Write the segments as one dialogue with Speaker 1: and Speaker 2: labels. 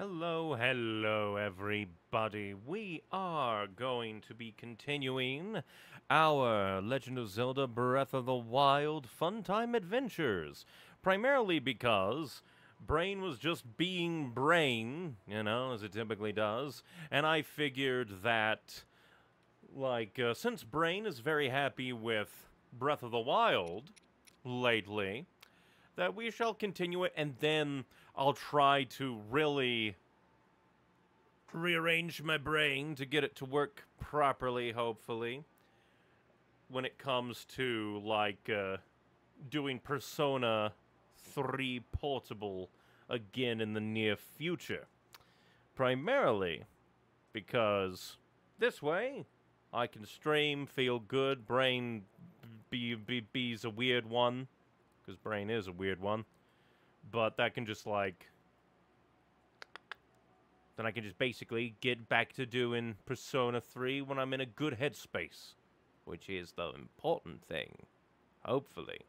Speaker 1: Hello, hello, everybody. We are going to be continuing our Legend of Zelda Breath of the Wild Fun Time Adventures. Primarily because Brain was just being Brain, you know, as it typically does, and I figured that, like, uh, since Brain is very happy with Breath of the Wild lately, that we shall continue it and then I'll try to really rearrange my brain to get it to work properly, hopefully, when it comes to, like, uh, doing Persona 3 Portable again in the near future. Primarily because this way I can stream, feel good, brain b be, be, be's a weird one, because brain is a weird one but that can just like then I can just basically get back to doing Persona 3 when I'm in a good headspace, which is the important thing, hopefully.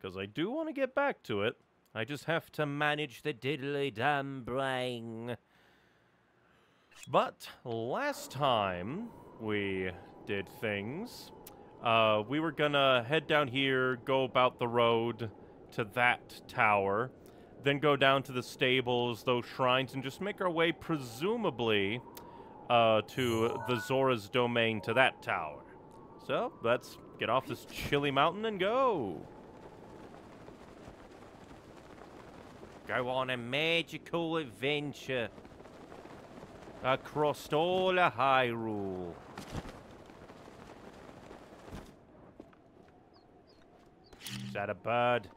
Speaker 1: Because I do want to get back to it. I just have to manage the diddly damn brain. But last time we did things, uh, we were gonna head down here, go about the road to that tower, then go down to the stables, those shrines, and just make our way, presumably, uh, to the Zora's domain to that tower. So, let's get off this chilly mountain and go. Go on a magical adventure across all of Hyrule. Is that a bird?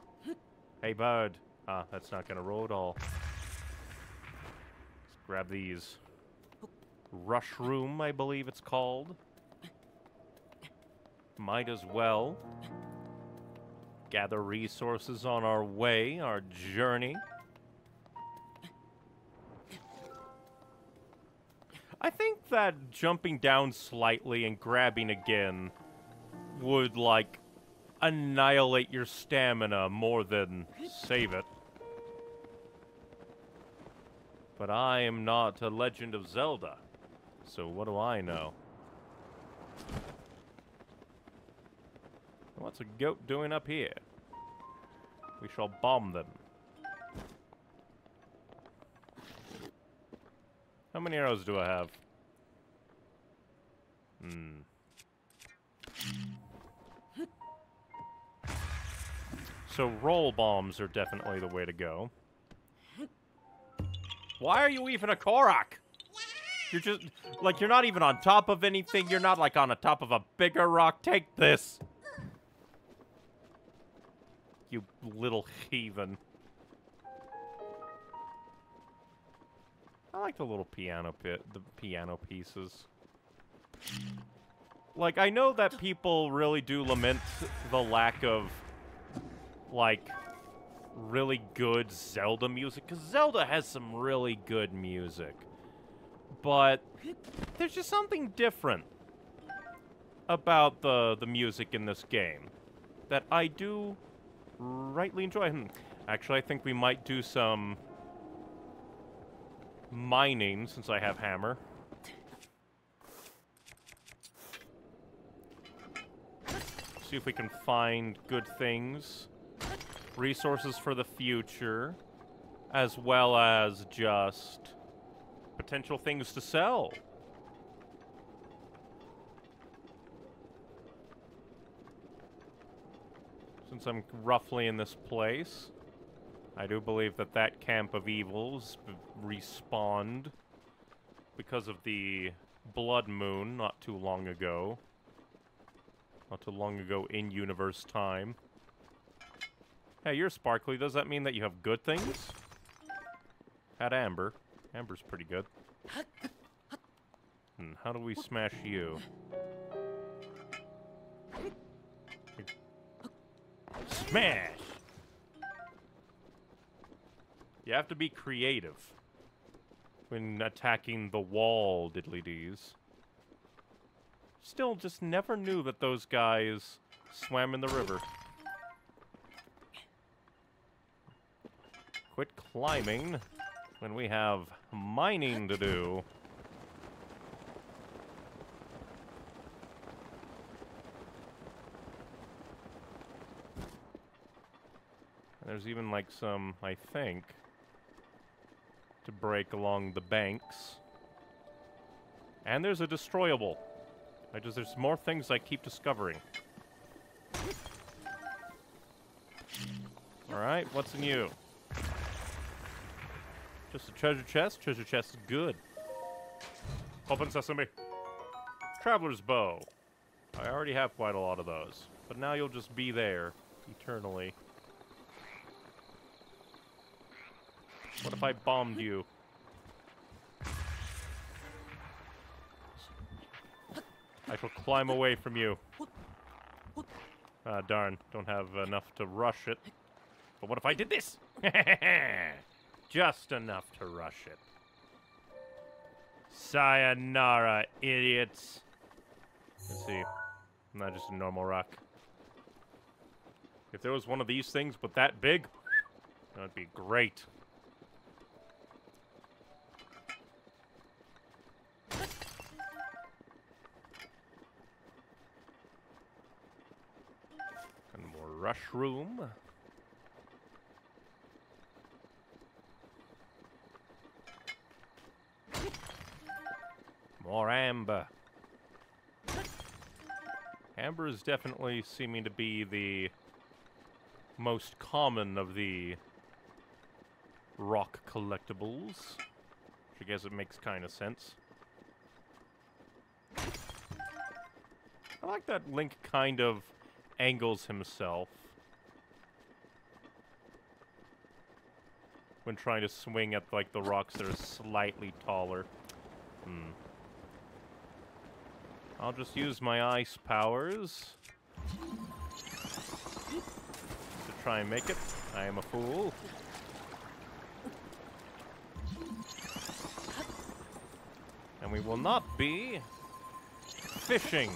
Speaker 1: Hey, bird. Ah, that's not gonna roll at all. Let's grab these. Rushroom, I believe it's called. Might as well gather resources on our way, our journey. I think that jumping down slightly and grabbing again would, like, annihilate your stamina more than save it. But I am not a Legend of Zelda, so what do I know? What's a goat doing up here? We shall bomb them. How many arrows do I have? Hmm. So roll bombs are definitely the way to go. Why are you even a Korok? You're just, like, you're not even on top of anything. You're not, like, on the top of a bigger rock. Take this. You little heathen. I like the little piano pit, the piano pieces. Like, I know that people really do lament the lack of like, really good Zelda music, because Zelda has some really good music. But there's just something different about the, the music in this game that I do rightly enjoy. Hmm. Actually, I think we might do some mining since I have hammer. See if we can find good things resources for the future, as well as just potential things to sell. Since I'm roughly in this place, I do believe that that camp of evils respawned because of the blood moon not too long ago. Not too long ago in universe time. Hey, you're sparkly. Does that mean that you have good things? Had Amber. Amber's pretty good. And how do we smash you? Smash! You have to be creative when attacking the wall, diddly dees. Still, just never knew that those guys swam in the river. Quit climbing when we have mining to do. There's even like some, I think, to break along the banks. And there's a destroyable. I just there's more things I keep discovering. Alright, what's in you? Just a treasure chest? Treasure chest is good. Open sesame. Traveler's bow. I already have quite a lot of those. But now you'll just be there eternally. What if I bombed you? I shall climb away from you. Ah, darn. Don't have enough to rush it. But what if I did this? Just enough to rush it. Sayonara, idiots. Let's see. Not just a normal rock. If there was one of these things but that big, that would be great. And more rush room. More amber. Amber is definitely seeming to be the most common of the rock collectibles. I guess it makes kind of sense. I like that Link kind of angles himself when trying to swing at like the rocks that are slightly taller. Hmm. I'll just use my ice powers to try and make it. I am a fool. And we will not be fishing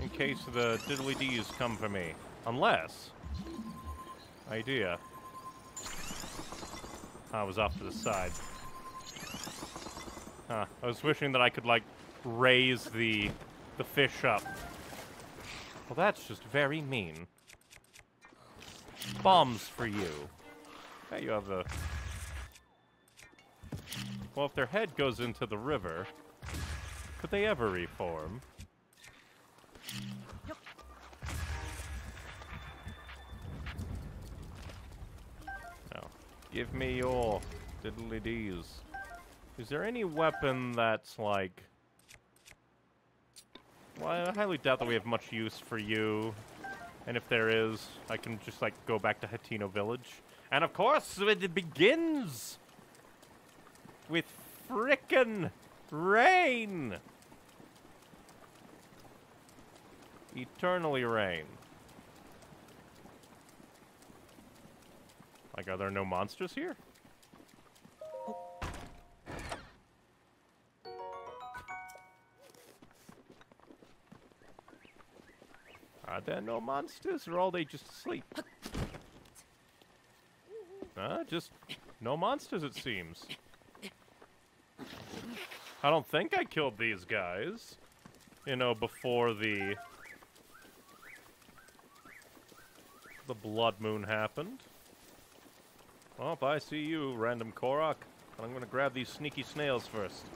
Speaker 1: in case the diddly dees come for me. Unless... Idea. I was off to the side. Huh. I was wishing that I could, like, raise the the fish up. Well, that's just very mean. Bombs for you. Hey, you have the... Well, if their head goes into the river, could they ever reform? No. Give me your diddly dees. Is there any weapon that's like... Well, I highly doubt that we have much use for you. And if there is, I can just, like, go back to Hateno Village. And of course, it begins with frickin' rain! Eternally rain. Like, are there no monsters here? Are there no monsters, or are they just asleep? Uh, just no monsters, it seems. I don't think I killed these guys. You know, before the... The blood moon happened. Well, if I see you, random Korok, I'm gonna grab these sneaky snails first.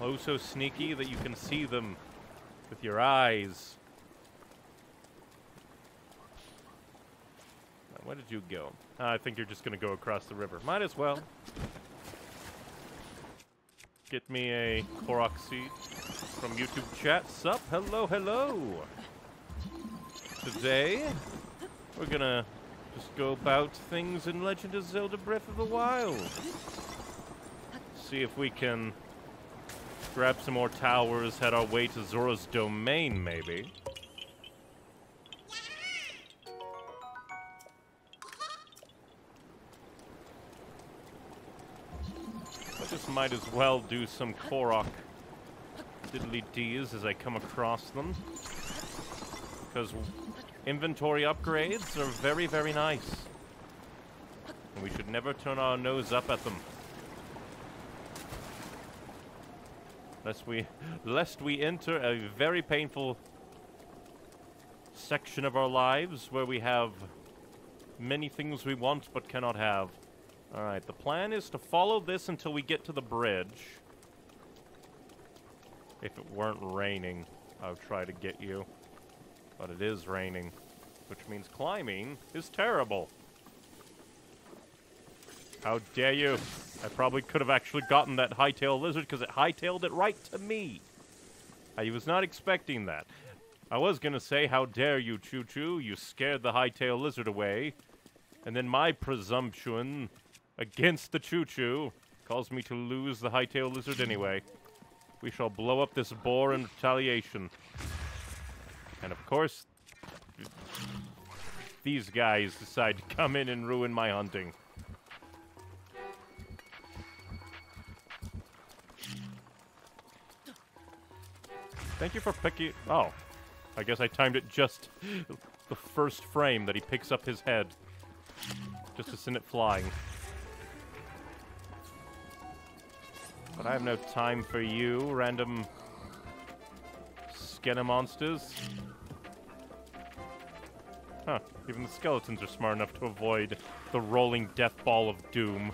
Speaker 1: Oh, so sneaky that you can see them with your eyes. Now, where did you go? Ah, I think you're just going to go across the river. Might as well. Get me a Korok seed from YouTube chat. Sup? Hello, hello. Today, we're going to just go about things in Legend of Zelda Breath of the Wild. See if we can grab some more towers, head our way to Zora's domain, maybe. I just might as well do some Korok diddly dees as I come across them. Because inventory upgrades are very, very nice. And we should never turn our nose up at them. Lest we, lest we enter a very painful section of our lives where we have many things we want but cannot have. Alright, the plan is to follow this until we get to the bridge. If it weren't raining, I would try to get you. But it is raining, which means climbing is terrible. How dare you? I probably could have actually gotten that hightail lizard because it hightailed it right to me. I was not expecting that. I was gonna say, how dare you, Chuchu? You scared the hightail lizard away. And then my presumption against the Chuchu caused me to lose the hightail lizard anyway. We shall blow up this boar in retaliation. And of course, these guys decide to come in and ruin my hunting. Thank you for picking... Oh. I guess I timed it just the first frame that he picks up his head. Just to send it flying. But I have no time for you, random... Skenna monsters. Huh. Even the skeletons are smart enough to avoid the rolling death ball of doom.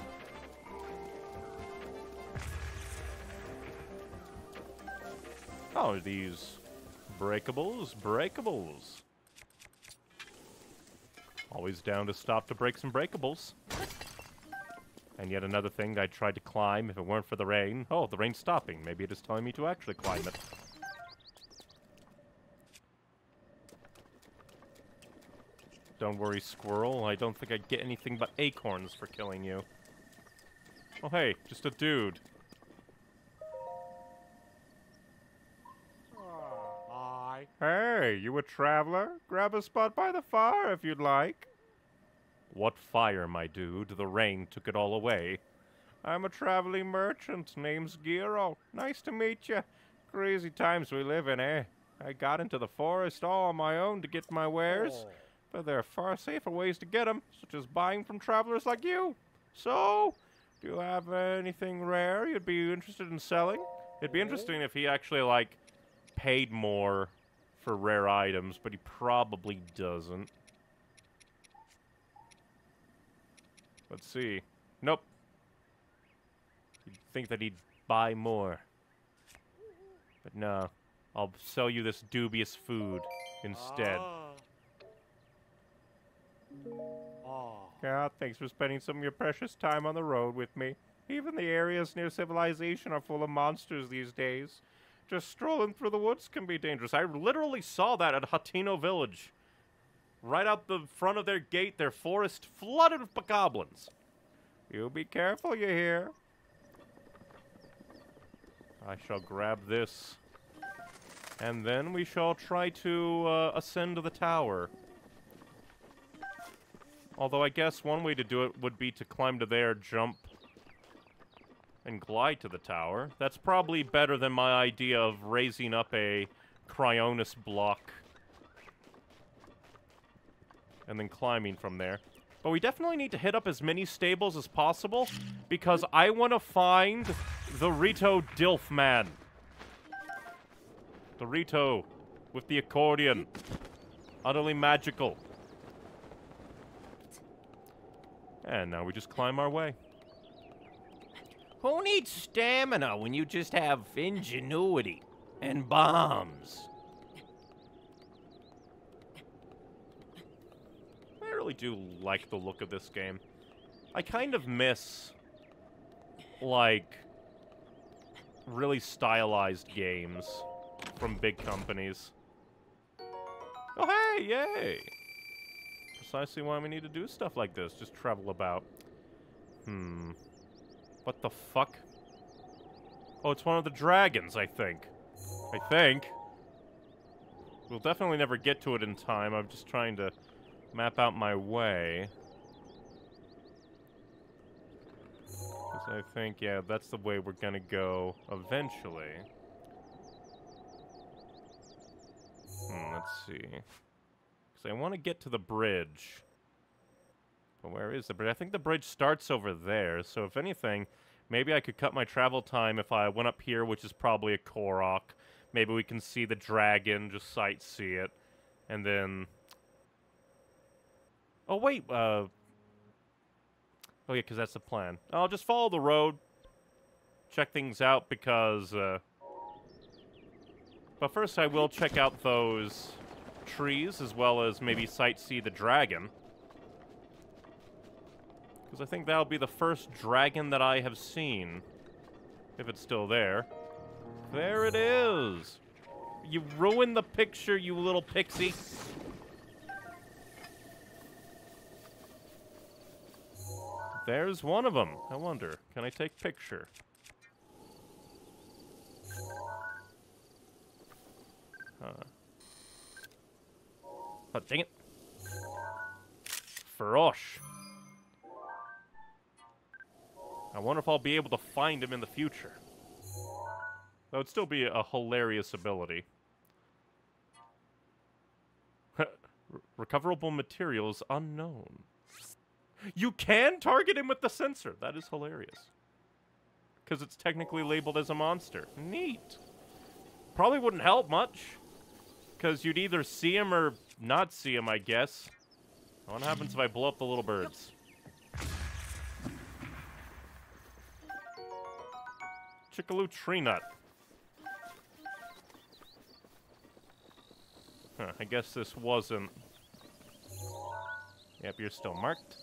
Speaker 1: Oh, these breakables? Breakables. Always down to stop to break some breakables. And yet another thing I tried to climb if it weren't for the rain. Oh, the rain's stopping. Maybe it is telling me to actually climb it. Don't worry, squirrel. I don't think I'd get anything but acorns for killing you. Oh, hey, just a dude. Hey, you a traveler? Grab a spot by the fire if you'd like. What fire, my dude? The rain took it all away. I'm a traveling merchant. Name's Giro. Nice to meet you. Crazy times we live in, eh? I got into the forest all on my own to get my wares, oh. but there are far safer ways to get them, such as buying from travelers like you. So, do you have anything rare you'd be interested in selling? It'd be interesting if he actually, like, paid more for rare items, but he probably doesn't. Let's see. Nope. You'd think that he'd buy more. But no. I'll sell you this dubious food instead. Ah. Oh. Yeah, thanks for spending some of your precious time on the road with me. Even the areas near civilization are full of monsters these days. Just strolling through the woods can be dangerous. I literally saw that at Hateno Village. Right out the front of their gate, their forest flooded with goblins. You be careful, you hear? I shall grab this. And then we shall try to uh, ascend the tower. Although I guess one way to do it would be to climb to there, jump, and glide to the tower. That's probably better than my idea of raising up a Cryonis block and then climbing from there. But we definitely need to hit up as many stables as possible because I want to find the Rito Dilf man. The Rito with the accordion. Utterly magical. And now we just climb our way.
Speaker 2: Who needs stamina when you just have ingenuity and bombs?
Speaker 1: I really do like the look of this game. I kind of miss, like, really stylized games from big companies. Oh, hey, yay! Precisely why we need to do stuff like this, just travel about. Hmm. What the fuck? Oh, it's one of the dragons, I think. I think. We'll definitely never get to it in time. I'm just trying to map out my way. I think, yeah, that's the way we're gonna go eventually. Hmm, let's see. Because I want to get to the bridge. But where is the bridge? I think the bridge starts over there. So if anything, maybe I could cut my travel time if I went up here, which is probably a Korok. Maybe we can see the dragon, just sightsee it. And then... Oh, wait, uh... Oh, yeah, because that's the plan. I'll just follow the road, check things out, because, uh... But first I will check out those trees, as well as maybe sightsee the dragon. Because I think that'll be the first dragon that I have seen. If it's still there. There it is! You ruined the picture, you little pixie. There's one of them. I wonder, can I take picture? Huh. Oh, dang it. Farosh. I wonder if I'll be able to find him in the future. That would still be a hilarious ability. Recoverable materials unknown. You can target him with the sensor. That is hilarious. Because it's technically labeled as a monster. Neat. Probably wouldn't help much. Because you'd either see him or not see him, I guess. What happens if I blow up the little birds? Chickaloo tree nut. Huh, I guess this wasn't... Yep, you're still marked.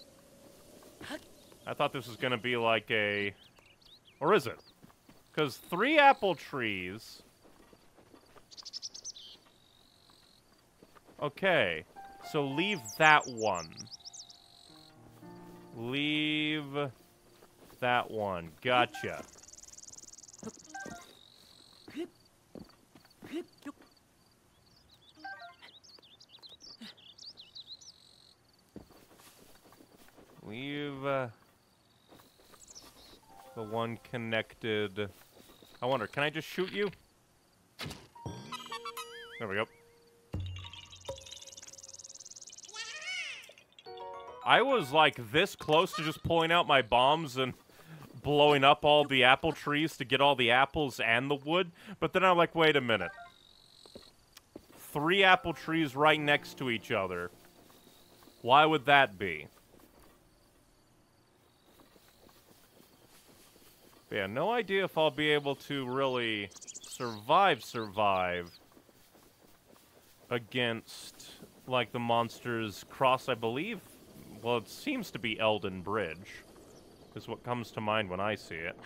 Speaker 1: I thought this was gonna be like a... Or is it? Because three apple trees... Okay. So leave that one. Leave that one. Gotcha. Leave uh, the one connected. I wonder, can I just shoot you? There we go. I was like this close to just pulling out my bombs and blowing up all the apple trees to get all the apples and the wood, but then I'm like, wait a minute. Three apple trees right next to each other. Why would that be? But yeah, no idea if I'll be able to really survive, survive against, like, the monsters cross, I believe. Well, it seems to be Eldin Bridge, is what comes to mind when I see it.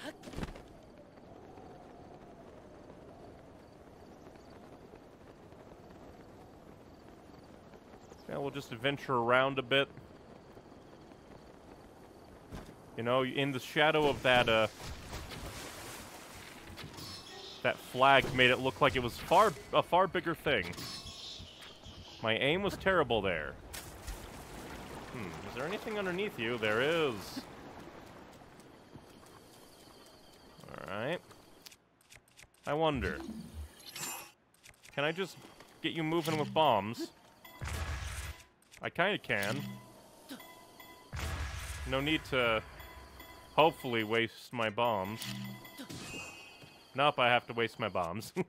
Speaker 1: Yeah, we'll just adventure around a bit. You know, in the shadow of that, uh, that flag made it look like it was far a far bigger thing. My aim was terrible there. Hmm, is there anything underneath you? There is. Alright. I wonder. Can I just get you moving with bombs? I kinda can. No need to hopefully waste my bombs. Nope, I have to waste my bombs.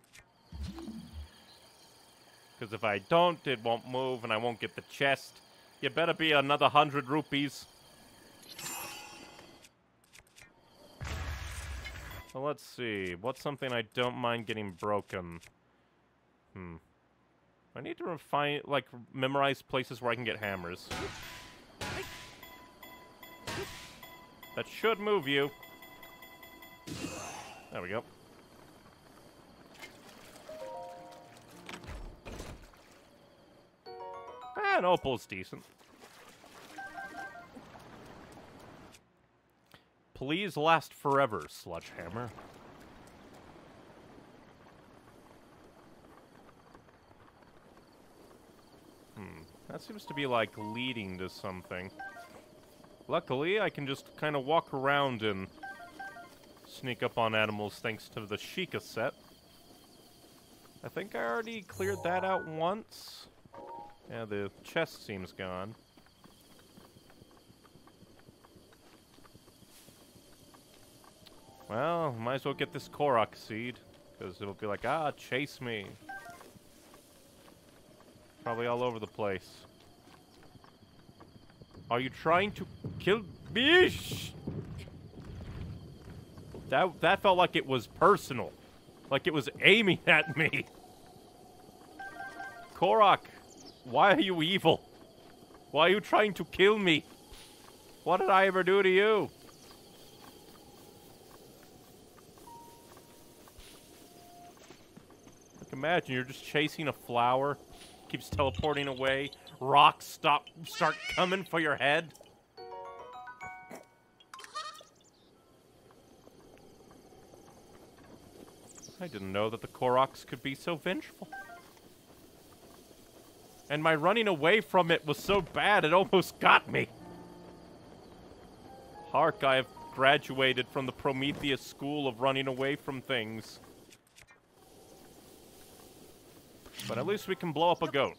Speaker 1: Because if I don't, it won't move and I won't get the chest. You better be another hundred rupees. Well, let's see. What's something I don't mind getting broken? Hmm. I need to refine, like, memorize places where I can get hammers. That should move you. There we go. An opal's decent. Please last forever, Sledgehammer. Hmm. That seems to be, like, leading to something. Luckily, I can just kind of walk around and sneak up on animals thanks to the Sheikah set. I think I already cleared that out once. Yeah, the chest seems gone. Well, might as well get this Korok seed, because it'll be like, ah, chase me. Probably all over the place. Are you trying to kill me? That, that felt like it was personal. Like it was aiming at me. Korok, why are you evil? Why are you trying to kill me? What did I ever do to you? Like imagine you're just chasing a flower, keeps teleporting away, rocks stop start coming for your head. I didn't know that the Koroks could be so vengeful. And my running away from it was so bad, it almost got me. Hark, I have graduated from the Prometheus school of running away from things. But at least we can blow up a goat.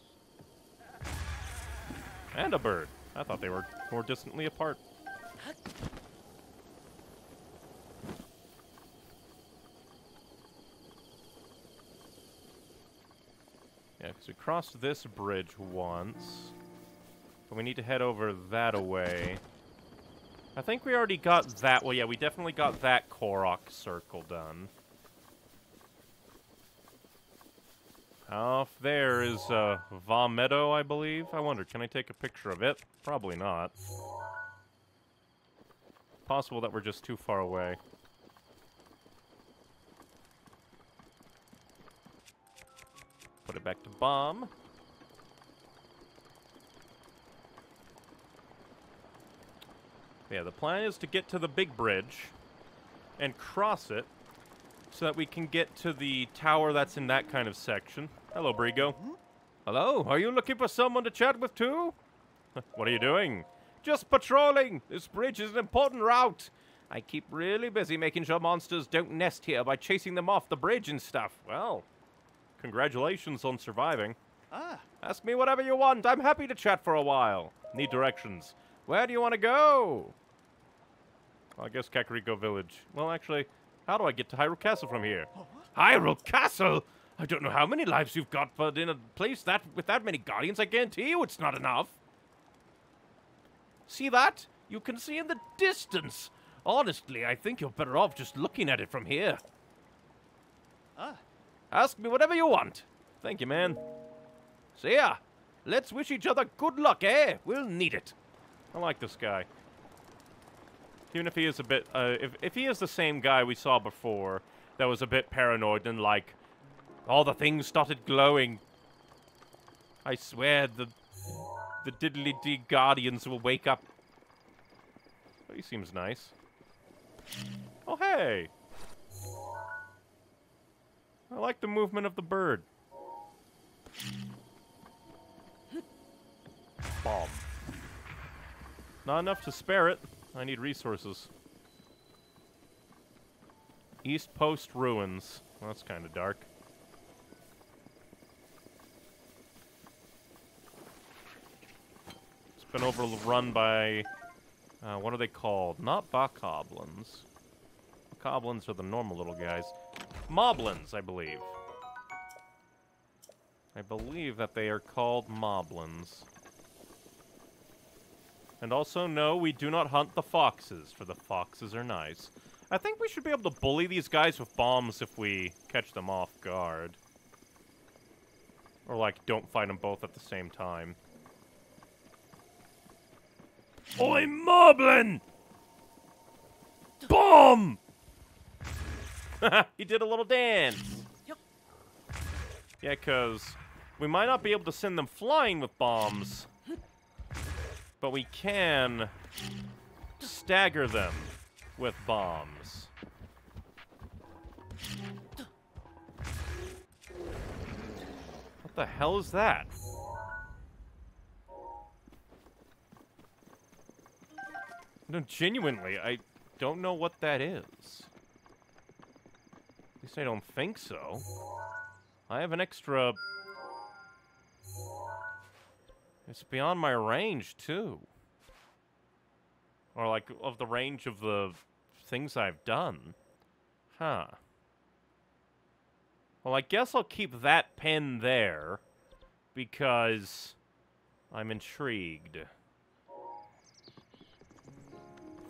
Speaker 1: And a bird. I thought they were more distantly apart. Because we crossed this bridge once. But we need to head over that away. I think we already got that. Well, yeah, we definitely got that Korok circle done. Off there is uh, Vah Medoh, I believe. I wonder, can I take a picture of it? Probably not. Possible that we're just too far away. Put it back to bomb. Yeah, the plan is to get to the big bridge and cross it so that we can get to the tower that's in that kind of section. Hello, Brigo. Hello, are you looking for someone to chat with too? what are you doing? Just patrolling. This bridge is an important route. I keep really busy making sure monsters don't nest here by chasing them off the bridge and stuff. Well, Congratulations on surviving.
Speaker 3: Ah.
Speaker 1: Ask me whatever you want. I'm happy to chat for a while. Need directions. Where do you want to go? Well, I guess Kakariko Village. Well, actually, how do I get to Hyrule Castle from here?
Speaker 3: Oh,
Speaker 1: Hyrule Castle? I don't know how many lives you've got, but in a place that with that many guardians, I guarantee you it's not enough. See that? You can see in the distance. Honestly, I think you're better off just looking at it from here.
Speaker 3: Ah.
Speaker 1: Ask me whatever you want. Thank you, man. See ya. Let's wish each other good luck, eh? We'll need it. I like this guy. Even if he is a bit, uh, if, if he is the same guy we saw before, that was a bit paranoid and like, all the things started glowing. I swear the, the diddly-dee guardians will wake up. He seems nice. Oh, hey! I like the movement of the bird. Bomb. Not enough to spare it. I need resources. East Post Ruins. Well, that's kind of dark. It's been overrun by... Uh, what are they called? Not Bokoblins. Bokoblins are the normal little guys. Moblins, I believe. I believe that they are called Moblins. And also, no, we do not hunt the foxes, for the foxes are nice. I think we should be able to bully these guys with bombs if we catch them off guard. Or, like, don't fight them both at the same time. Oi, Moblin! Bomb! he did a little dance. Yeah, because we might not be able to send them flying with bombs, but we can stagger them with bombs. What the hell is that? No, genuinely, I don't know what that is. At least I don't think so. I have an extra... It's beyond my range, too. Or, like, of the range of the things I've done. Huh. Well, I guess I'll keep that pen there. Because I'm intrigued.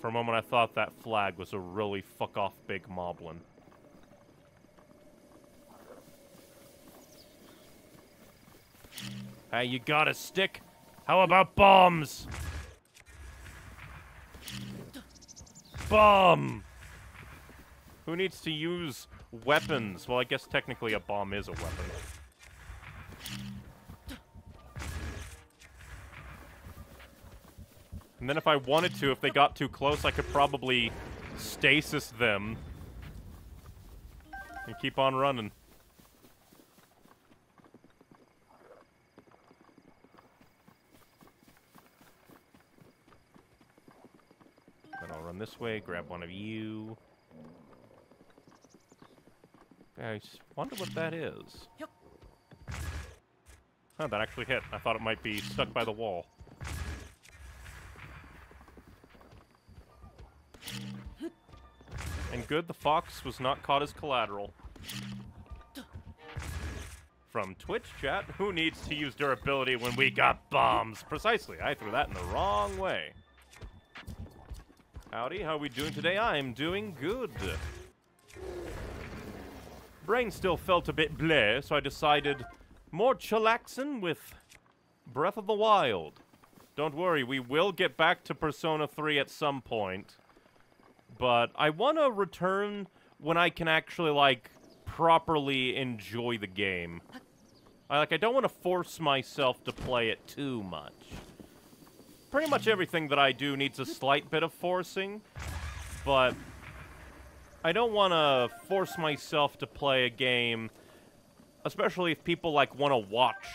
Speaker 1: For a moment, I thought that flag was a really fuck-off big moblin. Hey, you got a stick? How about bombs? Bomb! Who needs to use weapons? Well, I guess technically a bomb is a weapon. And then if I wanted to, if they got too close, I could probably stasis them. And keep on running. Run this way, grab one of you. I wonder what that is.
Speaker 4: Yep.
Speaker 1: That actually hit. I thought it might be stuck by the wall. And good, the fox was not caught as collateral. From Twitch chat, who needs to use durability when we got bombs? Precisely, I threw that in the wrong way. Howdy, how are we doing today? I'm doing good. Brain still felt a bit bleh, so I decided more chillaxin with Breath of the Wild. Don't worry, we will get back to Persona 3 at some point but I want to return when I can actually like properly enjoy the game. I like I don't want to force myself to play it too much. Pretty much everything that I do needs a slight bit of forcing, but I don't want to force myself to play a game, especially if people like want to watch.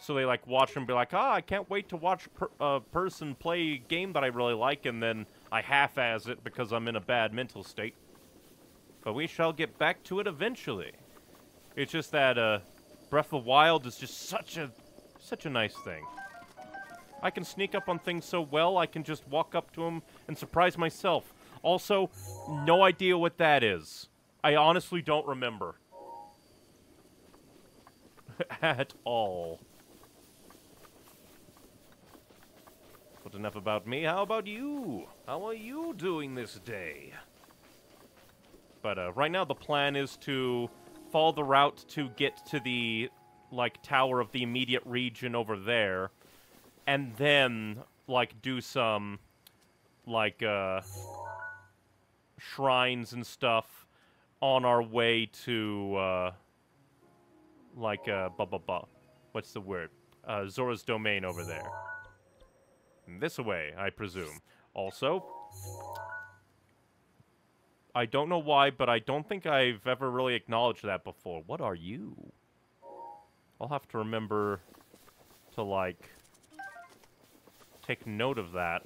Speaker 1: So they like watch and be like, ah, I can't wait to watch per a person play a game that I really like, and then I half-ass it because I'm in a bad mental state. But we shall get back to it eventually. It's just that uh, Breath of the Wild is just such a such a nice thing. I can sneak up on things so well, I can just walk up to them and surprise myself. Also, no idea what that is. I honestly don't remember. At all. But enough about me. How about you? How are you doing this day? But uh, right now the plan is to follow the route to get to the like tower of the immediate region over there, and then like do some like uh, shrines and stuff on our way to uh, like uh, blah blah blah. What's the word? Uh, Zora's domain over there. This way, I presume. Also, I don't know why, but I don't think I've ever really acknowledged that before. What are you? I'll have to remember to, like, take note of that.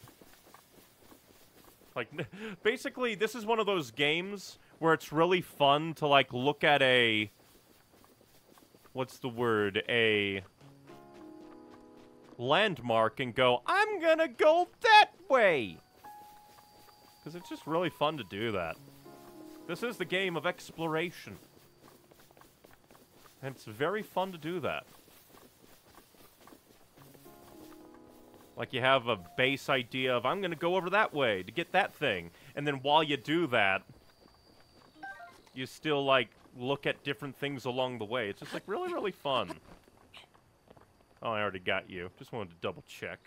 Speaker 1: Like, basically, this is one of those games where it's really fun to, like, look at a... What's the word? A landmark and go, I'm gonna go that way! Because it's just really fun to do that. This is the game of exploration. And it's very fun to do that. Like you have a base idea of, I'm gonna go over that way to get that thing. And then while you do that, you still, like, look at different things along the way. It's just, like, really, really fun. Oh, I already got you. Just wanted to double check.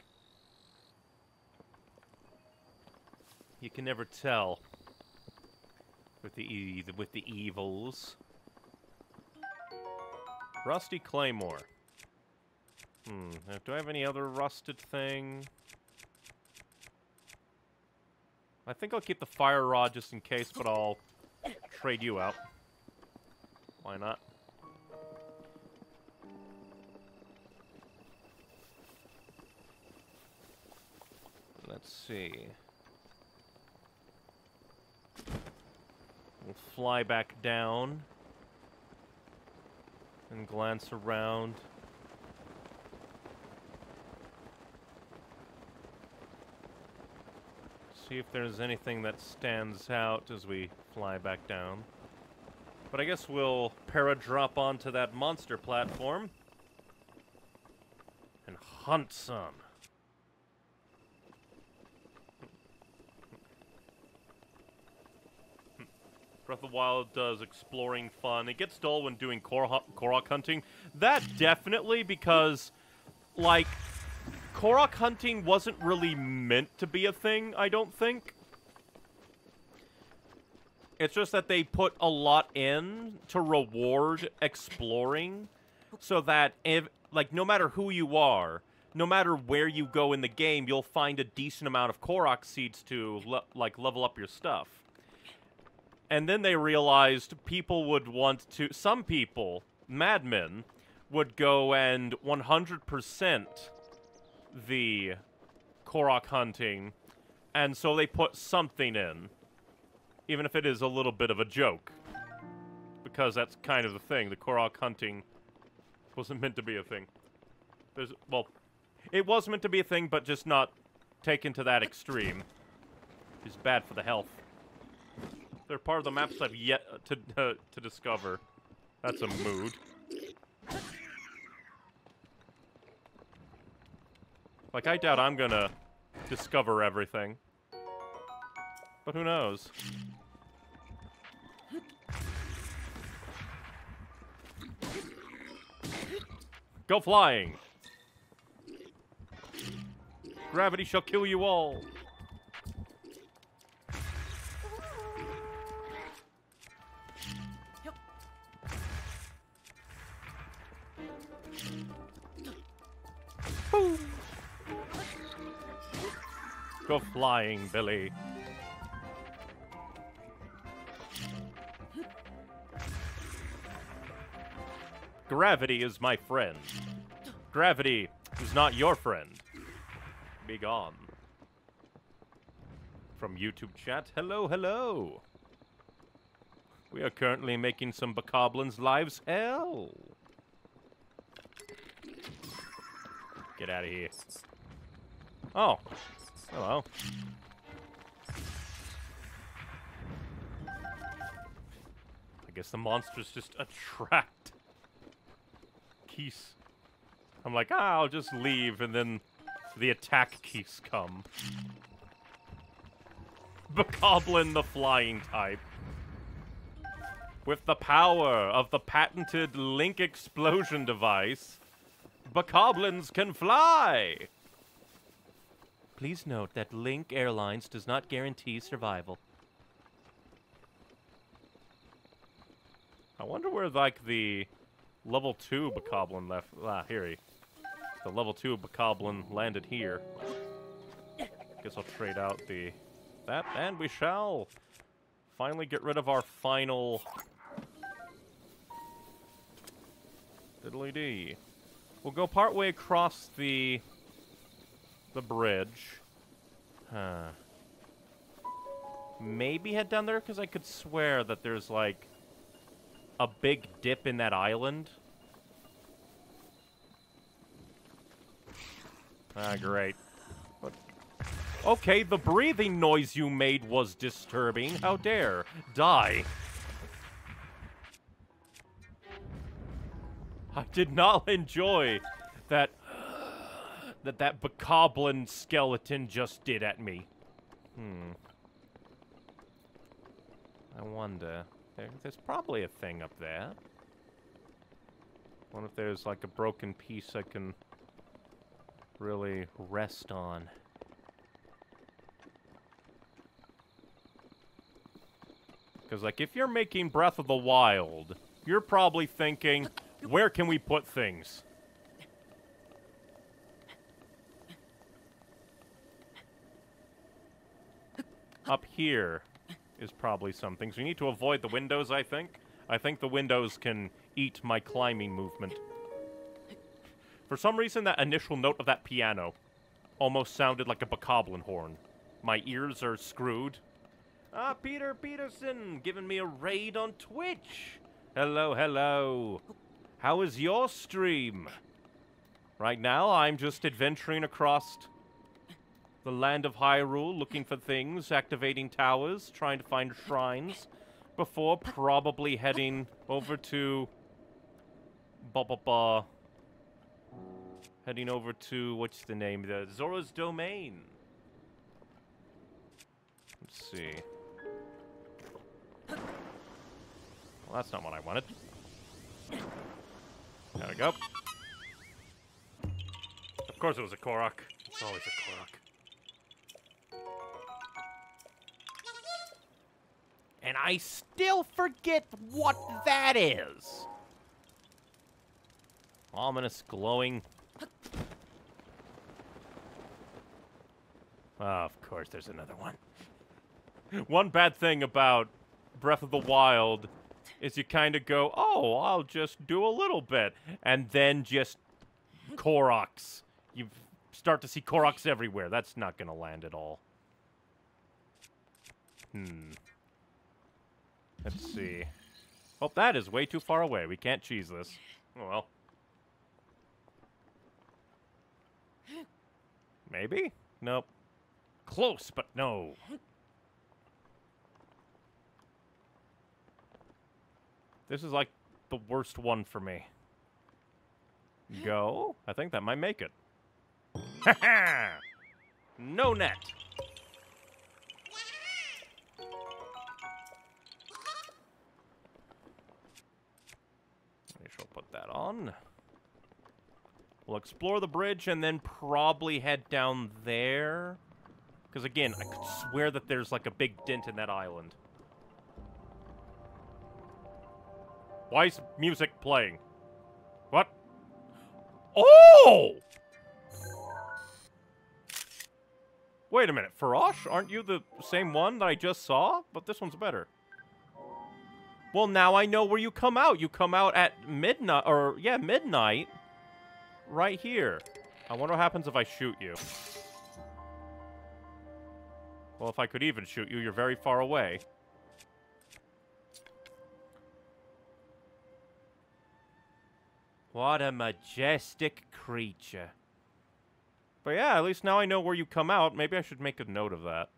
Speaker 1: You can never tell with the e with the evils. Rusty Claymore. Hmm. Do I have any other rusted thing? I think I'll keep the fire rod just in case, but I'll trade you out. Why not? Let's see. We'll fly back down and glance around. See if there's anything that stands out as we fly back down. But I guess we'll paradrop onto that monster platform and hunt some. Breath of the Wild does exploring fun. It gets dull when doing Korok, hunting. That definitely because, like, Korok hunting wasn't really meant to be a thing, I don't think. It's just that they put a lot in to reward exploring so that if like no matter who you are, no matter where you go in the game, you'll find a decent amount of Korok seeds to le like level up your stuff. And then they realized people would want to some people, madmen, would go and 100% the Korok hunting, and so they put something in even if it is a little bit of a joke. Because that's kind of the thing. The Korok hunting wasn't meant to be a thing. There's, well, it was meant to be a thing, but just not taken to that extreme. It's bad for the health. They're part of the maps I've yet to uh, to discover. That's a mood. Like, I doubt I'm gonna discover everything. But who knows? Go flying! Gravity shall kill you all! Boom! Go flying, Billy. Gravity is my friend. Gravity is not your friend. Be gone. From YouTube chat, hello, hello. We are currently making some Bokoblins' lives hell. Get out of here. Oh. Hello. I guess the monsters just attract Keese. I'm like, ah, I'll just leave, and then the attack Keese come. Bokoblin the flying type. With the power of the patented Link explosion device, Bokoblins can fly! Please note that Link Airlines does not guarantee survival. I wonder where, like, the level 2 Bokoblin left. Ah, here he. The level 2 Bokoblin landed here. Guess I'll trade out the... That, and we shall finally get rid of our final... Diddly-dee. We'll go partway across the... the bridge. Huh. Maybe head down there, because I could swear that there's, like, a big dip in that island. Ah, great. What? Okay, the breathing noise you made was disturbing. How dare. Die. I did not enjoy that that that bokoblin skeleton just did at me. Hmm. I wonder. There, there's probably a thing up there. Wonder if there's like a broken piece I can really rest on. Because, like, if you're making Breath of the Wild, you're probably thinking, where can we put things? Up here is probably something. So we need to avoid the windows, I think. I think the windows can eat my climbing movement. For some reason, that initial note of that piano almost sounded like a bokoblin horn. My ears are screwed. Ah, Peter Peterson, giving me a raid on Twitch. Hello, hello. How is your stream? Right now, I'm just adventuring across the land of Hyrule, looking for things, activating towers, trying to find shrines, before probably heading over to. Ba ba ba. Heading over to what's the name? The Zora's Domain. Let's see. Well, that's not what I wanted. There we go. Of course it was a Korok. It's always a Korok. And I still forget what that is. Ominous glowing. Oh, of course there's another one. One bad thing about Breath of the Wild is you kind of go, oh, I'll just do a little bit, and then just Koroks. You start to see Koroks everywhere. That's not going to land at all. Hmm. Let's see. Well, that is way too far away. We can't cheese this. Oh, well. Maybe? Nope. Close, but no. This is like the worst one for me. Go? I think that might make it. Ha ha! No net. Put that on. We'll explore the bridge and then probably head down there. Because again, I could swear that there's like a big dent in that island. Why is music playing? What? Oh! Wait a minute, Farosh, aren't you the same one that I just saw? But this one's better. Well, now I know where you come out. You come out at midnight, or, yeah, midnight. Right here. I wonder what happens if I shoot you. Well, if I could even shoot you, you're very far away. What a majestic creature. But yeah, at least now I know where you come out. Maybe I should make a note of that.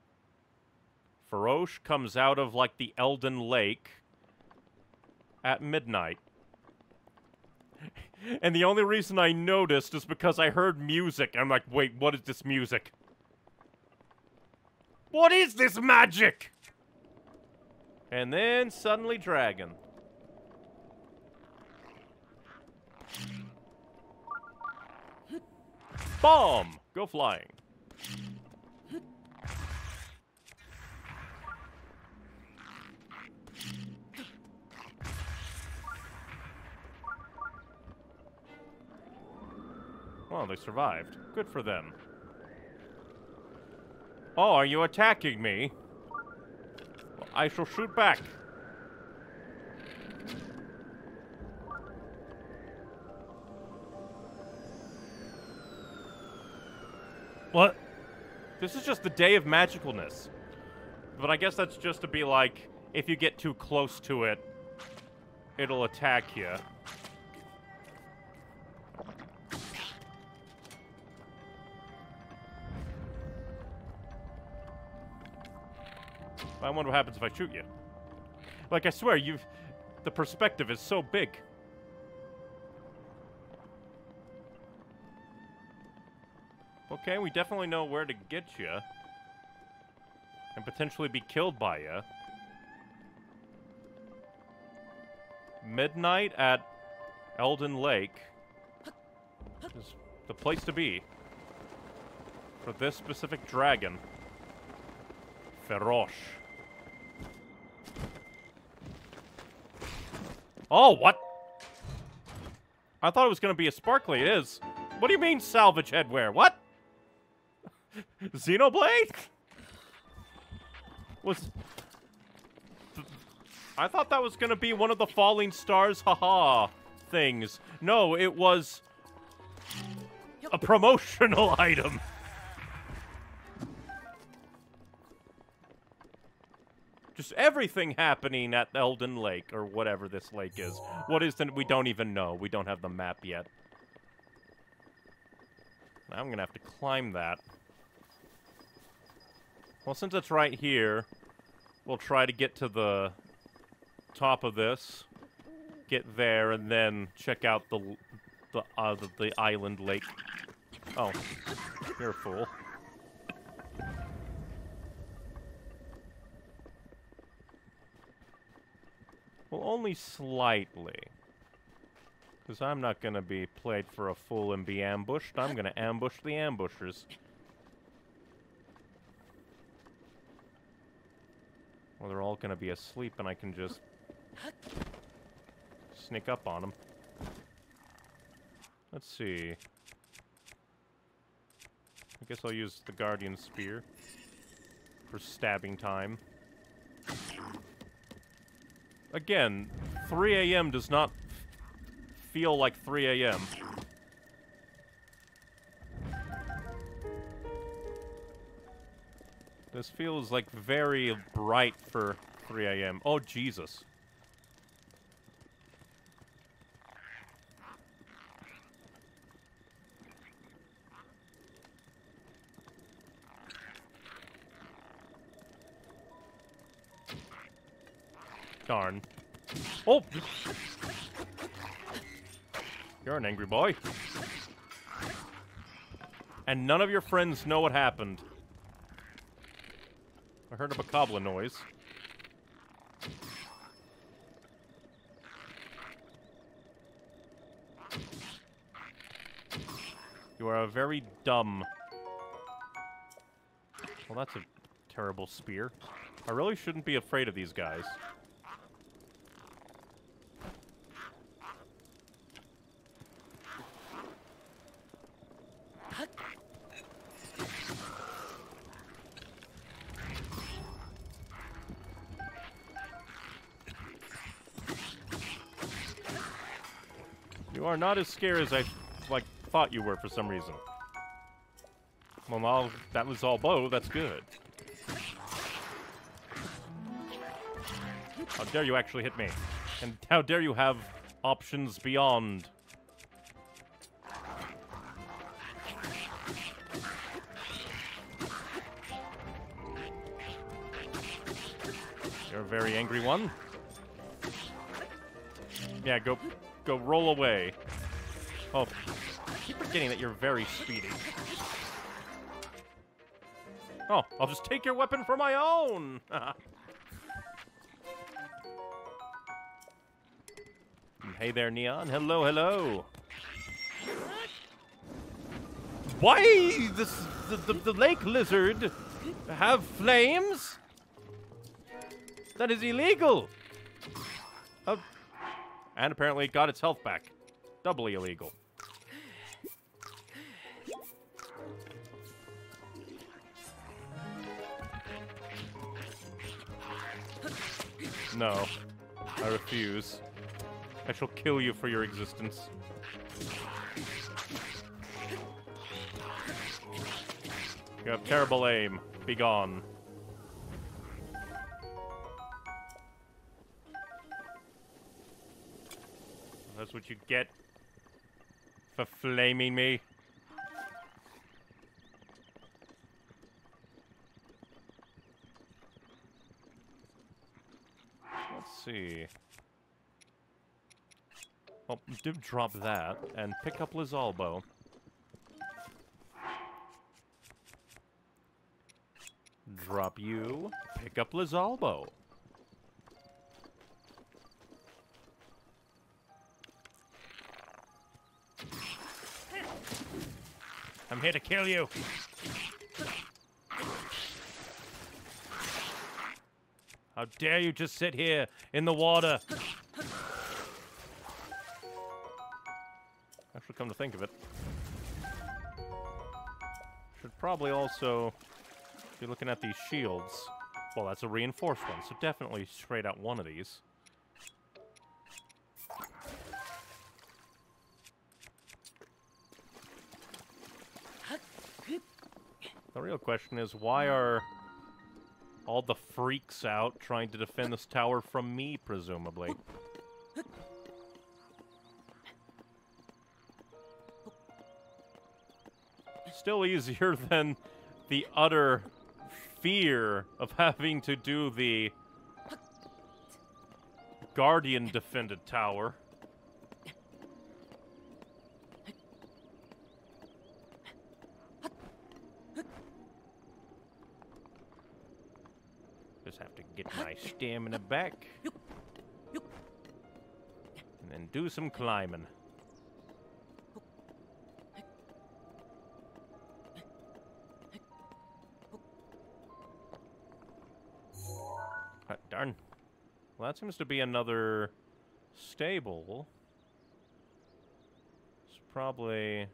Speaker 1: Farosh comes out of, like, the Elden Lake at midnight. and the only reason I noticed is because I heard music. I'm like, wait, what is this music? What is this magic? And then suddenly dragon. Bomb! Go flying. Well, they survived. Good for them. Oh, are you attacking me? Well, I shall shoot back. What? This is just the day of magicalness. But I guess that's just to be like, if you get too close to it, it'll attack you. I wonder what happens if I shoot you. Like, I swear, you've... The perspective is so big. Okay, we definitely know where to get you. And potentially be killed by you. Midnight at Elden Lake is the place to be. For this specific dragon. Farosh. Oh, what? I thought it was going to be a sparkly. It is. What do you mean salvage headwear? What? Xenoblade? Was... I thought that was gonna be one of the falling stars haha things. No, it was a promotional item. Just everything happening at Elden Lake, or whatever this lake is. What is the... We don't even know. We don't have the map yet. Now I'm gonna have to climb that. Well, since it's right here, we'll try to get to the top of this, get there, and then check out the the uh, the, the island lake. Oh, you're a fool. Well, only slightly. Because I'm not going to be played for a fool and be ambushed. I'm going to ambush the ambushers. Well, they're all going to be asleep and I can just sneak up on them. Let's see. I guess I'll use the Guardian Spear for stabbing time. Again, 3 a.m. does not feel like 3 a.m. This feels like very bright for 3 a.m. Oh, Jesus. Darn. Oh! You're an angry boy. And none of your friends know what happened. I heard a macabre noise. You are a very dumb... Well, that's a terrible spear. I really shouldn't be afraid of these guys. Are not as scared as I like thought you were for some reason. Well, now that was all bow. That's good. How dare you actually hit me? And how dare you have options beyond? You're a very angry one. Yeah, go, go roll away. Oh, keep forgetting that you're very speedy. Oh, I'll just take your weapon for my own. hey there, Neon. Hello, hello. Why this the, the, the lake lizard have flames? That is illegal. Oh, and apparently it got its health back. Doubly illegal. No. I refuse. I shall kill you for your existence. You have terrible aim. Be gone. That's what you get for flaming me. Let's see. Oh, do drop that and pick up Lizal Bow. Drop you, pick up Lizal Bow. I'm here to kill you. How dare you just sit here in the water? Actually, come to think of it. Should probably also be looking at these shields. Well, that's a reinforced one, so definitely straight out one of these. The real question is, why are all the freaks out trying to defend this tower from me, presumably? Still easier than the utter fear of having to do the Guardian defended tower. Just have to get my stamina back. And then do some climbing. Ah, darn. Well, that seems to be another stable. Let's probably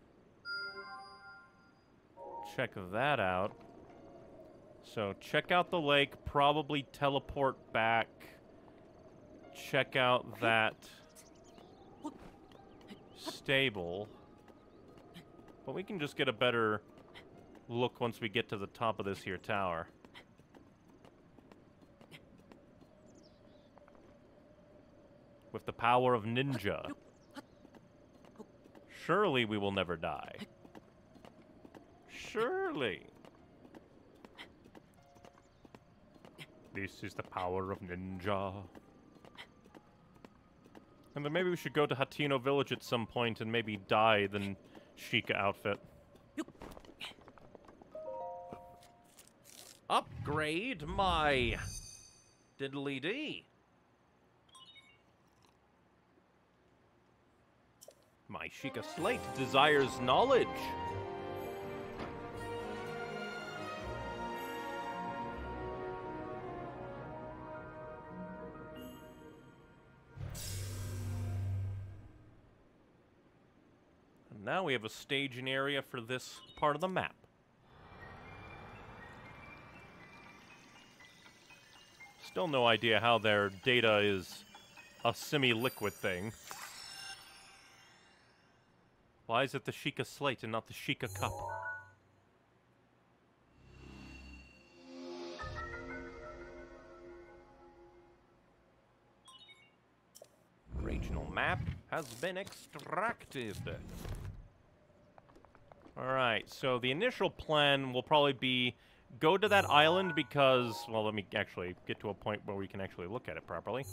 Speaker 1: check that out. So check out the lake, probably teleport back. Check out that stable. But we can just get a better look once we get to the top of this here tower. With the power of ninja. Surely we will never die. Surely. This is the power of ninja. And then maybe we should go to Hateno Village at some point and maybe dye the Sheikah outfit. Upgrade my diddly dee. My Sheikah slate desires knowledge. Now we have a staging area for this part of the map. Still no idea how their data is a semi-liquid thing. Why is it the Sheikah slate and not the Sheikah cup? Regional map has been extracted. Alright, so the initial plan will probably be go to that island because, well, let me actually get to a point where we can actually look at it properly.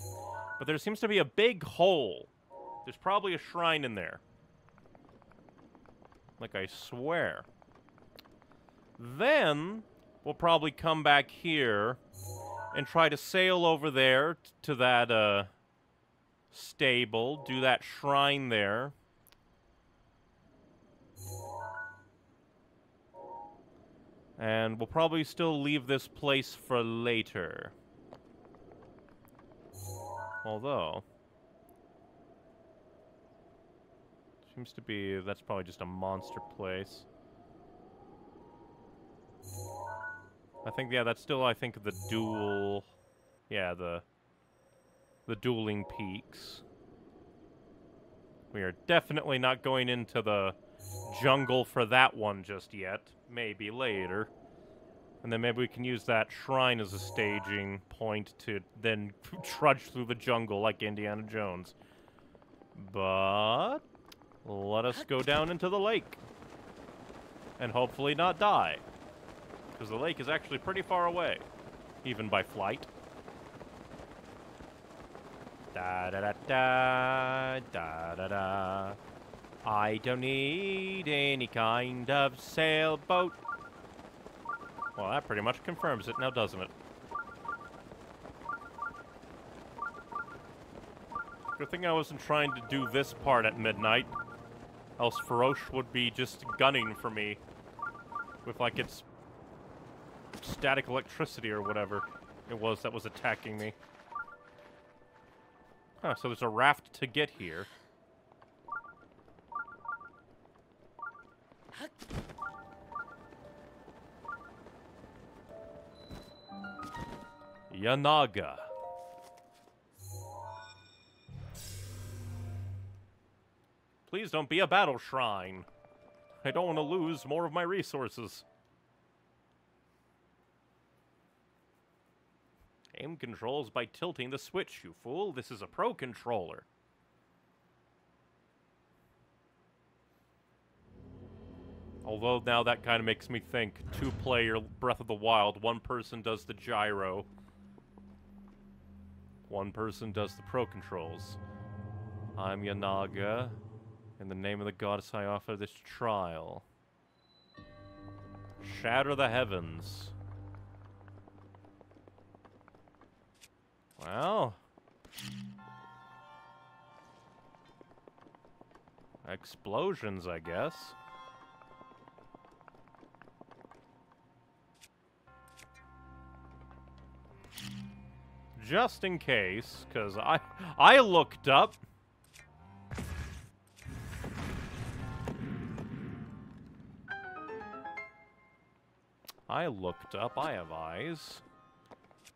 Speaker 1: But there seems to be a big hole. There's probably a shrine in there. Like I swear. Then, we'll probably come back here and try to sail over there to that, uh, stable, do that shrine there. And we'll probably still leave this place for later. Although... Seems to be... That's probably just a monster place. I think, yeah, that's still, I think, the dual... Yeah, the... The dueling peaks. We are definitely not going into the jungle for that one just yet. Maybe later. And then maybe we can use that shrine as a staging point to then trudge through the jungle like Indiana Jones. But let us go down into the lake. And hopefully not die. Because the lake is actually pretty far away. Even by flight. Da da da da da da da. I don't need any kind of sailboat. Well, that pretty much confirms it now, doesn't it? Good thing I wasn't trying to do this part at midnight. Else Farosh would be just gunning for me. With, like, its static electricity or whatever it was that was attacking me. Huh, so there's a raft to get here. Ya Naga. Please don't be a battle shrine. I don't want to lose more of my resources. Aim controls by tilting the switch, you fool. This is a pro controller. Although now that kind of makes me think two-player Breath of the Wild. One person does the gyro. One person does the pro controls. I'm Ya Naga. In the name of the goddess, I offer this trial. Shatter the heavens. Well. Explosions, I guess. Just in case, because I, I looked up. I looked up. I have eyes.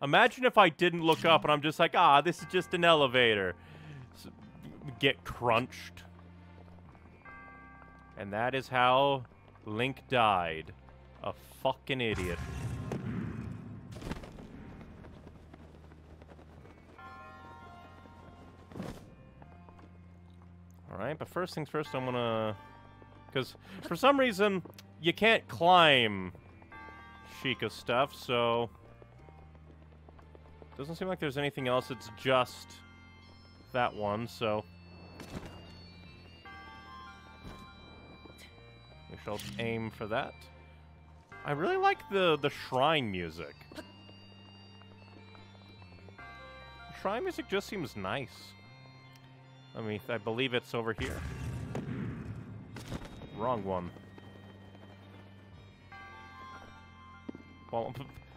Speaker 1: Imagine if I didn't look up and I'm just like, ah, this is just an elevator. S get crunched. And that is how Link died. A fucking idiot. Alright, but first things first, I'm gonna... Because for some reason, you can't climb Sheikah stuff, so... Doesn't seem like there's anything else. It's just that one, so... We shall aim for that. I really like the, the shrine music. Shrine music just seems nice. I mean, I believe it's over here. Wrong one. Well,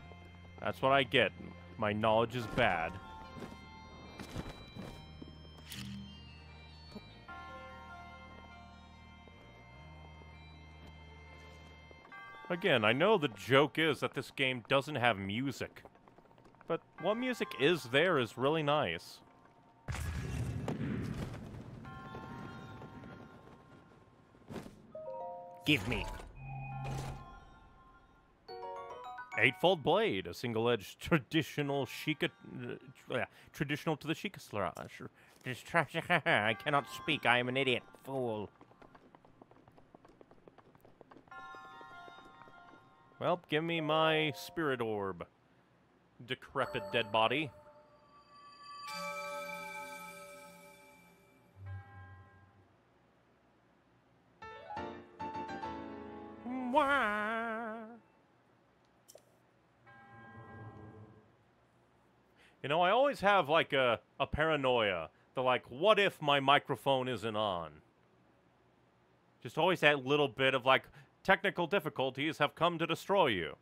Speaker 1: that's what I get. My knowledge is bad. Again, I know the joke is that this game doesn't have music. But what music is there is really nice.
Speaker 2: Give me.
Speaker 1: Eightfold blade, a single-edged traditional Sheikah, uh, traditional to the Sheikah slash.
Speaker 2: I cannot speak. I am an idiot. Fool.
Speaker 1: Well, give me my spirit orb. Decrepit dead body. You know, I always have like a, a paranoia. The like, what if my microphone isn't on? Just always that little bit of like, technical difficulties have come to destroy you.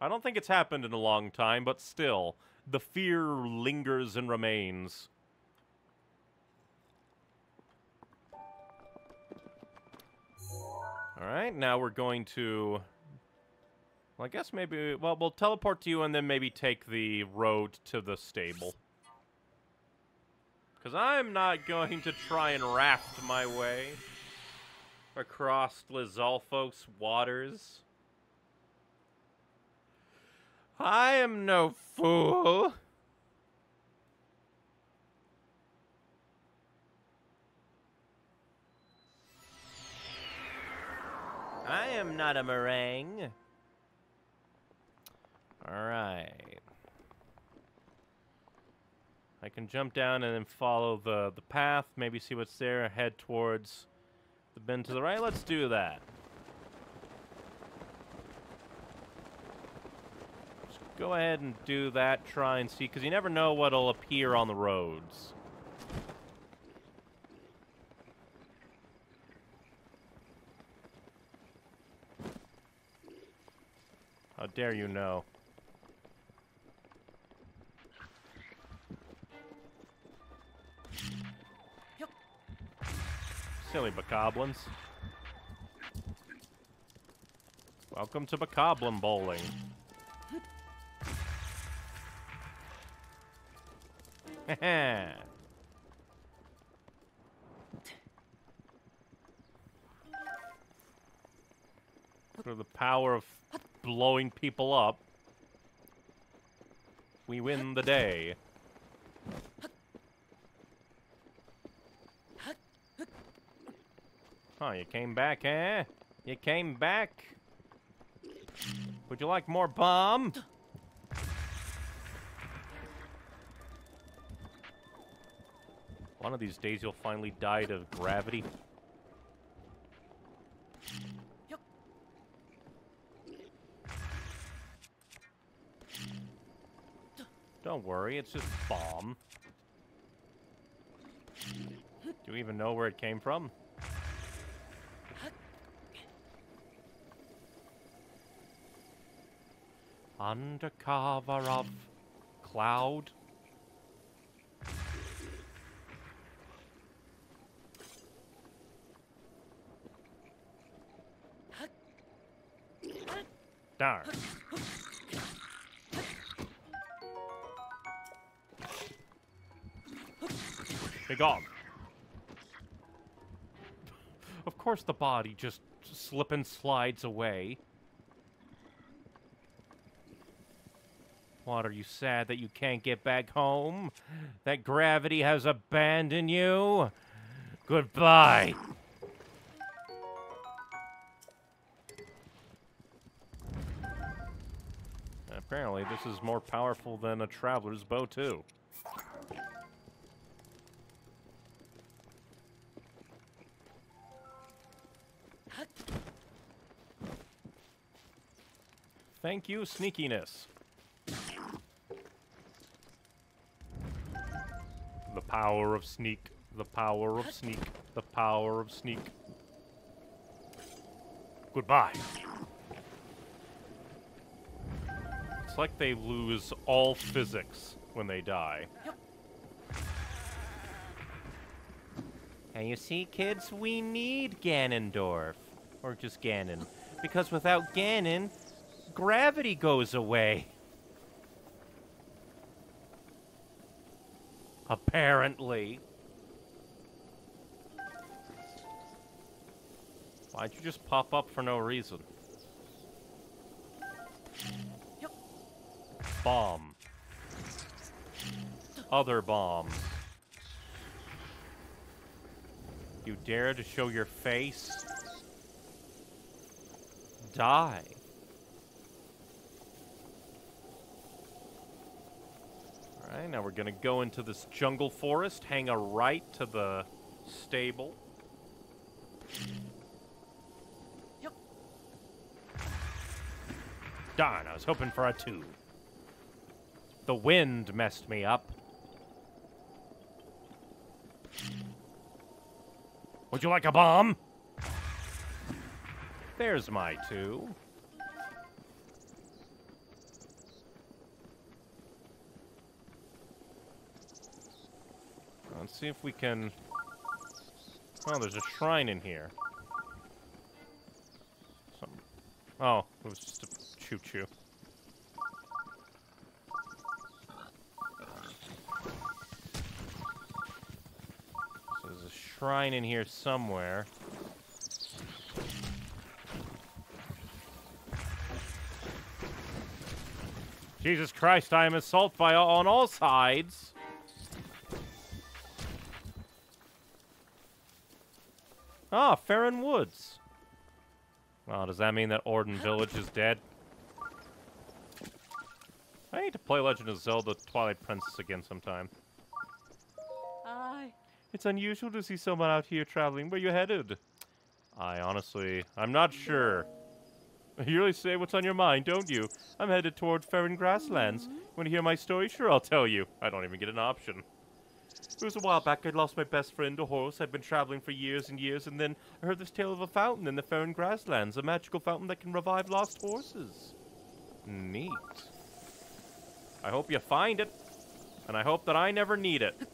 Speaker 1: I don't think it's happened in a long time, but still, the fear lingers and remains. Alright, now we're going to... Well, I guess maybe... Well, we'll teleport to you and then maybe take the road to the stable. Because I'm not going to try and raft my way across Lizalfos waters. I am no fool.
Speaker 2: I am not a meringue.
Speaker 1: Alright. I can jump down and then follow the, the path, maybe see what's there, head towards the bend to the right. Let's do that. Just go ahead and do that, try and see, because you never know what'll appear on the roads. How dare you know? Silly bokoblins. Welcome to bokoblin bowling. The power of blowing people up, we win the day. Oh, you came back, eh? You came back. Would you like more bomb? One of these days you'll finally die to gravity. Don't worry, it's just bomb. Do you even know where it came from? Under cover of cloud. Darn. Be gone. Of course the body just slip and slides away. What, are you sad that you can't get back home? That gravity has abandoned you? Goodbye. Apparently, this is more powerful than a traveler's bow, too. Thank you, sneakiness. The power of sneak. The power of sneak. The power of sneak. Goodbye. It's like they lose all physics when they die. And you see, kids, we need Ganondorf. Or just Ganon. Because without Ganon, gravity goes away. Apparently. Why'd you just pop up for no reason? Bomb. Other bombs. You dare to show your face? Die. Alright, now we're gonna go into this jungle forest, hang a right to the stable. Yep. Darn, I was hoping for a two. The wind messed me up. Would you like a bomb? There's my two. See if we can... Oh, there's a shrine in here. Oh, it was just a Chuchu. So there's a shrine in here somewhere. Jesus Christ, I am assaulted by on all sides. Ah, Faron Woods. Well, does that mean that Ordon Village is dead? I need to play Legend of Zelda Twilight Princess again sometime.
Speaker 3: I.
Speaker 1: It's unusual to see someone out here traveling. Where you headed? I honestly, I'm not sure. You really say what's on your mind, don't you? I'm headed toward Faron Grasslands. Want to hear my story? Sure, I'll tell you. I don't even get an option. It was a while back I'd lost my best friend, a horse. I'd been traveling for years and years, and then I heard this tale of a fountain in the Faron Grasslands, a magical fountain that can revive lost horses. Neat. I hope you find it, and I hope that I never need it. Now,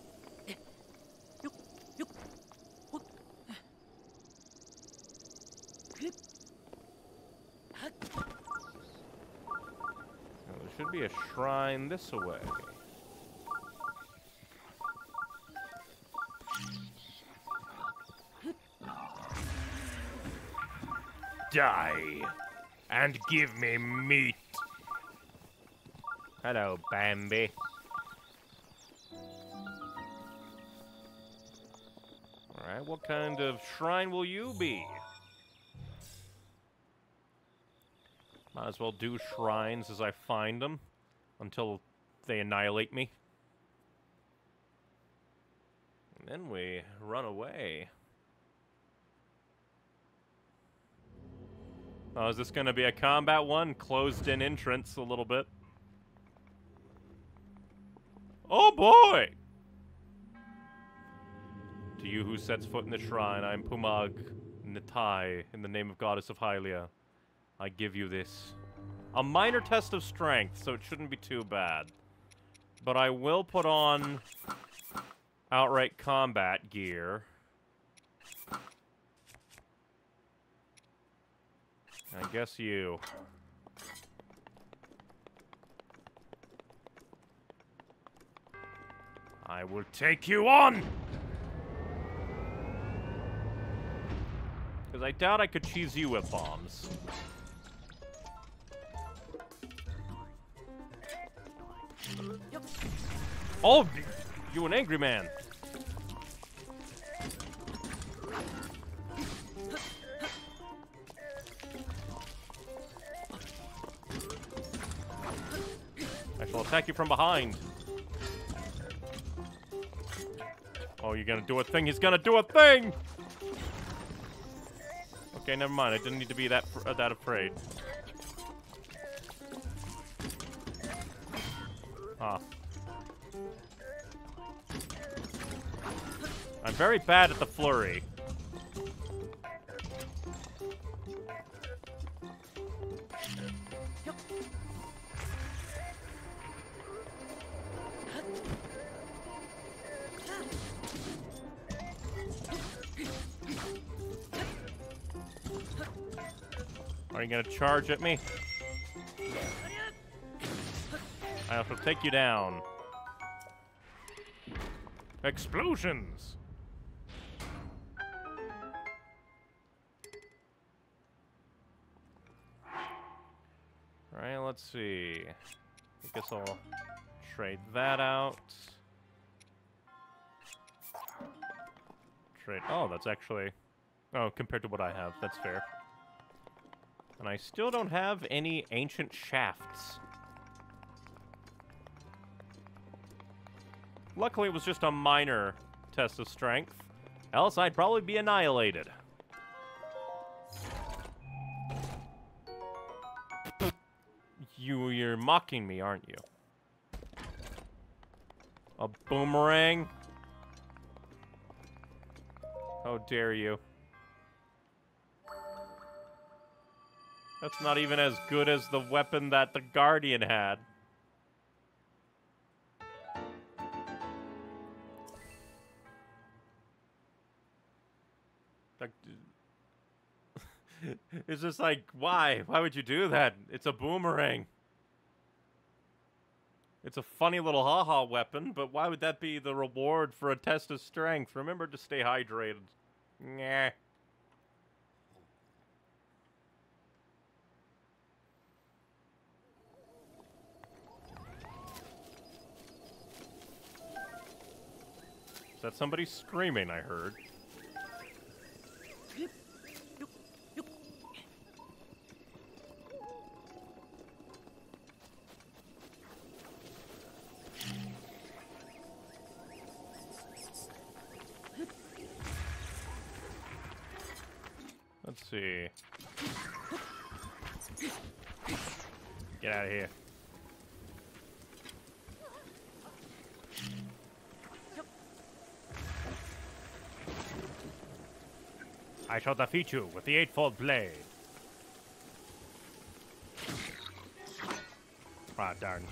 Speaker 1: there should be a shrine this way. Die and give me meat. Hello, Bambi. Alright, what kind of shrine will you be? Might as well do shrines as I find them until they annihilate me. And then we run away. Oh, is this going to be a combat one? Closed in entrance a little bit. Oh boy! To you who sets foot in the shrine, I am Pumaag Nitae, in the name of Goddess of Hylia. I give you this. A minor test of strength, so it shouldn't be too bad. But I will put on outright combat gear. I guess you. I will take you on! Because I doubt I could cheese you with bombs. Oh, you an angry man. Shall attack you from behind. Oh, you're gonna do a thing. He's gonna do a thing! Okay, never mind. I didn't need to be that uh, that afraid. Ah. I'm very bad at the flurry. Gonna charge at me? I shall take you down. Explosions! Alright, let's see. I guess I'll trade that out. Trade. Oh, that's actually. Oh, compared to what I have, that's fair. And I still don't have any ancient shafts. Luckily, it was just a minor test of strength. Else, I'd probably be annihilated. You, you're mocking me, aren't you? A boomerang? How dare you? That's not even as good as the weapon that the Guardian had. It's just like, why? Why would you do that? It's a boomerang. It's a funny little haha weapon, but why would that be the reward for a test of strength? Remember to stay hydrated. Nah. Is that somebody screaming I heard? Let's see. Get out of here. I shall defeat you with the Eightfold Blade. Ah, darn.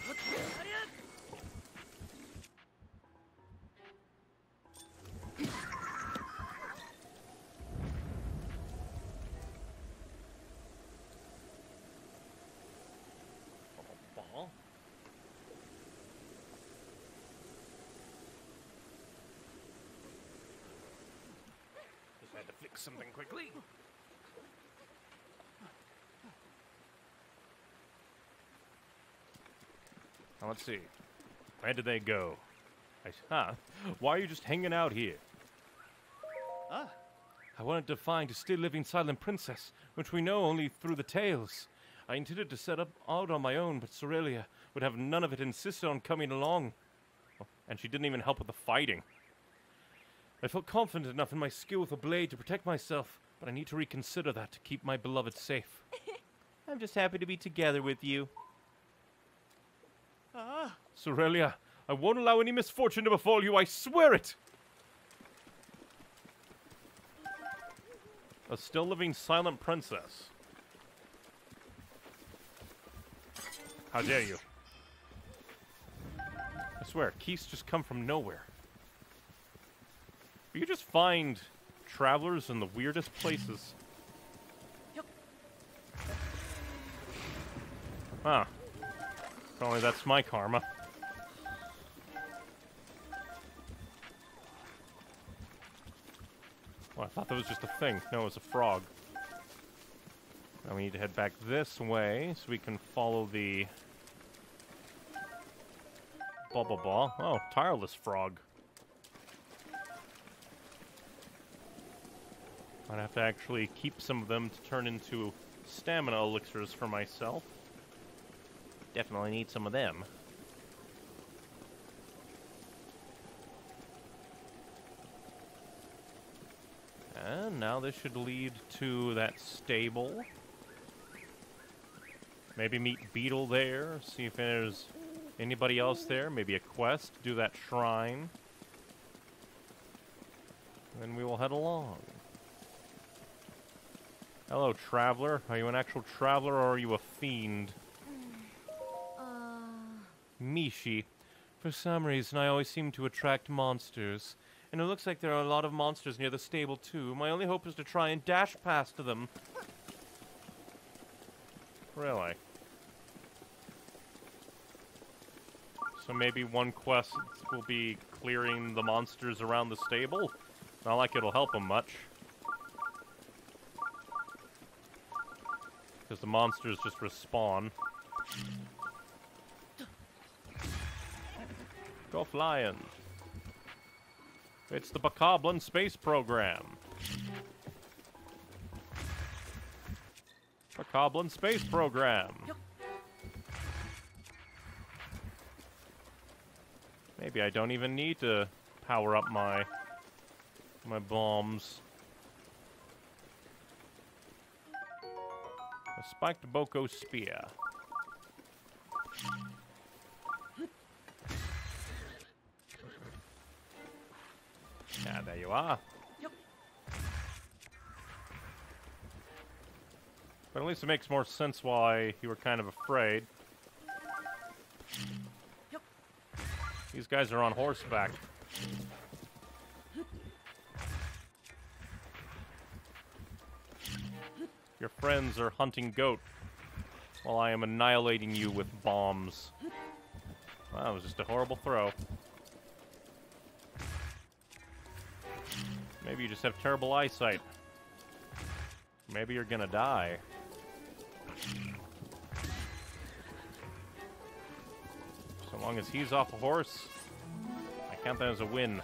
Speaker 1: Ball. Just had to fix something quickly. Now let's see. Where did they go? I, huh? Why are you just hanging out here?
Speaker 4: Ah,
Speaker 1: I wanted to find a still living silent princess, which we know only through the tales. I intended to set up out on my own, but Sorelia would have none of it, insisted on coming along. Oh, And she didn't even help with the fighting. I felt confident enough in my skill with a blade to protect myself, but I need to reconsider that to keep my beloved safe.
Speaker 2: I'm just happy to be together with you.
Speaker 4: Ah,
Speaker 1: Sorelia, I won't allow any misfortune to befall you, I swear it! A still living silent princess. How dare you? I swear, Keese just come from nowhere. You just find travelers in the weirdest places. Ah. Huh. Probably that's my karma. Well, I thought that was just a thing. No, it was a frog. Now we need to head back this way so we can follow the bubble ball. Oh, tireless frog. I'd have to actually keep some of them to turn into stamina elixirs for myself.
Speaker 2: Definitely need some of them.
Speaker 1: And now this should lead to that stable. Maybe meet Beedle there, see if there's anybody else there, maybe a quest, do that shrine. Then we will head along. Hello, traveler. Are you an actual traveler or are you a fiend? Mm, uh. Mishi. For some reason, I always seem to attract monsters. And it looks like there are a lot of monsters near the stable, too. My only hope is to try and dash past them. Really? So maybe one quest will be clearing the monsters around the stable? Not like it'll help them much. Because the monsters just respawn. Go flying. It's the Bokoblin space program. Bokoblin space program. Maybe I don't even need to power up my my bombs. Spiked Boko spear. Yeah, there you are. But at least it makes more sense why you were kind of afraid. These guys are on horseback. Your friends are hunting goat while I am annihilating you with bombs. Wow, that was just a horrible throw. Maybe you just have terrible eyesight. Maybe you're gonna die. So long as he's off a horse, I count that as a win.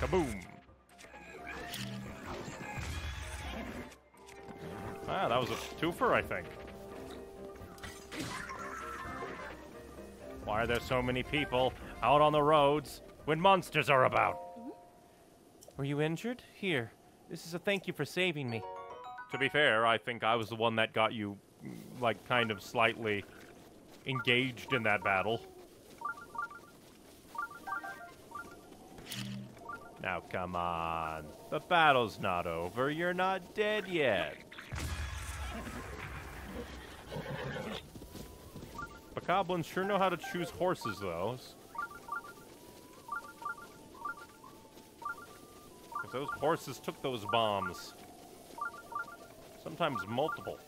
Speaker 1: Kaboom! Ah, that was a twofer, I think. Why are there so many people out on the roads when monsters are about?
Speaker 2: Were you injured? Here. This is a thank you for saving me.
Speaker 1: To be fair, I think I was the one that got you, mm, like, kind of slightly engaged in that battle. Now, come on. The battle's not over. You're not dead yet. Bokoblins sure know how to choose horses, though. Because those horses took those bombs. Sometimes multiple.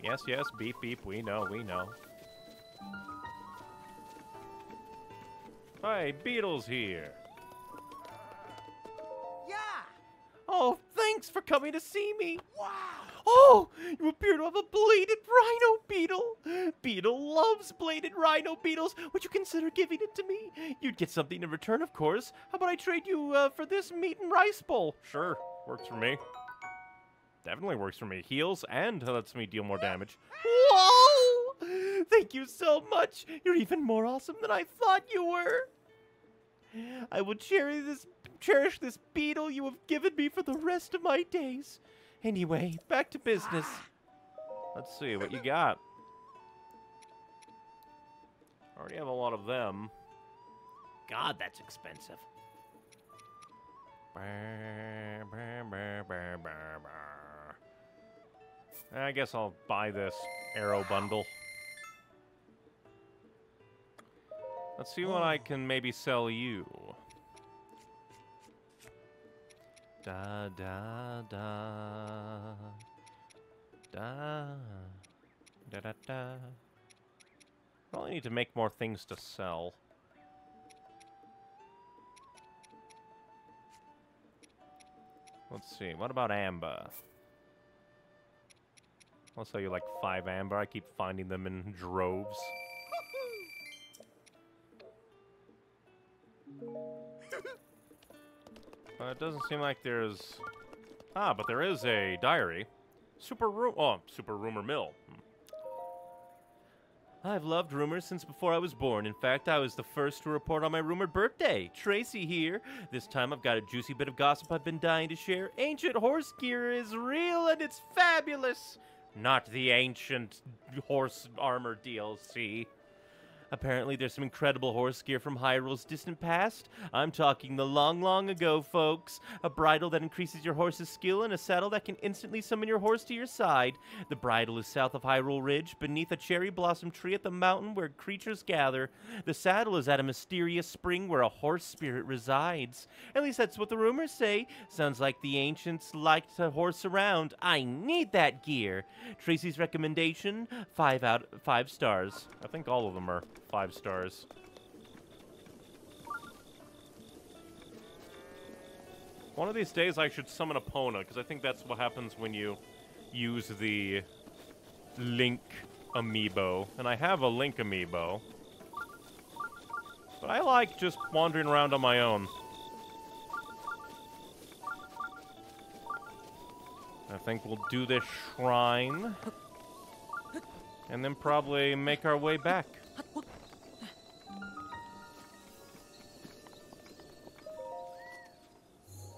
Speaker 1: Yes, yes, beep, beep, we know, we know. Hey, Beedle's here.
Speaker 4: yeah!
Speaker 2: Oh, thanks for coming to see me.
Speaker 4: Wow!
Speaker 1: Oh, you appear to have a bladed rhino beetle. Beedle loves bladed rhino beetles. Would you consider giving it to me? You'd get something in return, of course. How about I trade you uh, for this meat and rice bowl? Sure, works for me. Definitely works for me. Heals and lets me deal more damage. Whoa! Thank you so much. You're even more awesome than I thought you were. I will cherish this, cherish this beetle you have given me for the rest of my days. Anyway, back to business. Let's see what you got. I Already have a lot of them. God, that's expensive. I guess I'll buy this arrow bundle. Let's see what I can maybe sell you. Da da da da da da da. Probably need to make more things to sell. Let's see. What about amber? I'll sell you like five amber. I keep finding them in droves. Uh, it doesn't seem like there's... Ah, but there is a diary. Super Ru- Oh, Super Rumor Mill. Hmm. I've loved rumors since before I was born. In fact, I was the first to report on my rumored birthday. Traysi here. This time I've got a juicy bit of gossip I've been dying to share. Ancient horse gear is real and it's fabulous. Not the ancient horse armor DLC. Apparently, there's some incredible horse gear from Hyrule's distant past. I'm talking the long, long ago, folks. A bridle that increases your horse's skill and a saddle that can instantly summon your horse to your side. The bridle is south of Hyrule Ridge, beneath a cherry blossom tree at the mountain where creatures gather. The saddle is at a mysterious spring where a horse spirit resides. At least that's what the rumors say. Sounds like the ancients liked to horse around. I need that gear. Traysi's recommendation: five out, five stars. I think all of them are five stars. One of these days I should summon Epona, because I think that's what happens when you use the Link amiibo. And I have a Link amiibo. But I like just wandering around on my own. I think we'll do this shrine. And then probably make our way back.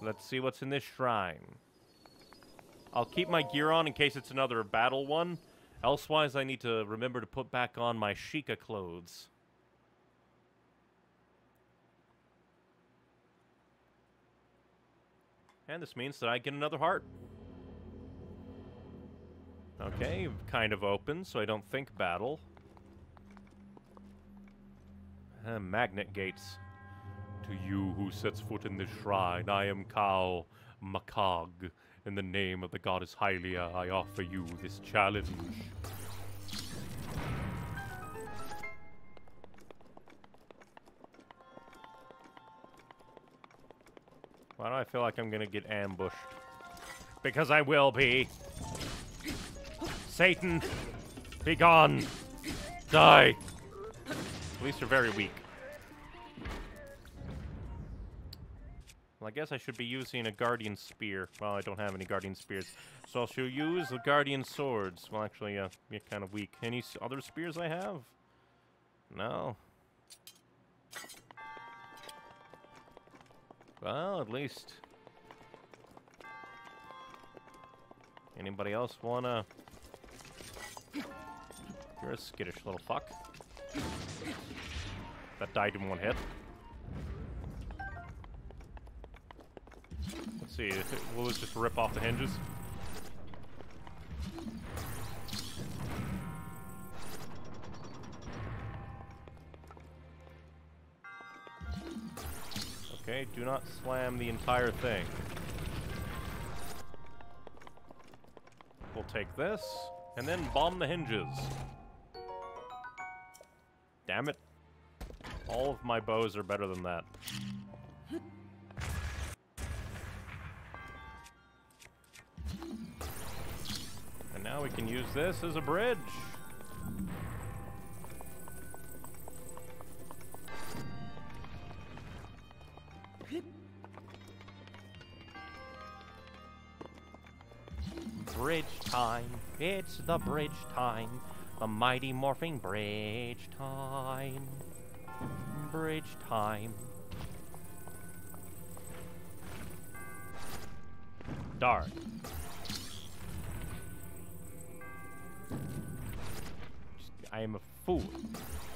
Speaker 1: Let's see what's in this shrine. I'll keep my gear on in case it's another battle one. Elsewise, I need to remember to put back on my Sheikah clothes. And this means that I get another heart. Okay, kind of open, so I don't think battle. Uh, magnet gates. To you who sets foot in this shrine, I am Ka'o Makagh. In the name of the goddess Hylia, I offer you this challenge. Why do I feel like I'm gonna get ambushed? Because I will be. Satan, be gone. Die. Least you're very weak. I guess I should be using a Guardian Spear. Well, I don't have any Guardian Spears. So I shall use the Guardian Swords. Well, actually, uh, you're kind of weak. Any other spears I have? No. Well, at least... Anybody else wanna... You're a skittish little fuck. That died in one hit. See, will it just rip off the hinges? Okay, do not slam the entire thing. We'll take this, and then bomb the hinges. Damn it. All of my bows are better than that. Now we can use this as a bridge. Bridge time, it's the bridge time, the mighty morphing bridge time. Bridge time. Darn. I am a fool.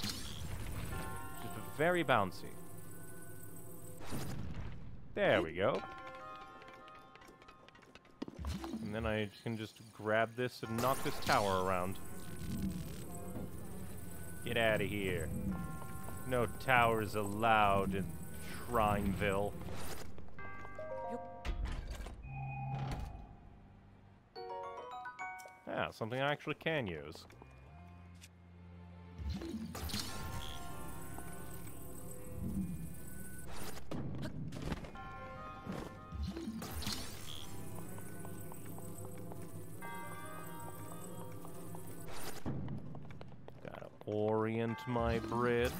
Speaker 1: Just very bouncy. There we go. And then I can just grab this and knock this tower around. Get out of here. No towers allowed in Shrineville. Something I actually can use. Gotta orient my bridge.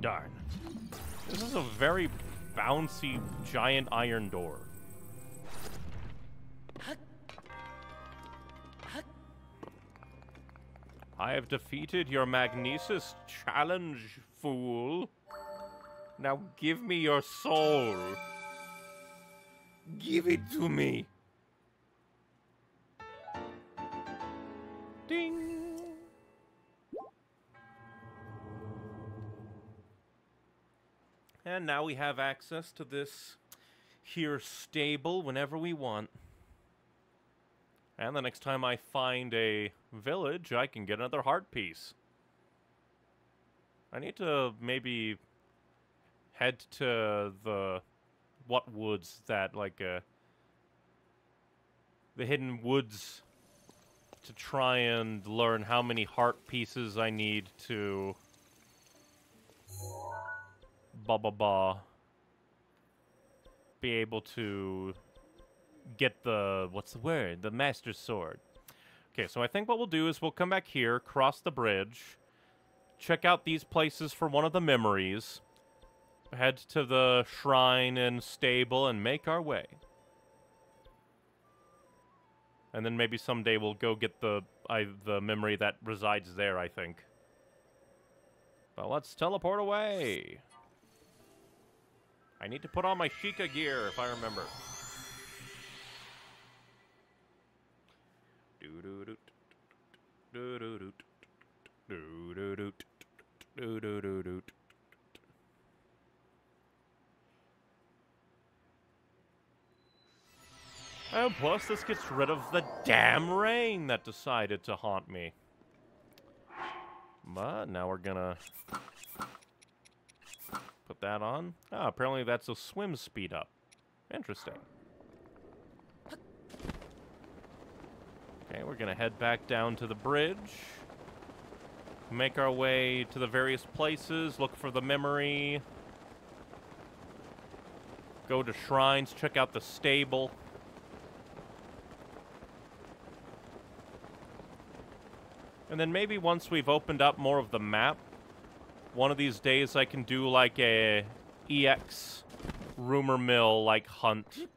Speaker 1: Darn. This is a very bouncy giant iron door. I have defeated your Magnesis challenge, fool. Now give me your soul. Give it to me. Ding. And now we have access to this here stable whenever we want. And the next time I find a village, I can get another heart piece. I need to maybe head to the what woods that like uh the hidden woods to try and learn how many heart pieces I need to ba ba ba be able to get the what's the word? The master sword. Okay so i think what we'll do is we'll come back here cross the bridge check out these places for one of the memories head to the shrine and stable and make our way. And then maybe someday we'll go get the I, the memory that resides there i think. But let's teleport away I need to put on my Sheikah gear if I remember. And plus, this gets rid of the damn rain that decided to haunt me. But now we're gonna put that on. Ah, apparently that's a swim speed up. Interesting. Okay, we're gonna head back down to the bridge. Make our way to the various places, look for the memory. Go to shrines, check out the stable. And then maybe once we've opened up more of the map, one of these days I can do like a EX rumor mill like hunt.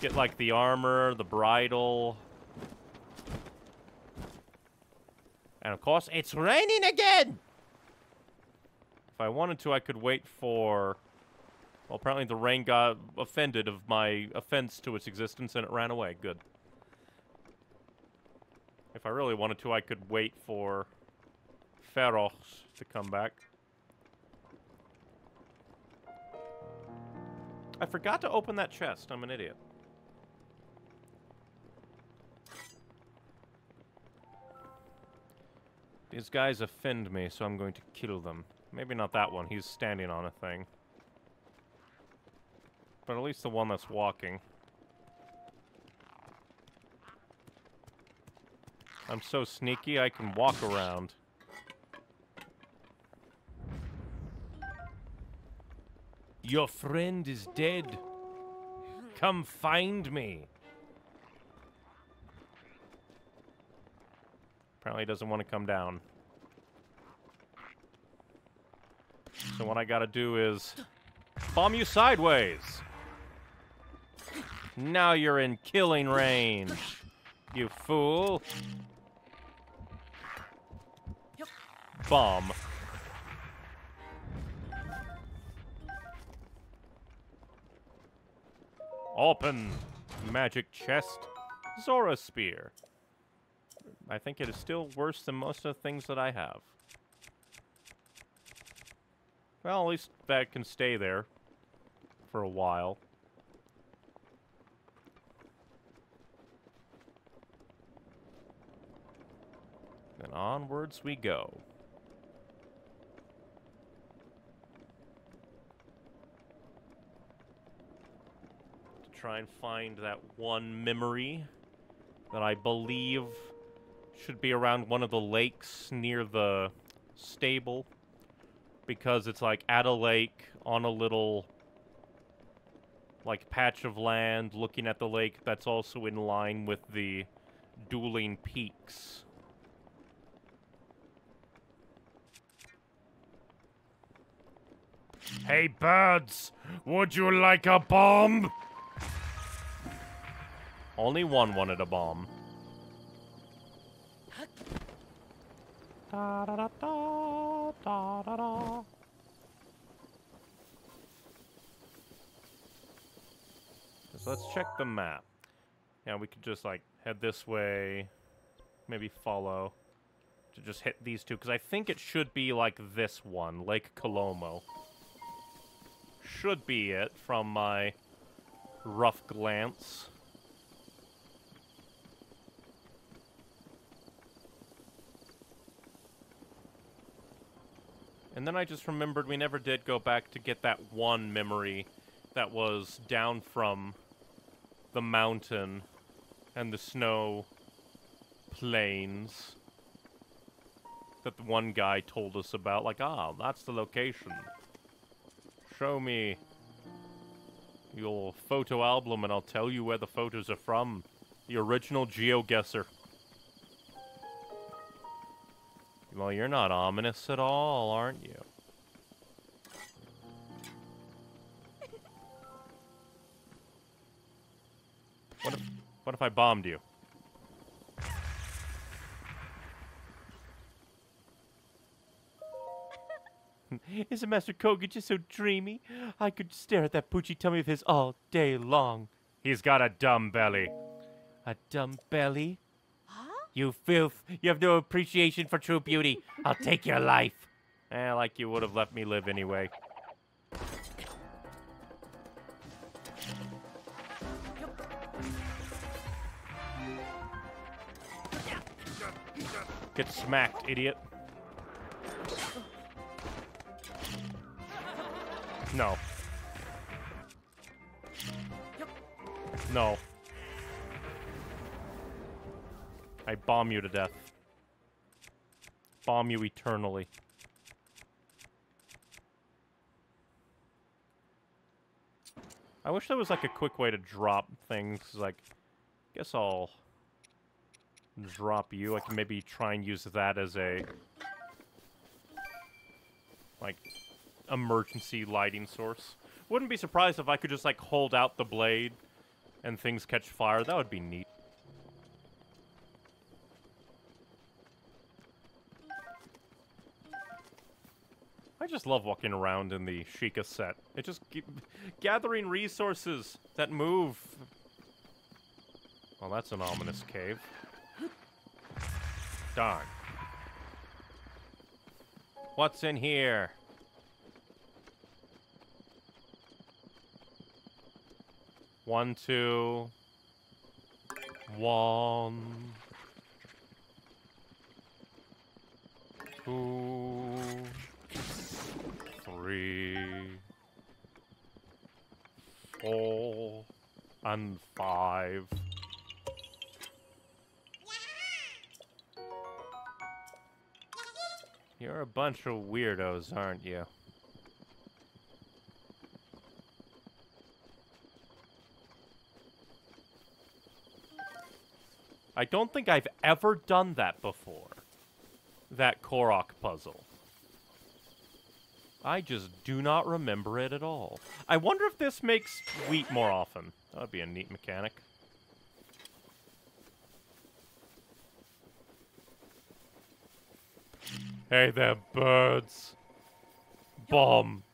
Speaker 1: Get like the armor, the bridle. And of course, it's raining again! If I wanted to, I could wait for... Well, apparently the rain got offended of my offense to its existence and it ran away. Good. If I really wanted to, I could wait for Ferox to come back. I forgot to open that chest. I'm an idiot. These guys offend me, so I'm going to kill them. Maybe not that one. He's standing on a thing. But at least the one that's walking. I'm so sneaky, I can walk around. Your friend is dead. Come find me. Apparently he doesn't want to come down. So what I gotta do is bomb you sideways. Now you're in killing range, you fool. Bomb. Open. Magic chest. Zora spear. I think it is still worse than most of the things that I have. Well, at least that can stay there for a while. And onwards we go. Try and find that one memory that I believe should be around one of the lakes near the stable because it's like at a lake on a little like patch of land looking at the lake that's also in line with the dueling peaks. Hey birds, would you like a bomb? Only one wanted a bomb. Da da da. So let's check the map. Yeah, we could just like head this way, maybe follow to just hit these two because I think it should be like this one, Lake Colomo. Should be it from my rough glance. And then I just remembered we never did go back to get that one memory that was down from the mountain and the snow plains that the one guy told us about. Like, ah, that's the location. Show me your photo album and I'll tell you where the photos are from. The original GeoGuessr. Well, you're not ominous at all, aren't you? What if, what if I bombed you?
Speaker 2: Isn't Master Kohga just so dreamy? I could stare at that poochy tummy of his all day long.
Speaker 1: He's got a dumb belly.
Speaker 2: A dumb belly? You filth! You have no appreciation for true beauty. I'll take your life.
Speaker 1: Eh, like you would have let me live anyway. Get smacked, idiot. No. No. I bomb you to death. Bomb you eternally. I wish there was like a quick way to drop things. Like, guess I'll drop you. I can maybe try and use that as a like emergency lighting source. Wouldn't be surprised if I could just like hold out the blade and things catch fire. That would be neat. I just love walking around in the Sheikah set. It just gathering resources that move. Well, that's an ominous cave. Darn. What's in here? One, two, one, two, three, four, and five. You're a bunch of weirdos, aren't you? I don't think I've ever done that before. That Korok puzzle. I just do not remember it at all. I wonder if this makes wheat more often. That would be a neat mechanic. Hey there, birds. Bomb.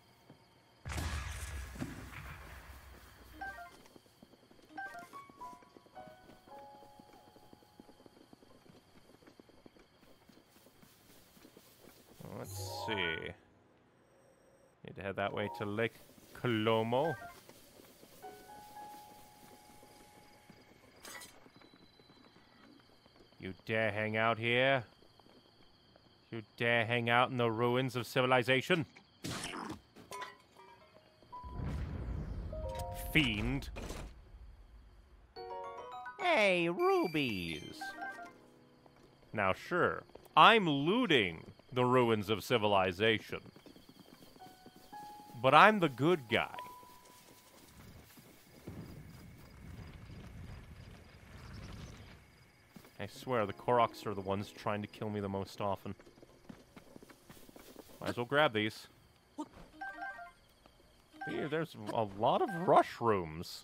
Speaker 1: Let's see. Need to head that way to Lake Colomo. You dare hang out here? You dare hang out in the ruins of civilization? Fiend. Hey, rubies. Now, sure, I'm looting the ruins of civilization. But I'm the good guy. I swear, the Koroks are the ones trying to kill me the most often. Might as well grab these. Here, there's a lot of rushrooms.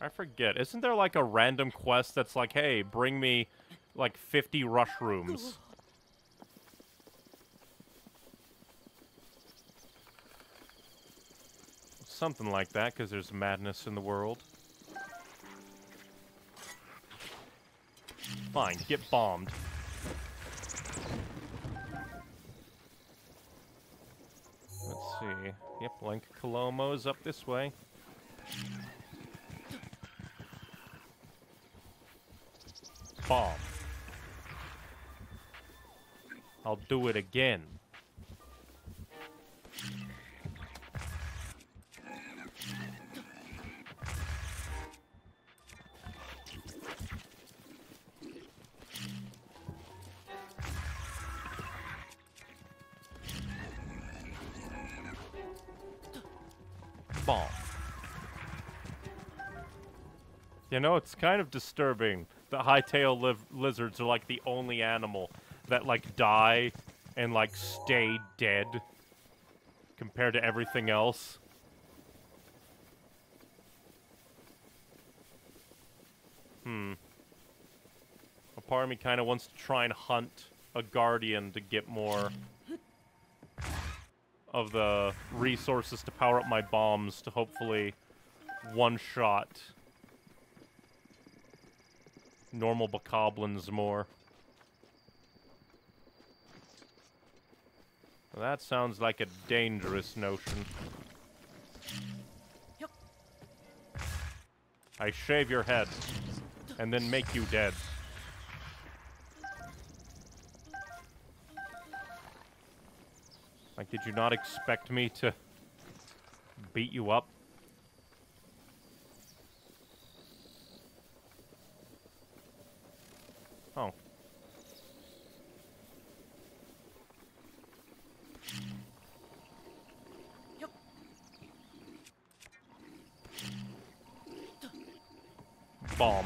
Speaker 1: I forget. Isn't there like a random quest that's like, hey, bring me like 50 rush rooms? Something like that, because there's madness in the world. Fine, get bombed. Let's see. Yep, Link Colomo's up this way. Bomb. I'll do it again. Bomb. You know, it's kind of disturbing that hightail liv- lizards are like the only animal that like die and like stay dead compared to everything else. Hmm. A part of me kind of wants to try and hunt a guardian to get more of the resources to power up my bombs to hopefully one shot normal bokoblins more. Well, that sounds like a dangerous notion. I shave your head and then make you dead. Like, did you not expect me to beat you up? Oh. Bomb.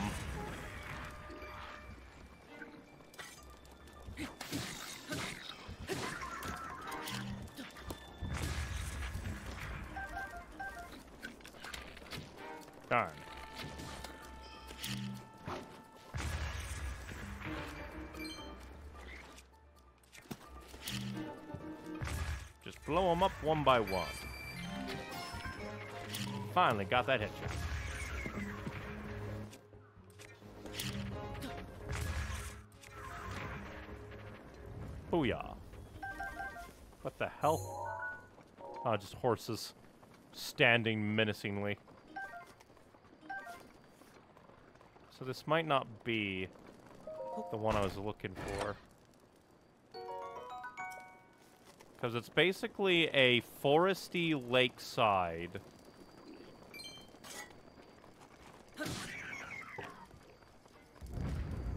Speaker 1: Darn. Blow them up one by one. Finally got that headshot. Booyah. What the hell? Oh, just horses standing menacingly. So this might not be the one I was looking for. Because it's basically a foresty lakeside.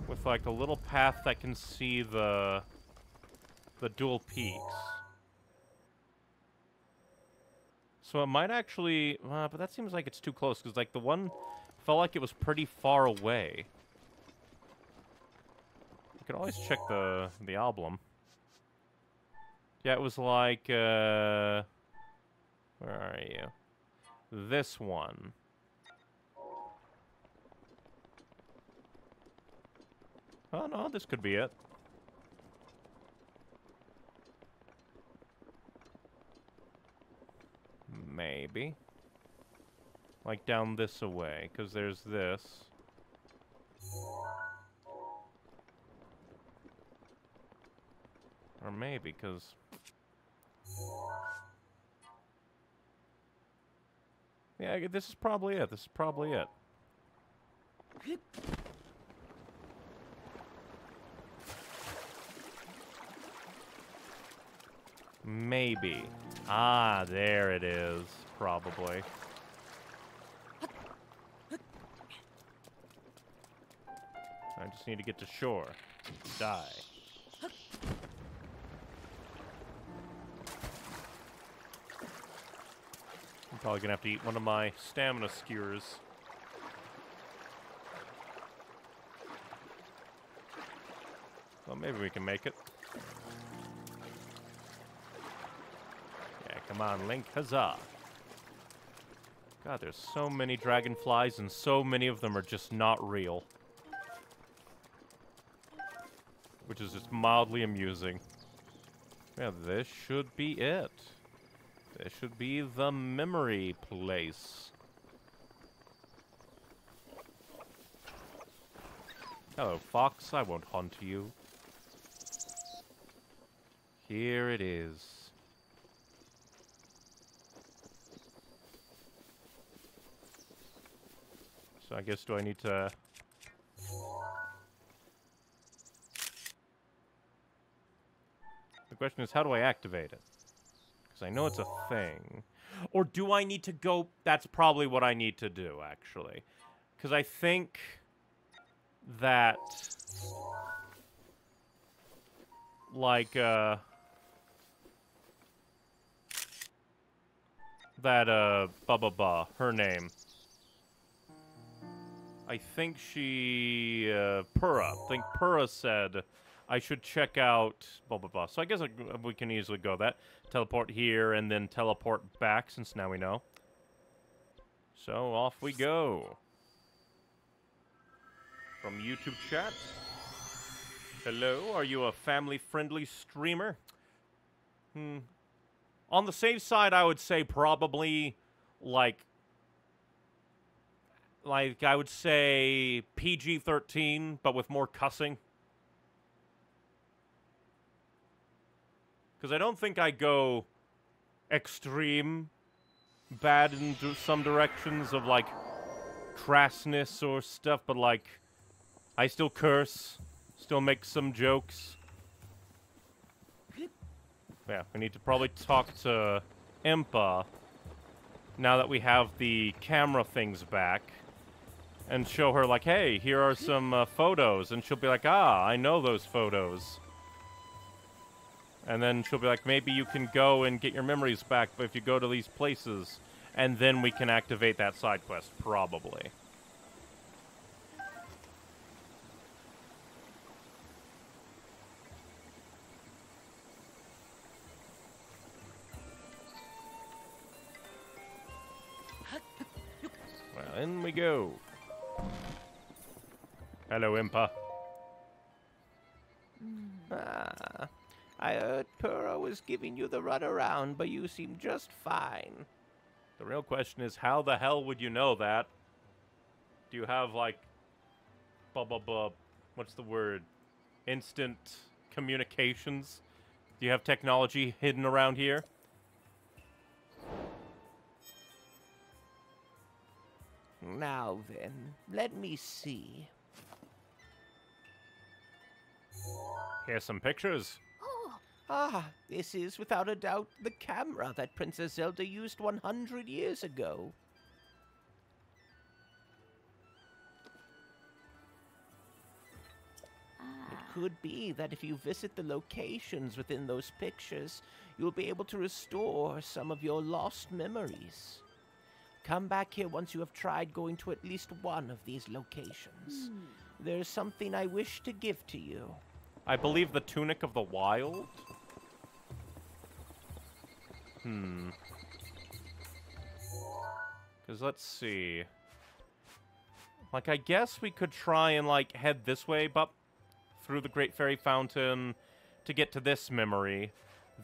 Speaker 1: With like a little path that can see the the dual peaks. So it might actually, uh, but that seems like it's too close because like the one felt like it was pretty far away. You could always check the the album. Yeah, it was like, uh, where are you? This one. Oh no, this could be it. Maybe. Like down this away, because there's this. Or maybe, because... Yeah, this is probably it. This is probably it. Maybe. Ah, there it is. Probably. I just need to get to shore. Die. Probably gonna have to eat one of my stamina skewers. Well, maybe we can make it. Yeah, come on, Link. Huzzah. God, there's so many dragonflies, and so many of them are just not real. Which is just mildly amusing. Yeah, this should be it. This should be the memory place. Hello, Fox. I won't haunt you. Here it is. So I guess do I need to... The question is, how do I activate it? Because I know it's a thing. Or do I need to go... That's probably what I need to do, actually. Because I think that... Like, uh... That, uh, blah, blah, blah, her name. I think she, uh, Purah. I think Purah said I should check out blah blah blah. So I guess we can easily go that teleport here and then teleport back since now we know. So off we go. From YouTube chat. Hello, are you a family-friendly streamer? Hmm. On the safe side, I would say probably like like I would say PG 13, but with more cussing. Because I don't think I go extreme bad in some directions of like crassness or stuff, but like I still curse, still make some jokes. Yeah, we need to probably talk to Impa now that we have the camera things back and show her like, hey, here are some uh, photos, and she'll be like, ah, I know those photos. And then she'll be like, maybe you can go and get your memories back, but if you go to these places, and then we can activate that side quest, probably. Well, in we go. Hello, Impa.
Speaker 5: Ah, I heard Purah was giving you the runaround, but you seem just fine.
Speaker 1: The real question is, how the hell would you know that? Do you have like, blah blah blah, what's the word? Instant communications? Do you have technology hidden around here?
Speaker 5: Now then, let me see.
Speaker 1: Here's some pictures.
Speaker 5: Ah, this is without a doubt the camera that Princess Zelda used 100 years ago. It could be that if you visit the locations within those pictures, you'll be able to restore some of your lost memories. Come back here once you have tried going to at least one of these locations. There's something I wish to give to you.
Speaker 1: I believe the Tunic of the Wild? Hmm. Because let's see. Like, I guess we could try and, like, head this way, but through the Great Fairy Fountain to get to this memory.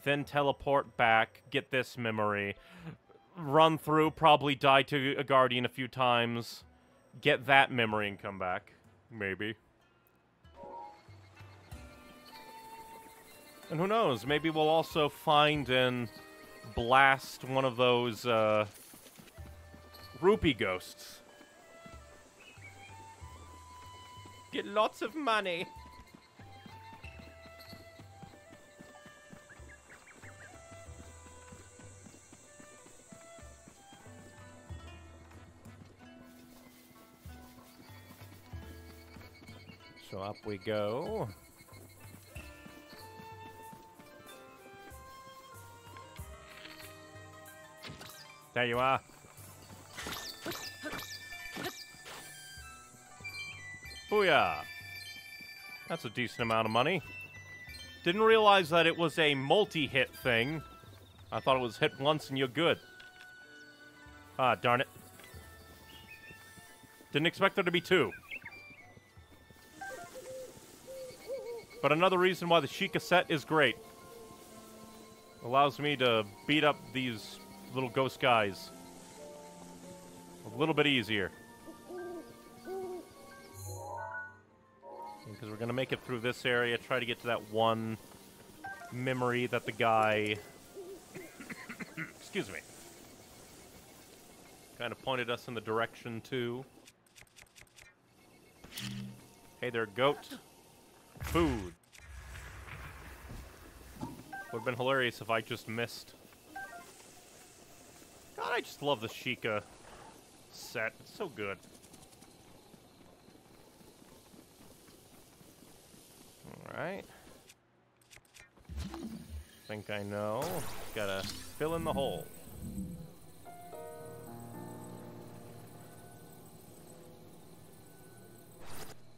Speaker 1: Then teleport back, get this memory. Run through, probably die to a Guardian a few times. Get that memory and come back. Maybe. And who knows? Maybe we'll also find and blast one of those uh, rupee ghosts. Get lots of money. So up we go. There you are. Booyah! That's a decent amount of money. Didn't realize that it was a multi-hit thing. I thought it was hit once and you're good. Ah, darn it. Didn't expect there to be two. But another reason why the Sheikah set is great. Allows me to beat up these little ghost guys a little bit easier. Because we're going to make it through this area, try to get to that one memory that the guy... excuse me. Kind of pointed us in the direction to. Hey there, goat. Food. Would have been hilarious if I just missed. God, I just love the Sheikah set. It's so good. Alright. Think I know. Gotta fill in the hole.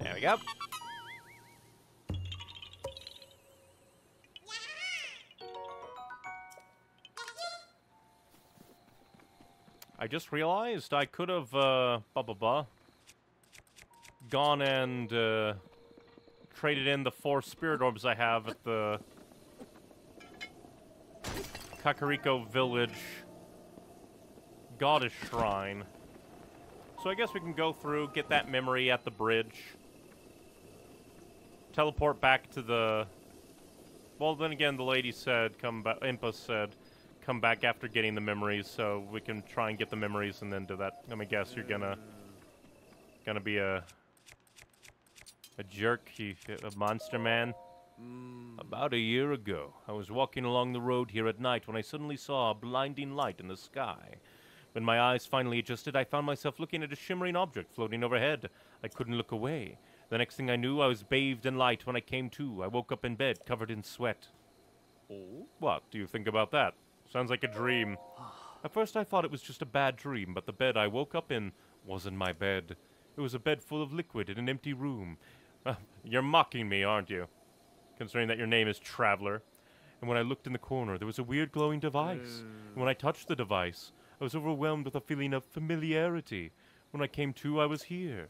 Speaker 1: There we go. I just realized I could have, uh, blah blah blah, gone and, uh, traded in the four spirit orbs I have at the Kakariko Village Goddess Shrine. So I guess we can go through, get that memory at the bridge, teleport back to the. Well, then again, the lady said, come back. Impa said, come back after getting the memories, so we can try and get the memories and then do that. Let me guess, you're gonna gonna be a a jerk, you, a monster man. Mm. About a year ago, I was walking along the road here at night when I suddenly saw a blinding light in the sky. When my eyes finally adjusted, I found myself looking at a shimmering object floating overhead. I couldn't look away. The next thing I knew, I was bathed in light. When I came to, I woke up in bed, covered in sweat. Oh? What do you think about that? Sounds like a dream. At first, I thought it was just a bad dream, but the bed I woke up in wasn't my bed. It was a bed full of liquid in an empty room. Uh, you're mocking me, aren't you? Considering that your name is Traveler. And when I looked in the corner, there was a weird glowing device. And when I touched the device, I was overwhelmed with a feeling of familiarity. When I came to, I was here.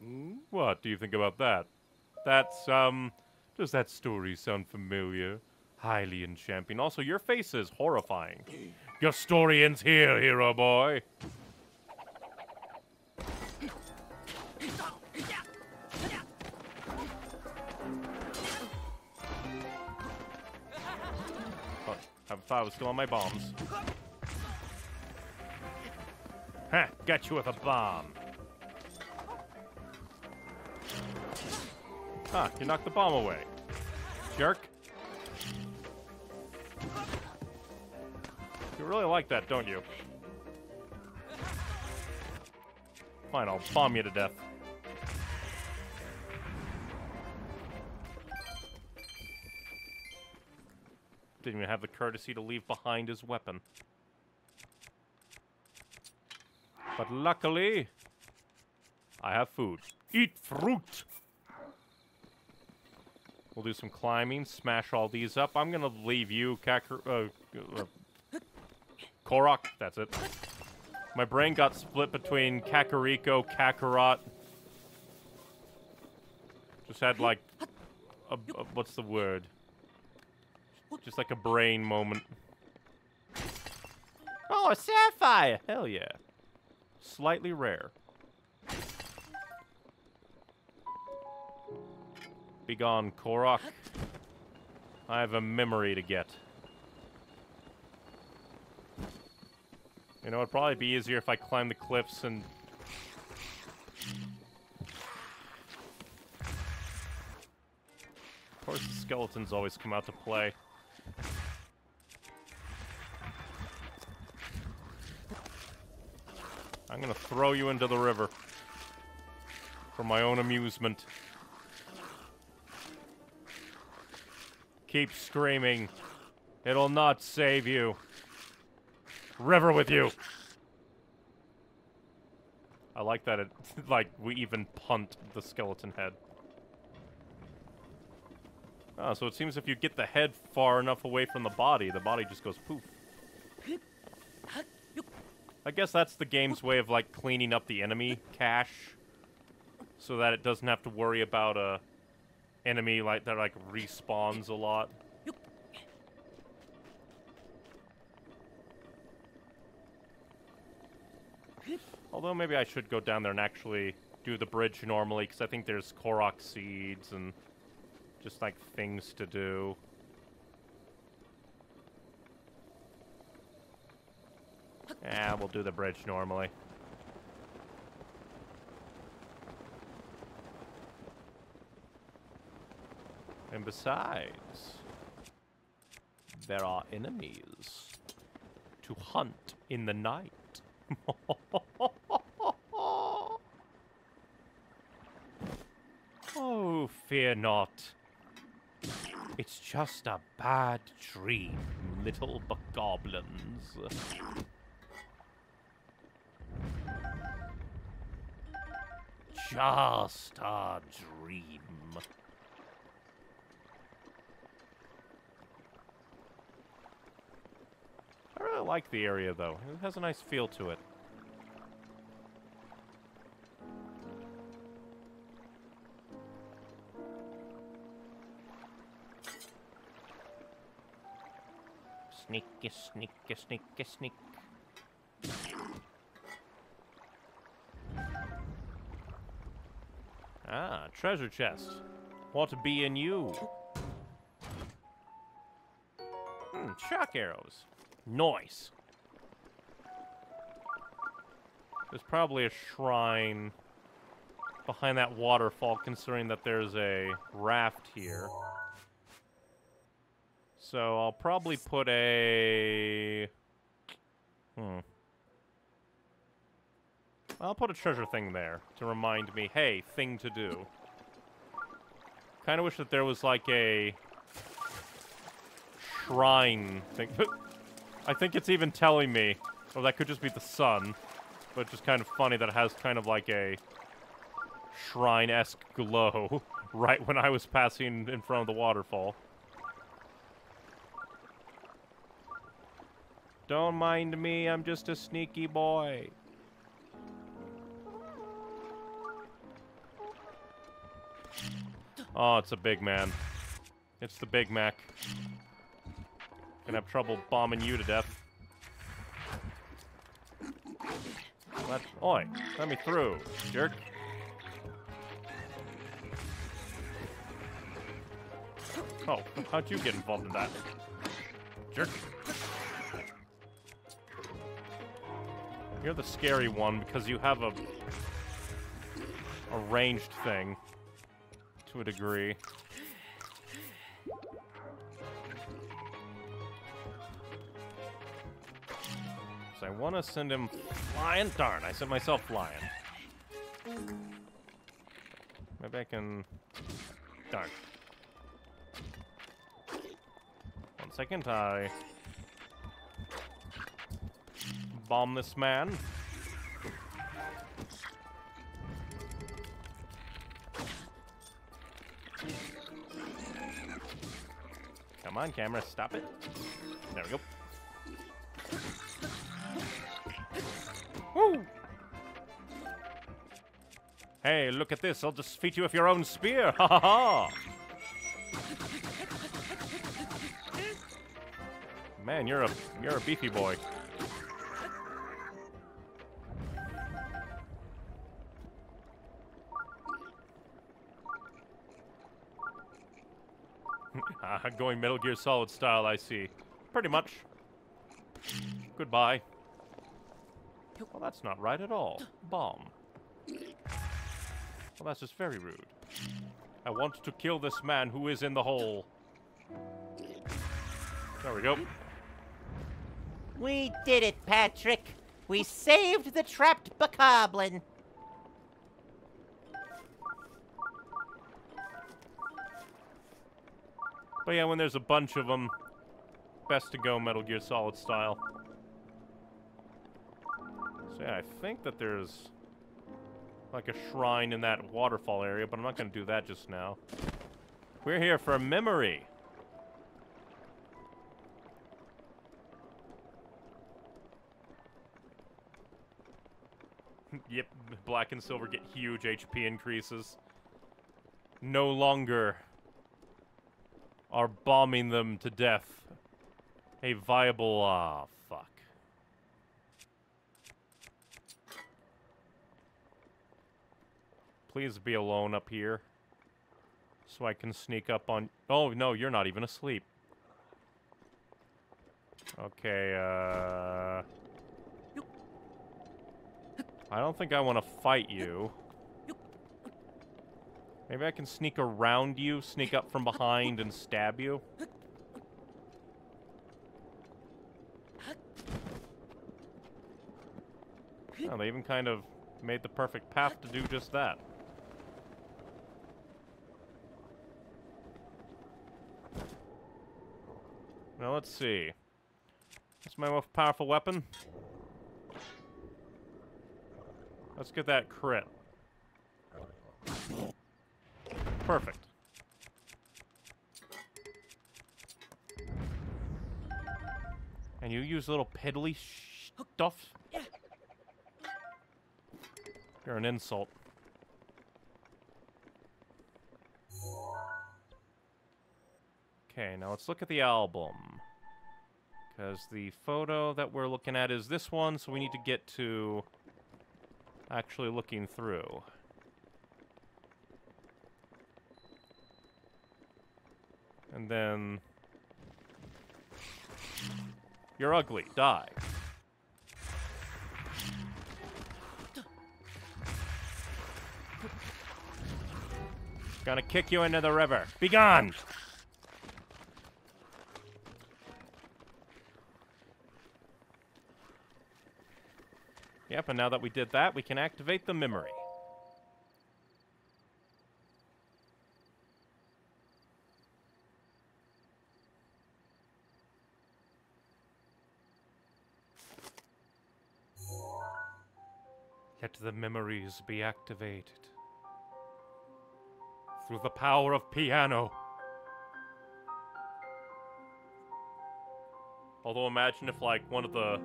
Speaker 1: Hmm? What do you think about that? That's, um, does that story sound familiar? Highly enchanting. Also, your face is horrifying. Your story ends here, hero boy. Oh, I thought I was still on my bombs. Ha! Got you with a bomb. Ah, you knocked the bomb away. Jerk. You really like that, don't you? Fine, I'll bomb you to death. Didn't even have the courtesy to leave behind his weapon. But luckily, I have food. Eat fruit! We'll do some climbing, smash all these up. I'm gonna leave you, Kakar... Uh, uh, Korok, that's it. My brain got split between Kakariko, Kakarot. Just had like a, a- what's the word? Just like a brain moment. Oh, a sapphire! Hell yeah. Slightly rare. Begone, Korok. I have a memory to get. You know, it'd probably be easier if I climbed the cliffs and... Of course, the skeletons always come out to play. I'm gonna throw you into the river. For my own amusement. Keep screaming. It'll not save you. River with you. I like that it, like, we even punt the skeleton head. Ah, so it seems if you get the head far enough away from the body, the body just goes poof. I guess that's the game's way of, like, cleaning up the enemy cache. So that it doesn't have to worry about a enemy, like, that, like, respawns a lot. Although maybe I should go down there and actually do the bridge normally, because I think there's Korok seeds and just like things to do. Yeah, we'll do the bridge normally. And besides, there are enemies to hunt in the night. fear not. It's just a bad dream, little goblins. Just a dream. I really like the area, though. It has a nice feel to it. Sneaky, sneaky, sneaky, sneak. Ah, treasure chest. What be in you? Hmm, shock arrows. Nice. There's probably a shrine behind that waterfall, considering that there's a raft here. So I'll probably put a... Hmm. I'll put a treasure thing there to remind me, hey, thing to do. Kind of wish that there was like a shrine thing. I think it's even telling me, or that could just be the sun, but just kind of funny that it has kind of like a shrine-esque glow right when I was passing in front of the waterfall. Don't mind me, I'm just a sneaky boy. Oh, it's a big man. It's the Big Mac. Gonna have trouble bombing you to death. Let, oi, let me through, jerk. Oh, how'd you get involved in that? Jerk. You're the scary one because you have a a ranged thing to a degree. So I want to send him flying. Darn, I sent myself flying. Maybe I can... Darn. One second, I bomb this man. Come on, camera, stop it. There we go. Woo! Hey, look at this. I'll just feed you with your own spear. Ha ha ha! Man, you're a you're a beefy boy. Going Metal Gear Solid style, I see. Pretty much. Goodbye. Well, that's not right at all. Bomb. Well, that's just very rude. I want to kill this man who is in the hole. There we go.
Speaker 5: We did it, Patrick. We saved the trapped bokoblin.
Speaker 1: But yeah, when there's a bunch of them, best to go Metal Gear Solid style. So yeah, I think that there's like a shrine in that waterfall area, but I'm not going to do that just now. We're here for memory. yep, black and silver get huge HP increases. No longer are bombing them to death. A viable, ah, fuck. Please be alone up here. So I can sneak up on... Oh, no, you're not even asleep. Okay, uh... I don't think I want to fight you. Maybe I can sneak around you, sneak up from behind, and stab you. Oh, they even kind of made the perfect path to do just that. Now let's see. What's my most powerful weapon? Let's get that crit. Perfect. And you use little piddly stuff? You're an insult. Okay, now let's look at the album. Because the photo that we're looking at is this one, so we need to get to actually looking through. And then... You're ugly. Die. Gonna kick you into the river. Be gone! Yep, and now that we did that, we can activate the memory. The memories be activated. Through the power of piano. Although imagine if like one of the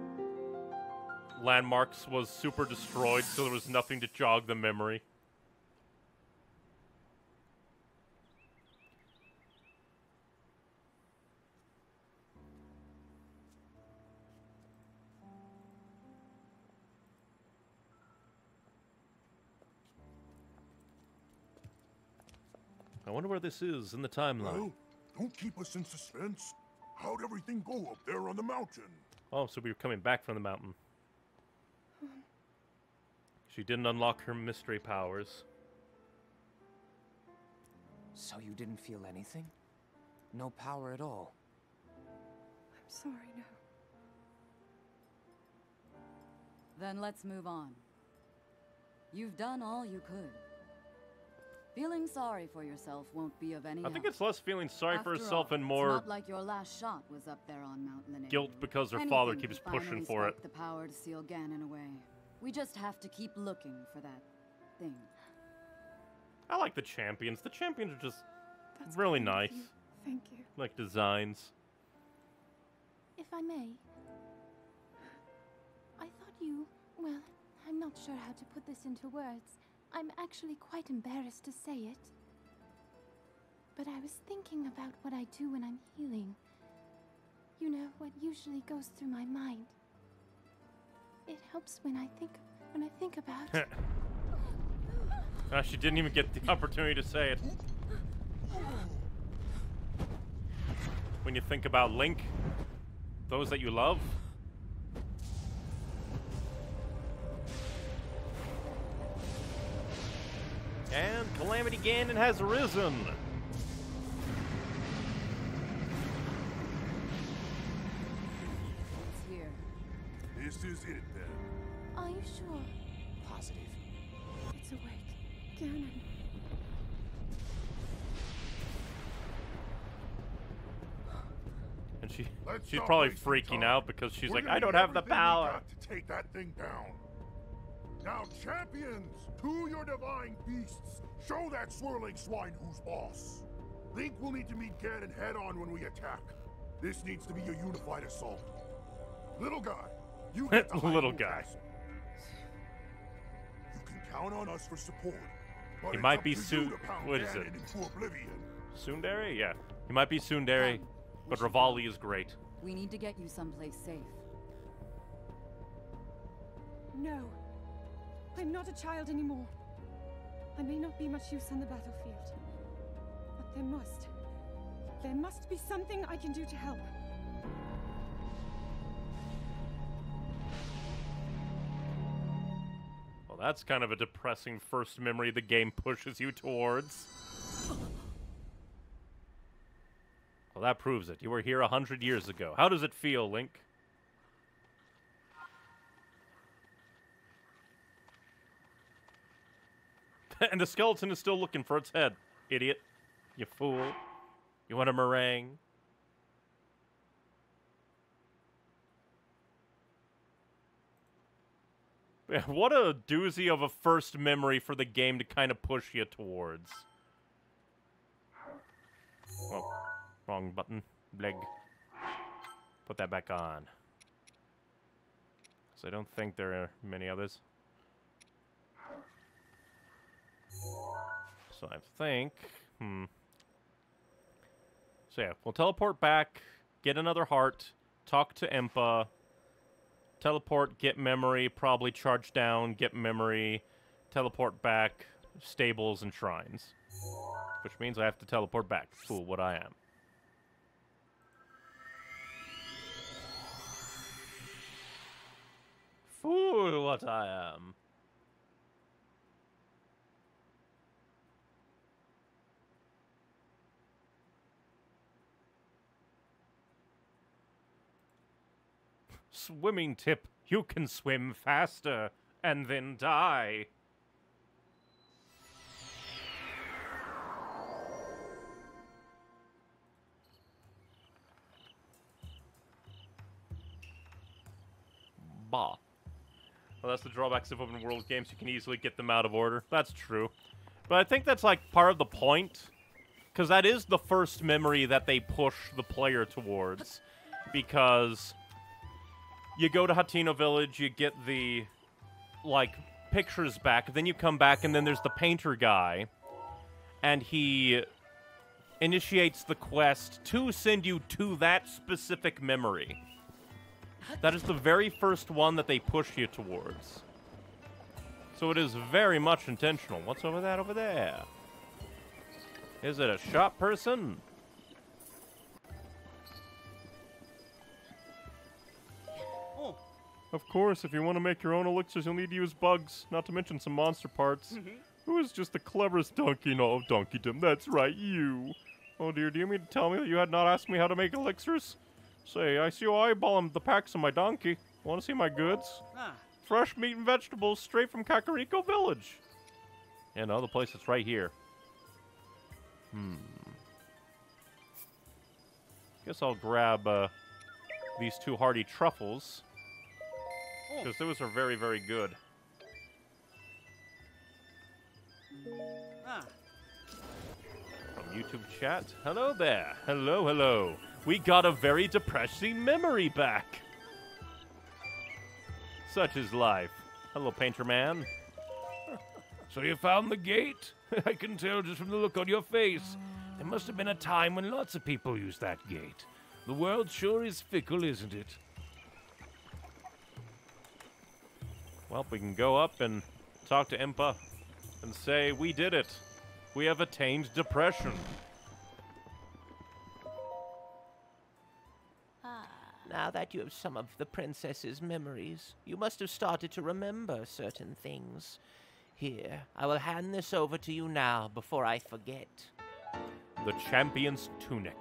Speaker 1: landmarks was super destroyed so there was nothing to jog the memory. Where this is in the timeline.
Speaker 6: Well, don't keep us in suspense. How'd everything go up there on the mountain?
Speaker 1: Oh, so we were coming back from the mountain. She didn't unlock her mystery powers.
Speaker 7: So you didn't feel anything? No power at all?
Speaker 3: I'm sorry now.
Speaker 8: Then let's move on. You've done all you could. Feeling sorry for yourself won't be of any
Speaker 1: I think
Speaker 8: help.
Speaker 1: it's less feeling sorry for
Speaker 8: After
Speaker 1: herself
Speaker 8: all,
Speaker 1: and more
Speaker 8: not like your last shot was up there on Mount Lanayru.
Speaker 1: guilt because her father keeps
Speaker 8: to
Speaker 1: pushing for it.
Speaker 8: the power to seal Ganon away. We just have to keep looking for that thing.
Speaker 1: I like the champions. The champions are just
Speaker 3: That's
Speaker 1: really
Speaker 3: kind of
Speaker 1: nice.
Speaker 3: you. Thank you.
Speaker 1: like designs.
Speaker 9: If I may. I thought you. Well, I'm not sure how to put this into words. I'm actually quite embarrassed to say it. But I was thinking about what I do when I'm healing. You know, what usually goes through my mind. It helps when I think when I think about
Speaker 1: Ah, she didn't even get the opportunity to say it. When you think about Link, those that you love. Calamity Ganon has risen.
Speaker 8: It's here.
Speaker 6: This is it then.
Speaker 9: Are you sure?
Speaker 7: Positive.
Speaker 3: It's awake. Ganon.
Speaker 1: And she
Speaker 6: Let's
Speaker 1: she's probably freaking out because she's
Speaker 6: We're
Speaker 1: like, I don't have the power.
Speaker 6: to take that thing down. Now, champions, to your divine beasts, show that swirling swine who's boss. Link will need to meet Ganon head on when we attack. This needs to be a unified assault. Little guy, you get the
Speaker 1: Little guy.
Speaker 6: Castle. You can count on us for support. But
Speaker 1: He might be
Speaker 6: to you
Speaker 1: Su-
Speaker 6: to pound
Speaker 1: what is
Speaker 6: Ganon
Speaker 1: it?
Speaker 6: Into oblivion.
Speaker 1: Sundari? Yeah. He might be Sundari,
Speaker 8: Come,
Speaker 1: but
Speaker 8: should
Speaker 1: Revali is great.
Speaker 8: We need to get you someplace safe.
Speaker 3: No. I'm not a child anymore. I may not be much use on the battlefield. But there must. There must be something I can do to help.
Speaker 1: Well, that's kind of a depressing first memory the game pushes you towards. Well, that proves it. You were here a hundred years ago. How does it feel, Link? and the skeleton is still looking for its head. Idiot. You fool. You want a meringue? What a doozy of a first memory for the game to kind of push you towards. Oh, wrong button. Bleg. Put that back on. So I don't think there are many others. So I think, hmm. So yeah, we'll teleport back, get another heart, talk to Impa, teleport, get memory, probably charge down, get memory, teleport back, stables and shrines. Which means I have to teleport back. Fool, what I am. Fool, what I am. Swimming tip. You can swim faster and then die. Bah. Well, that's the drawbacks of open world games. You can easily get them out of order. That's true. But I think that's like part of the point. Because that is the first memory that they push the player towards. Because you go to Hateno Village, you get the like pictures back, then you come back and then there's the painter guy and he initiates the quest to send you to that specific memory. That is the very first one that they push you towards. So it is very much intentional. What's over that over there? Is it a shop person? Of course, if you want to make your own elixirs, you'll need to use bugs, not to mention some monster parts. Who is just the cleverest donkey in all of Donkeydom? That's right, you. Oh dear, do you mean to tell me that you had not asked me how to make elixirs? Say, I see you eyeballing the packs on my donkey. Want to see my goods?
Speaker 4: ah,
Speaker 1: Fresh meat and vegetables straight from Kakariko Village. Yeah, no, the place that's right here. Hmm. Guess I'll grab uh, these two hearty truffles. Because those are very, very good.
Speaker 4: Ah,
Speaker 1: From YouTube chat. Hello there. Hello, hello. We got a very depressing memory back. Such is life. Hello, Painter Man. so you found the gate? I can tell just from the look on your face. There must have been a time when lots of people used that gate. The world sure is fickle, isn't it? Well, we can go up and talk to Impa and say, We did it. We have attained depression. Ah.
Speaker 5: Now that you have some of the princess's memories, you must have started to remember certain things. Here, I will hand this over to you now before I forget.
Speaker 1: The champion's tunic.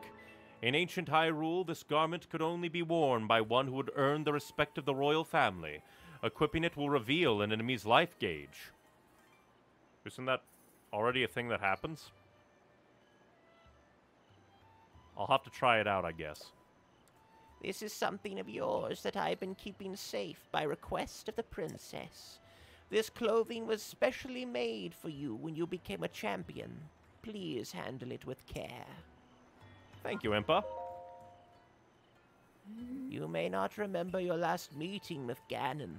Speaker 1: In ancient Hyrule, this garment could only be worn by one who had earned the respect of the royal family. Equipping it will reveal an enemy's life gauge. Isn't that already a thing that happens? I'll have to try it out, I guess.
Speaker 5: This is something of yours that I have been keeping safe by request of the princess. This clothing was specially made for you when you became a champion. Please handle it with care.
Speaker 1: Thank you, Impa.
Speaker 5: You may not remember your last meeting with Ganon,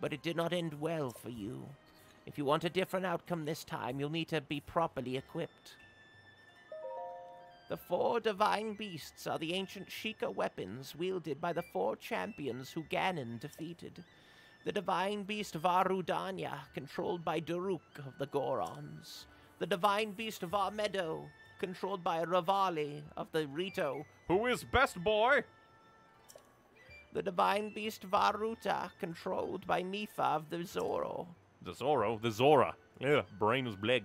Speaker 5: but it did not end well for you. If you want a different outcome this time, you'll need to be properly equipped. The four divine beasts are the ancient Sheikah weapons wielded by the four champions who Ganon defeated. The divine beast Vah Rudania, controlled by Daruk of the Gorons. The divine beast Vah Medoh, controlled by Revali of the Rito.
Speaker 1: Who is best boy?
Speaker 5: The divine beast Vah Ruta, controlled by Mipha of the Zoro.
Speaker 1: The Zoro. The Zora. Yeah, brain was bleg.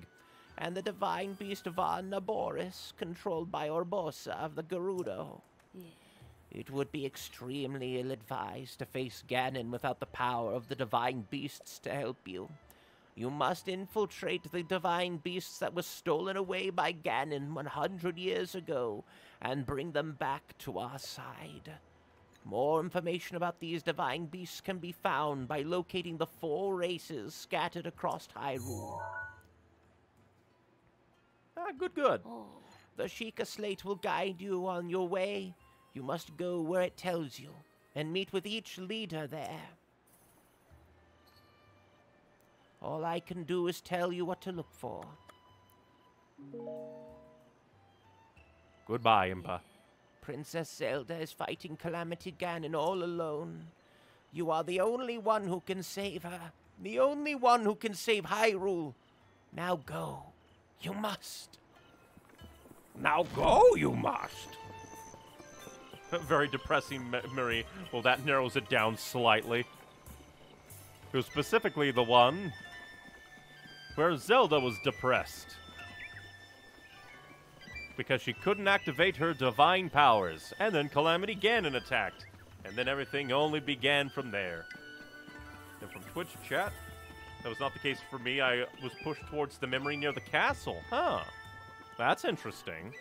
Speaker 5: And the divine beast Vah Naboris, controlled by Urbosa of the Gerudo. It would be extremely ill advised to face Ganon without the power of the divine beasts to help you. You must infiltrate the divine beasts that were stolen away by Ganon 100 years ago and bring them back to our side. More information about these divine beasts can be found by locating the four races scattered across Hyrule.
Speaker 1: Ah, good, good.
Speaker 5: The Sheikah Slate will guide you on your way. You must go where it tells you and meet with each leader there. All I can do is tell you what to look for.
Speaker 1: Goodbye, Impa.
Speaker 5: Princess Zelda is fighting Calamity Ganon all alone. You are the only one who can save her. The only one who can save Hyrule. Now go. You must.
Speaker 1: Now go, you must. Very depressing memory. Well, that narrows it down slightly. Was specifically the one where Zelda was depressed. Because she couldn't activate her divine powers, and then Calamity Ganon attacked. And then everything only began from there. And from Twitch chat, that was not the case for me. I was pushed towards the memory near the castle. Huh. That's interesting.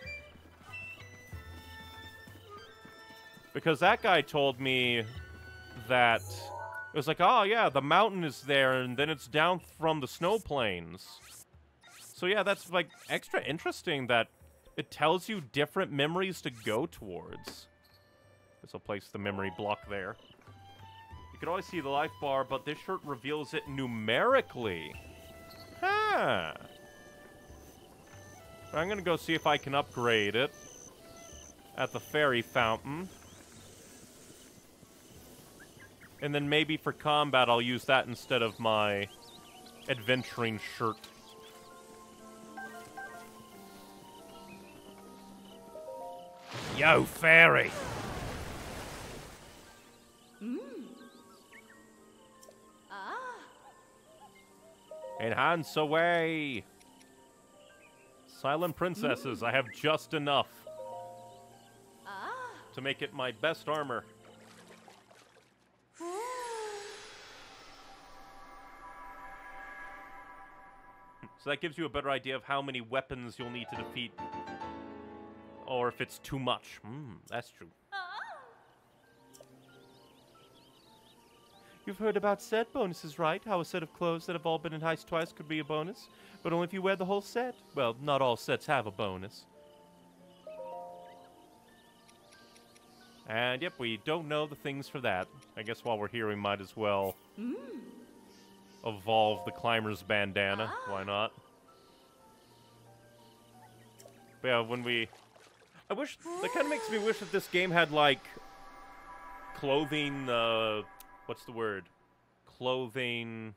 Speaker 1: Because that guy told me that it was like, oh yeah, the mountain is there, and then it's down from the snow plains. So yeah, that's like extra interesting that it tells you different memories to go towards. Guess I'll place the memory block there. You can always see the life bar, but this shirt reveals it numerically. Huh. I'm gonna go see if I can upgrade it at the fairy fountain. And then maybe for combat, I'll use that instead of my adventuring shirt. Yo, fairy!
Speaker 8: Ah,
Speaker 1: Enhance away! Silent princesses, I have just enough
Speaker 8: ah.
Speaker 1: to make it my best armor. So that gives you a better idea of how many weapons you'll need to defeat. Or if it's too much. Hmm, that's true.
Speaker 2: You've heard about set bonuses, right? How a set of clothes that have all been in Heist twice could be a bonus, but only if you wear the whole set. Well, not all sets have a bonus.
Speaker 1: And yep, we don't know the things for that. I guess while we're here, we might as well evolve the climber's bandana. Why not? But yeah, when we. I wish. That kind of makes me wish that this game had, like. Clothing. Uh, what's the word? Clothing.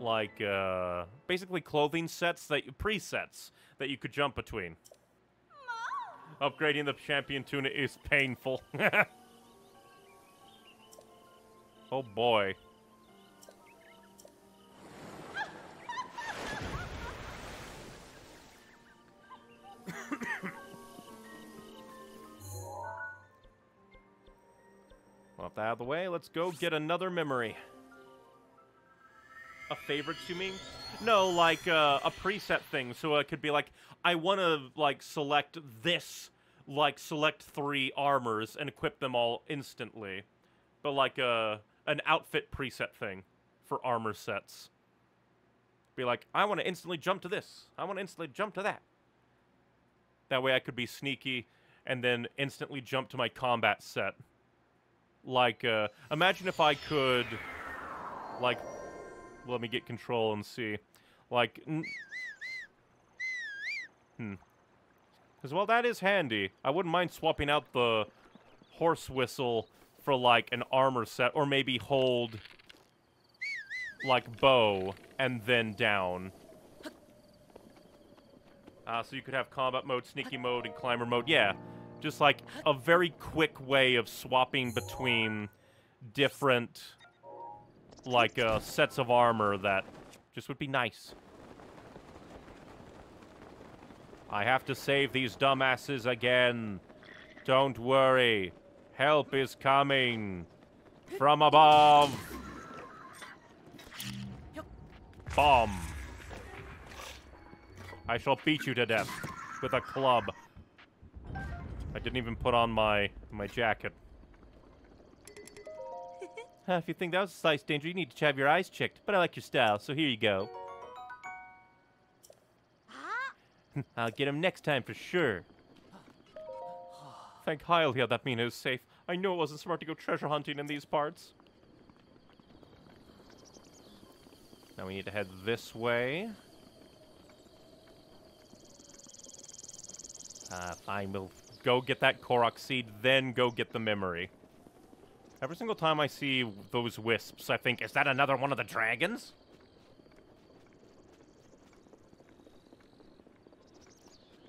Speaker 1: Like, uh. Basically, clothing sets that. Presets that you could jump between. Upgrading the champion tunic is painful. oh boy. Let's go get another memory. A favorite, you mean? No, like uh, a preset thing. So it could be like, I want to like select this, like select three armors and equip them all instantly, but like a an outfit preset thing for armor sets. Be like, I want to instantly jump to this. I want to instantly jump to that. That way, I could be sneaky and then instantly jump to my combat set. Like, uh, imagine if I could, like, let me get control and see. Like, hmm. Because, well, that is handy. I wouldn't mind swapping out the horse whistle for, like, an armor set, or maybe hold, like, bow and then down. Uh, so you could have combat mode, sneaky mode, and climber mode. Yeah, just like a very quick way of swapping between different, like, uh, sets of armor that just would be nice. I have to save these dumbasses again. Don't worry. Help is coming. From above. Bomb. I shall beat you to death with a club. I didn't even put on my my jacket. Huh, if you think that was a slight danger, you need to have your eyes checked. But I like your style, so here you go. I'll get him next time for sure. Thank Hylia that Mina is safe. I know it wasn't smart to go treasure hunting in these parts. Now we need to head this way. Uh, fine, we'll go get that Korok seed, then go get the memory. Every single time I see those wisps, I think, is that another one of the dragons?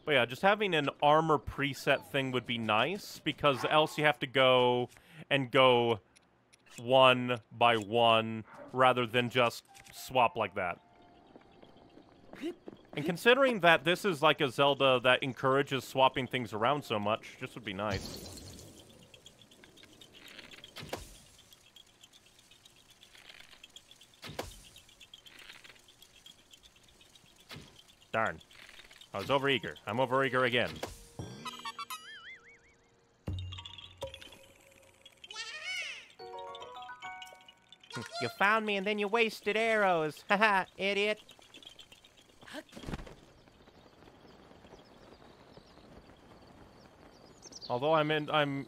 Speaker 1: But yeah, just having an armor preset thing would be nice, because else you have to go and go one by one, rather than just swap like that. And considering that this is like a Zelda that encourages swapping things around so much, this would be nice. Darn. I was overeager. I'm overeager again.
Speaker 5: You found me and then you wasted arrows. Haha, idiot.
Speaker 1: Although I'm in, I'm,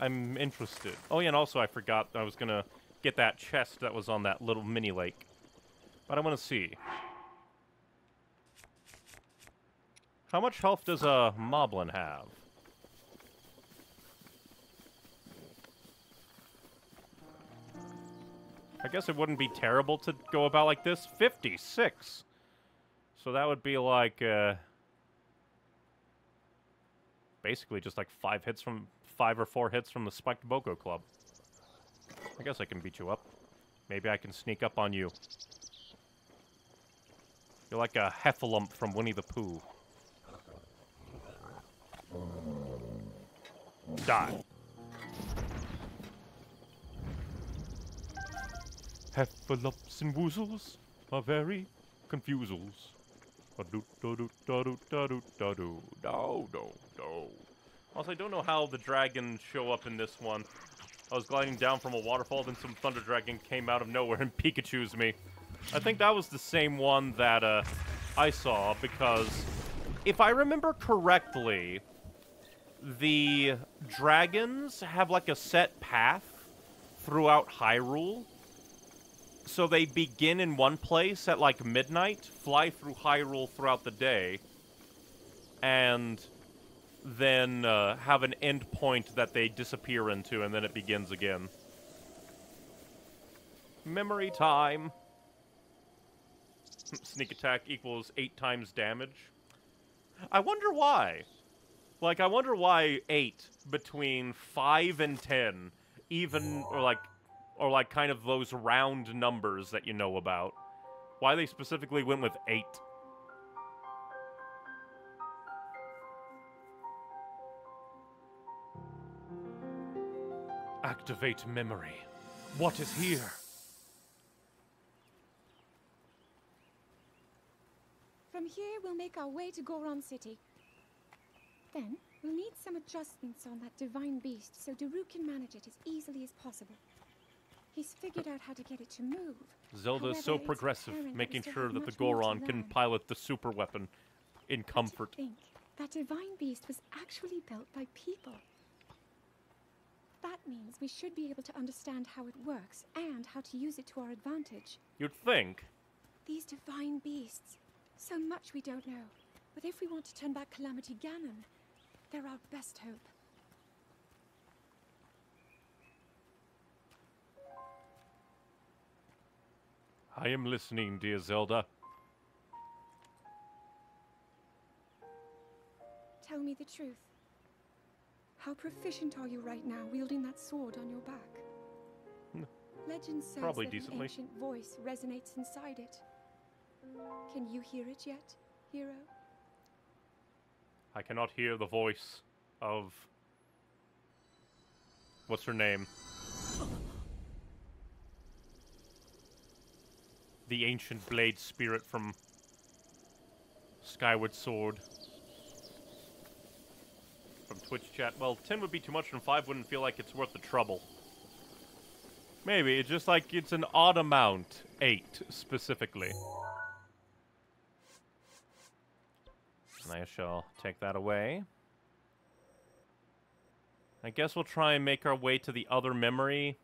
Speaker 1: I'm interested. Oh yeah, and also I forgot I was gonna get that chest that was on that little mini lake. But I want to see. How much health does a moblin have? I guess it wouldn't be terrible to go about like this. 56. So that would be like, uh, basically just like five hits from, five or four hits from the Spiked Boko Club. I guess I can beat you up. Maybe I can sneak up on you. You're like a heffalump from Winnie the Pooh. Die.
Speaker 2: Heffalumps and woozles are very
Speaker 1: confusals. Also, I don't know how the dragons show up in this one. I was gliding down from a waterfall, then some thunder dragon came out of nowhere and Pikachu's me. I think that was the same one that uh, I saw because if I remember correctly, the dragons have like a set path throughout Hyrule. So they begin in one place at like midnight, fly through Hyrule throughout the day, and then uh, have an end point that they disappear into, and then it begins again. Memory time. Sneak attack equals eight times damage. I wonder why. Like, I wonder why eight between five and ten, even or like, or like kind of those round numbers that you know about. Why they specifically went with eight. Activate memory. What is here?
Speaker 3: From here, we'll make our way to Goron City. Then, we'll need some adjustments on that divine beast so Daru can manage it as easily as possible. He's figured out how to get it to move.
Speaker 1: Zelda is so progressive, making sure that the
Speaker 3: much more to
Speaker 1: Goron can pilot the super weapon in
Speaker 3: But
Speaker 1: comfort.
Speaker 3: think that divine beast was actually built by people. That means we should be able to understand how it works and how to use it to our advantage.
Speaker 1: You'd think.
Speaker 3: These divine beasts. So much we don't know. But if we want to turn back Calamity Ganon, they're our best hope.
Speaker 1: I am listening, dear Zelda.
Speaker 3: Tell me the truth. How proficient are you right now wielding that sword on your back?
Speaker 1: Hmm.
Speaker 3: Legend says
Speaker 1: Probably
Speaker 3: that
Speaker 1: decently.
Speaker 3: an ancient voice resonates inside it. Can you hear it yet, hero?
Speaker 1: I cannot hear the voice of. What's her name? The ancient blade spirit from Skyward Sword. From Twitch chat. Well, 10 would be too much, and 5 wouldn't feel like it's worth the trouble. Maybe, it's just like it's an odd amount. 8, specifically. And I shall take that away. I guess we'll try and make our way to the other memory.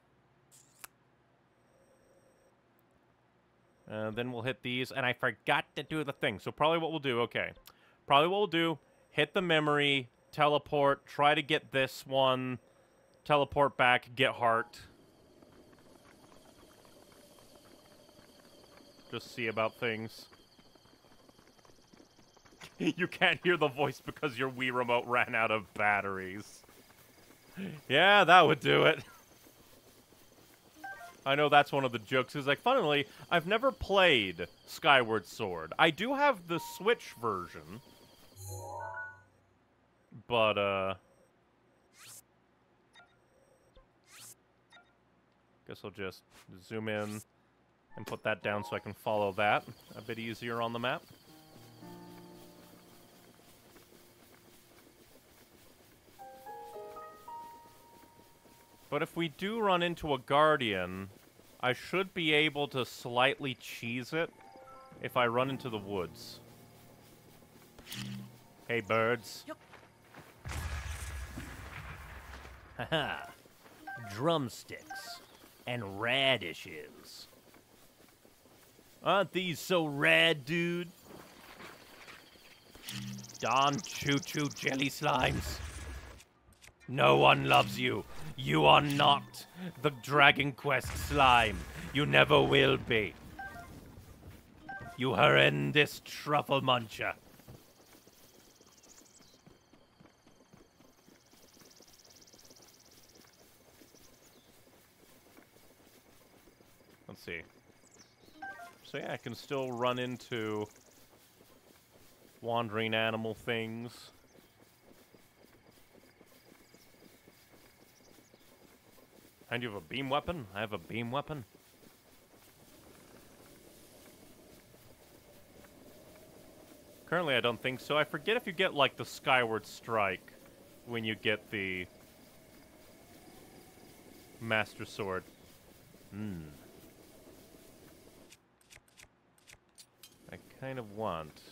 Speaker 1: Uh, then we'll hit these, and I forgot to do the thing. So probably what we'll do, okay. Probably what we'll do, hit the memory, teleport, try to get this one, teleport back, get heart. Just see about things. you can't hear the voice because your Wii remote ran out of batteries. Yeah, that would do it. I know that's one of the jokes. Is like, funnily, I've never played Skyward Sword. I do have the Switch version, but uh, guess I'll just zoom in and put that down so I can follow that a bit easier on the map. But if we do run into a guardian, I should be able to slightly cheese it if I run into the woods. Hey, birds. Haha. Drumsticks and radishes. Aren't these so rad, dude? Don Chuchu Jelly Slimes. No one loves you. You are not the Dragon Quest slime. You never will be. You horrendous truffle muncher. Let's see. So yeah, I can still run into wandering animal things. And you have a beam weapon? I have a beam weapon. Currently, I don't think so. I forget if you get, like, the Skyward Strike when you get the Master Sword. Hmm. I kind of want.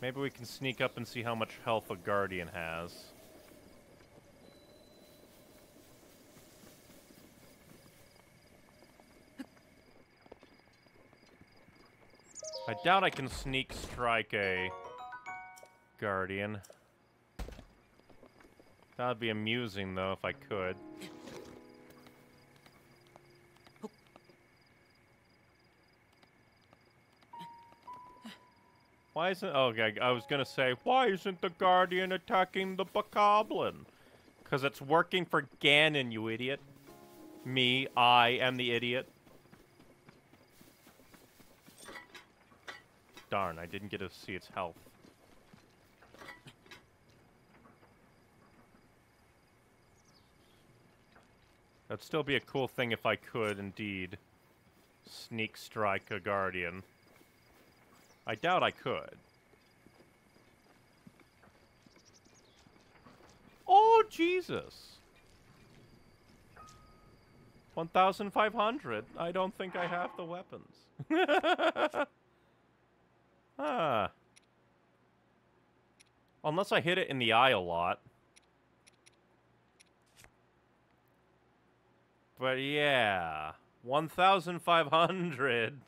Speaker 1: Maybe we can sneak up and see how much health a Guardian has. I doubt I can sneak strike a Guardian. That would be amusing, though, if I could. Why isn't... Oh, okay, I was gonna say, why isn't the Guardian attacking the Bokoblin? Because it's working for Ganon, you idiot. Me, I am the idiot. Darn, I didn't get to see its health. That'd still be a cool thing if I could, indeed, sneak strike a Guardian. I doubt I could. Oh, Jesus! 1,500. I don't think I have the weapons. ah. Unless I hit it in the eye a lot. But yeah, 1,500.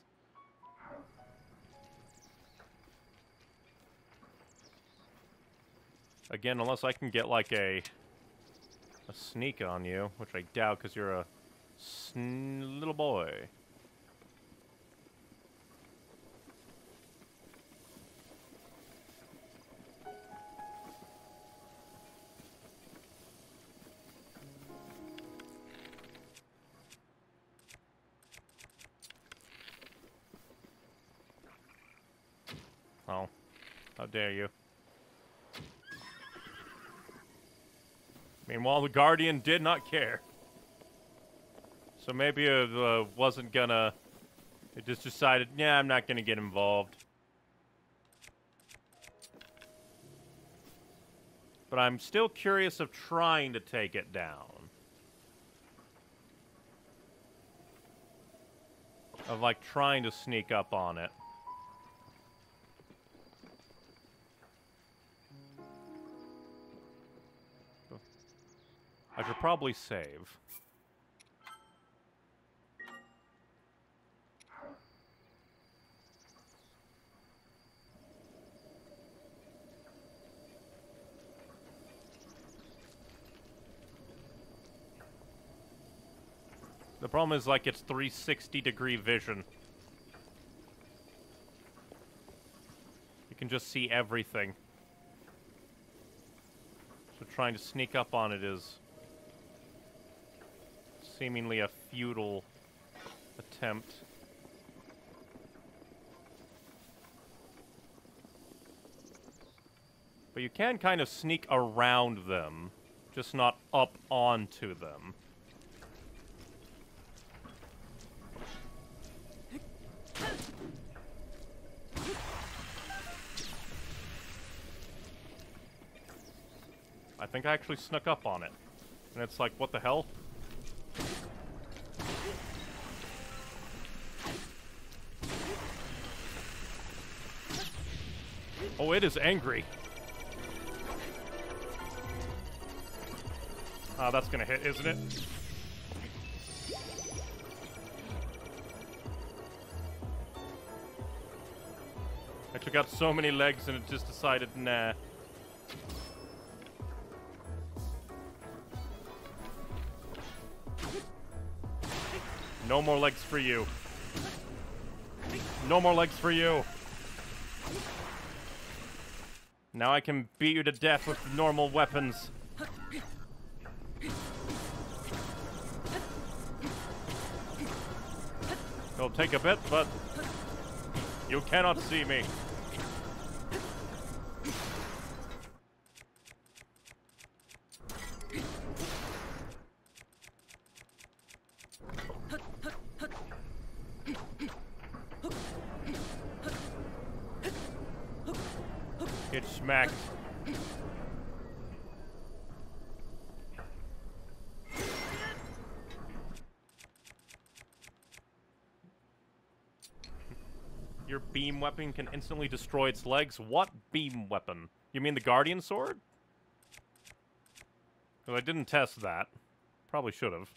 Speaker 1: Again, unless I can get like a a sneak on you, which I doubt because you're a little boy. How dare you. Meanwhile, the Guardian did not care. So maybe it uh, wasn't gonna... It just decided, yeah, I'm not gonna get involved. But I'm still curious of trying to take it down. Of, like, trying to sneak up on it. I should probably save. The problem is, like, it's 360 degree vision. You can just see everything. So trying to sneak up on it is seemingly a futile attempt. But you can kind of sneak around them, just not up onto them. I think I actually snuck up on it. And it's like, what the hell? Oh, it is angry. Ah, oh, that's gonna hit, isn't it? I took out so many legs and it just decided, nah. No more legs for you. No more legs for you. Now I can beat you to death with normal weapons. It'll take a bit, but you cannot see me. Get smacked. Your weapon can instantly destroy its legs? What beam weapon? You mean the Guardian Sword? Because I didn't test that. Probably should have.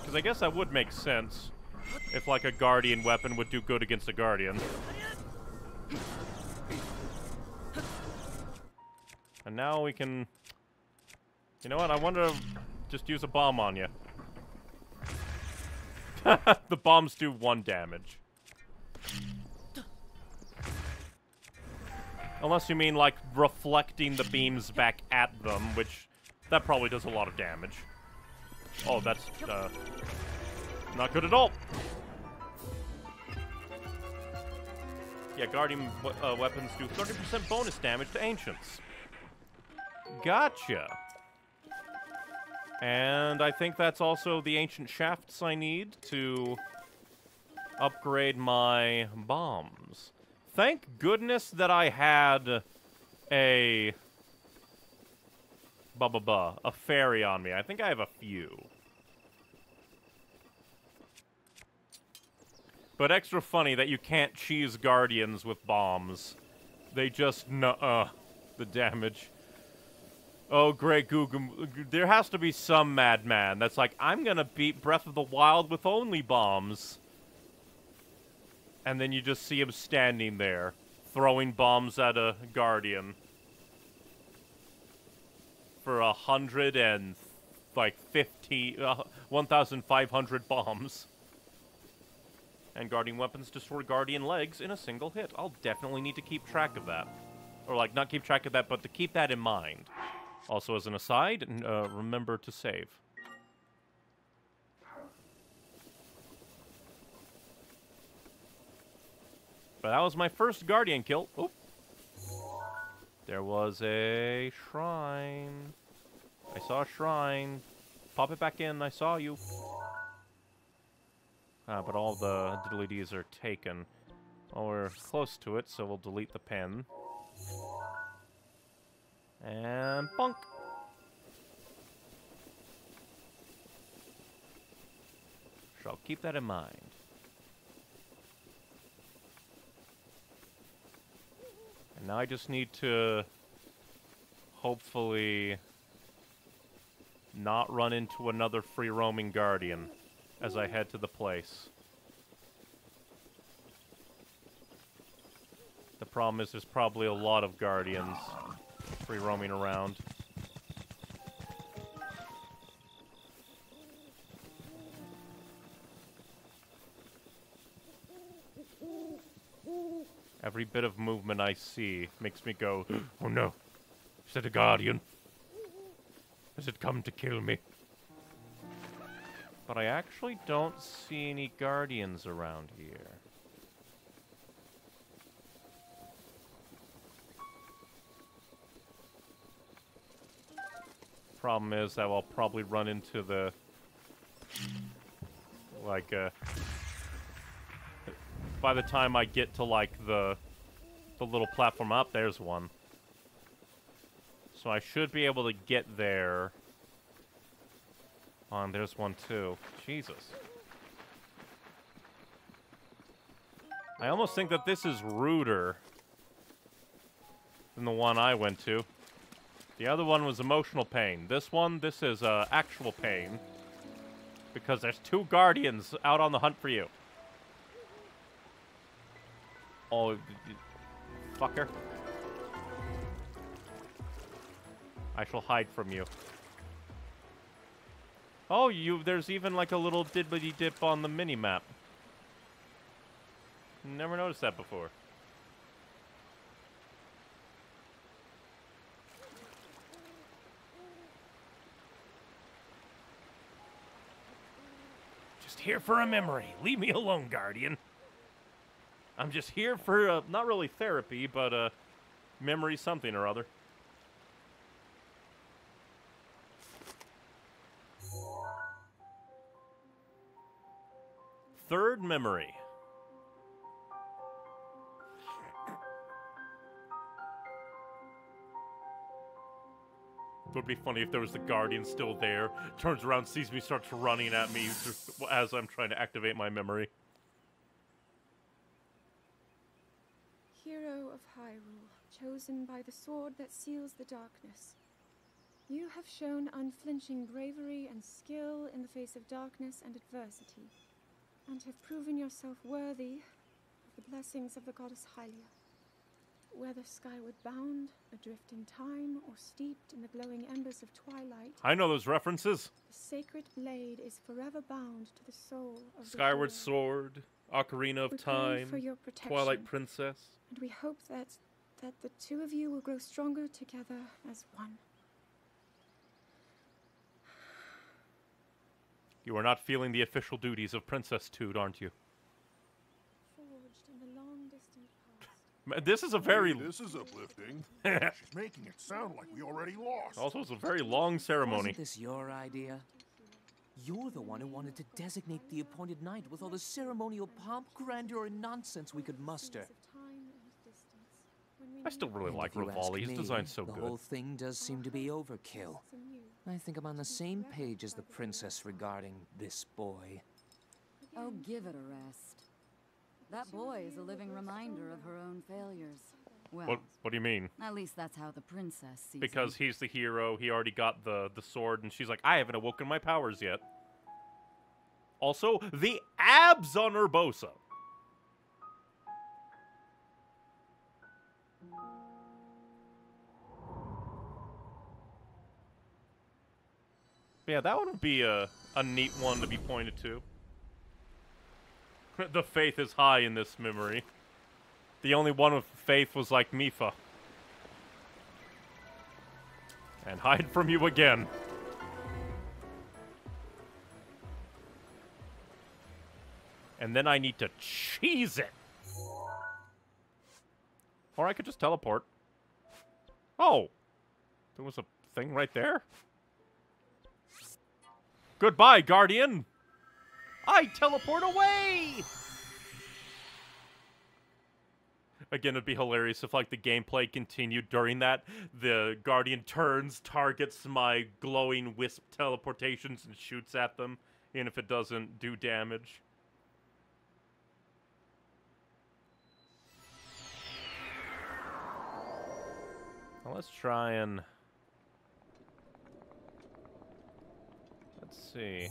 Speaker 1: Because I guess that would make sense if, like, a Guardian weapon would do good against a Guardian. And now we can... You know what? I wonder if just use a bomb on you. the bombs do one damage. Unless you mean, like, reflecting the beams back at them, which... That probably does a lot of damage. Oh, that's, uh... Not good at all! Yeah, Guardian uh, weapons do 30% bonus damage to Ancients. Gotcha! And I think that's also the ancient shafts I need to upgrade my bombs. Thank goodness that I had a... Ba ba ba. A fairy on me. I think I have a few. But extra funny that you can't cheese guardians with bombs. They just nuh-uh. The damage. Oh, great Google. There has to be some madman that's like, I'm gonna beat Breath of the Wild with only bombs. And then you just see him standing there, throwing bombs at a guardian. For a hundred and, like, 15, uh, 1,500 bombs. And guardian weapons destroy guardian legs in a single hit. I'll definitely need to keep track of that. Or, like, not keep track of that, but to keep that in mind. Also, as an aside, uh, remember to save. But that was my first Guardian kill. Oop. There was a shrine. I saw a shrine. Pop it back in. I saw you. Ah, but all the diddly are taken. Well, we're close to it, so we'll delete the pen. And bunk. Shall keep that in mind. And now I just need to hopefully not run into another free roaming guardian as I head to the place. The problem is there's probably a lot of guardians free roaming around. Every bit of movement I see makes me go, oh no, is it a guardian? Has it come to kill me? But I actually don't see any guardians around here. Problem is that I'll probably run into the... Like, uh... By the time I get to, like, the... The little platform up, there's one. So I should be able to get there. On, there's one too. Jesus. I almost think that this is ruder than the one I went to. The other one was emotional pain. This one, this is uh, actual pain. Because there's two guardians out on the hunt for you. Oh, fucker. I shall hide from you. Oh, you there's even like a little diddly dip on the mini map. Never noticed that before. Here for a memory. Leave me alone, Guardian. I'm just here for, uh, not really therapy, but, uh, memory something or other. Third memory. Would be funny if there was the guardian still there, turns around, sees me, starts running at me as I'm trying to activate my memory.
Speaker 3: Hero of Hyrule, chosen by the sword that seals the darkness. You have shown unflinching bravery and skill in the face of darkness and adversity, and have proven yourself worthy of the blessings of the goddess Hylia. Whether skyward bound, adrift in time, or steeped in the glowing embers of twilight,
Speaker 1: I know those references.
Speaker 3: the sacred blade is forever bound to the soul of the
Speaker 1: Skyward
Speaker 3: hero.
Speaker 1: Sword, Ocarina
Speaker 3: We
Speaker 1: of
Speaker 3: pray
Speaker 1: Time,
Speaker 3: for your protection,
Speaker 1: Twilight Princess.
Speaker 3: and we hope that that the two of you will grow stronger together as one.
Speaker 1: You are not feeling the official duties of Princess Toot, aren't you?
Speaker 3: Forged in the long distant past.
Speaker 1: Ma- This is a very
Speaker 6: Hey, this is uplifting. She's making it sound like we already lost.
Speaker 1: also it's a very long ceremony.
Speaker 7: Isn't this your idea? You're the one who wanted to designate the appointed night with all the ceremonial pomp, grandeur, and nonsense we could muster.
Speaker 3: Seas of time and distance, when we
Speaker 1: I still really
Speaker 7: And
Speaker 1: like
Speaker 7: if you ask
Speaker 1: Revali. His design's so
Speaker 7: the
Speaker 1: good.
Speaker 7: The whole thing does seem to be overkill. I think I'm on the same page as the princess regarding this boy.
Speaker 8: Oh, give it a rest. That boy is a living reminder of her own failures. Well,
Speaker 1: What What do you mean?
Speaker 8: at least that's how the princess sees
Speaker 1: Because
Speaker 8: him.
Speaker 1: he's the hero, he already got the the sword, and she's like, I haven't awoken my powers yet. Also, the abs on Urbosa. Yeah, that would be a, a neat one to be pointed to. the faith is high in this memory. The only one with faith was like Mipha. And hide from you again. And then I need to cheese it. Or I could just teleport. Oh. There was a thing right there. Goodbye, Guardian. I teleport away. Again, it'd be hilarious if like the gameplay continued during that. The Guardian turns, targets my glowing wisp teleportations, and shoots at them, even if it doesn't do damage. Well, let's try and. Let's see.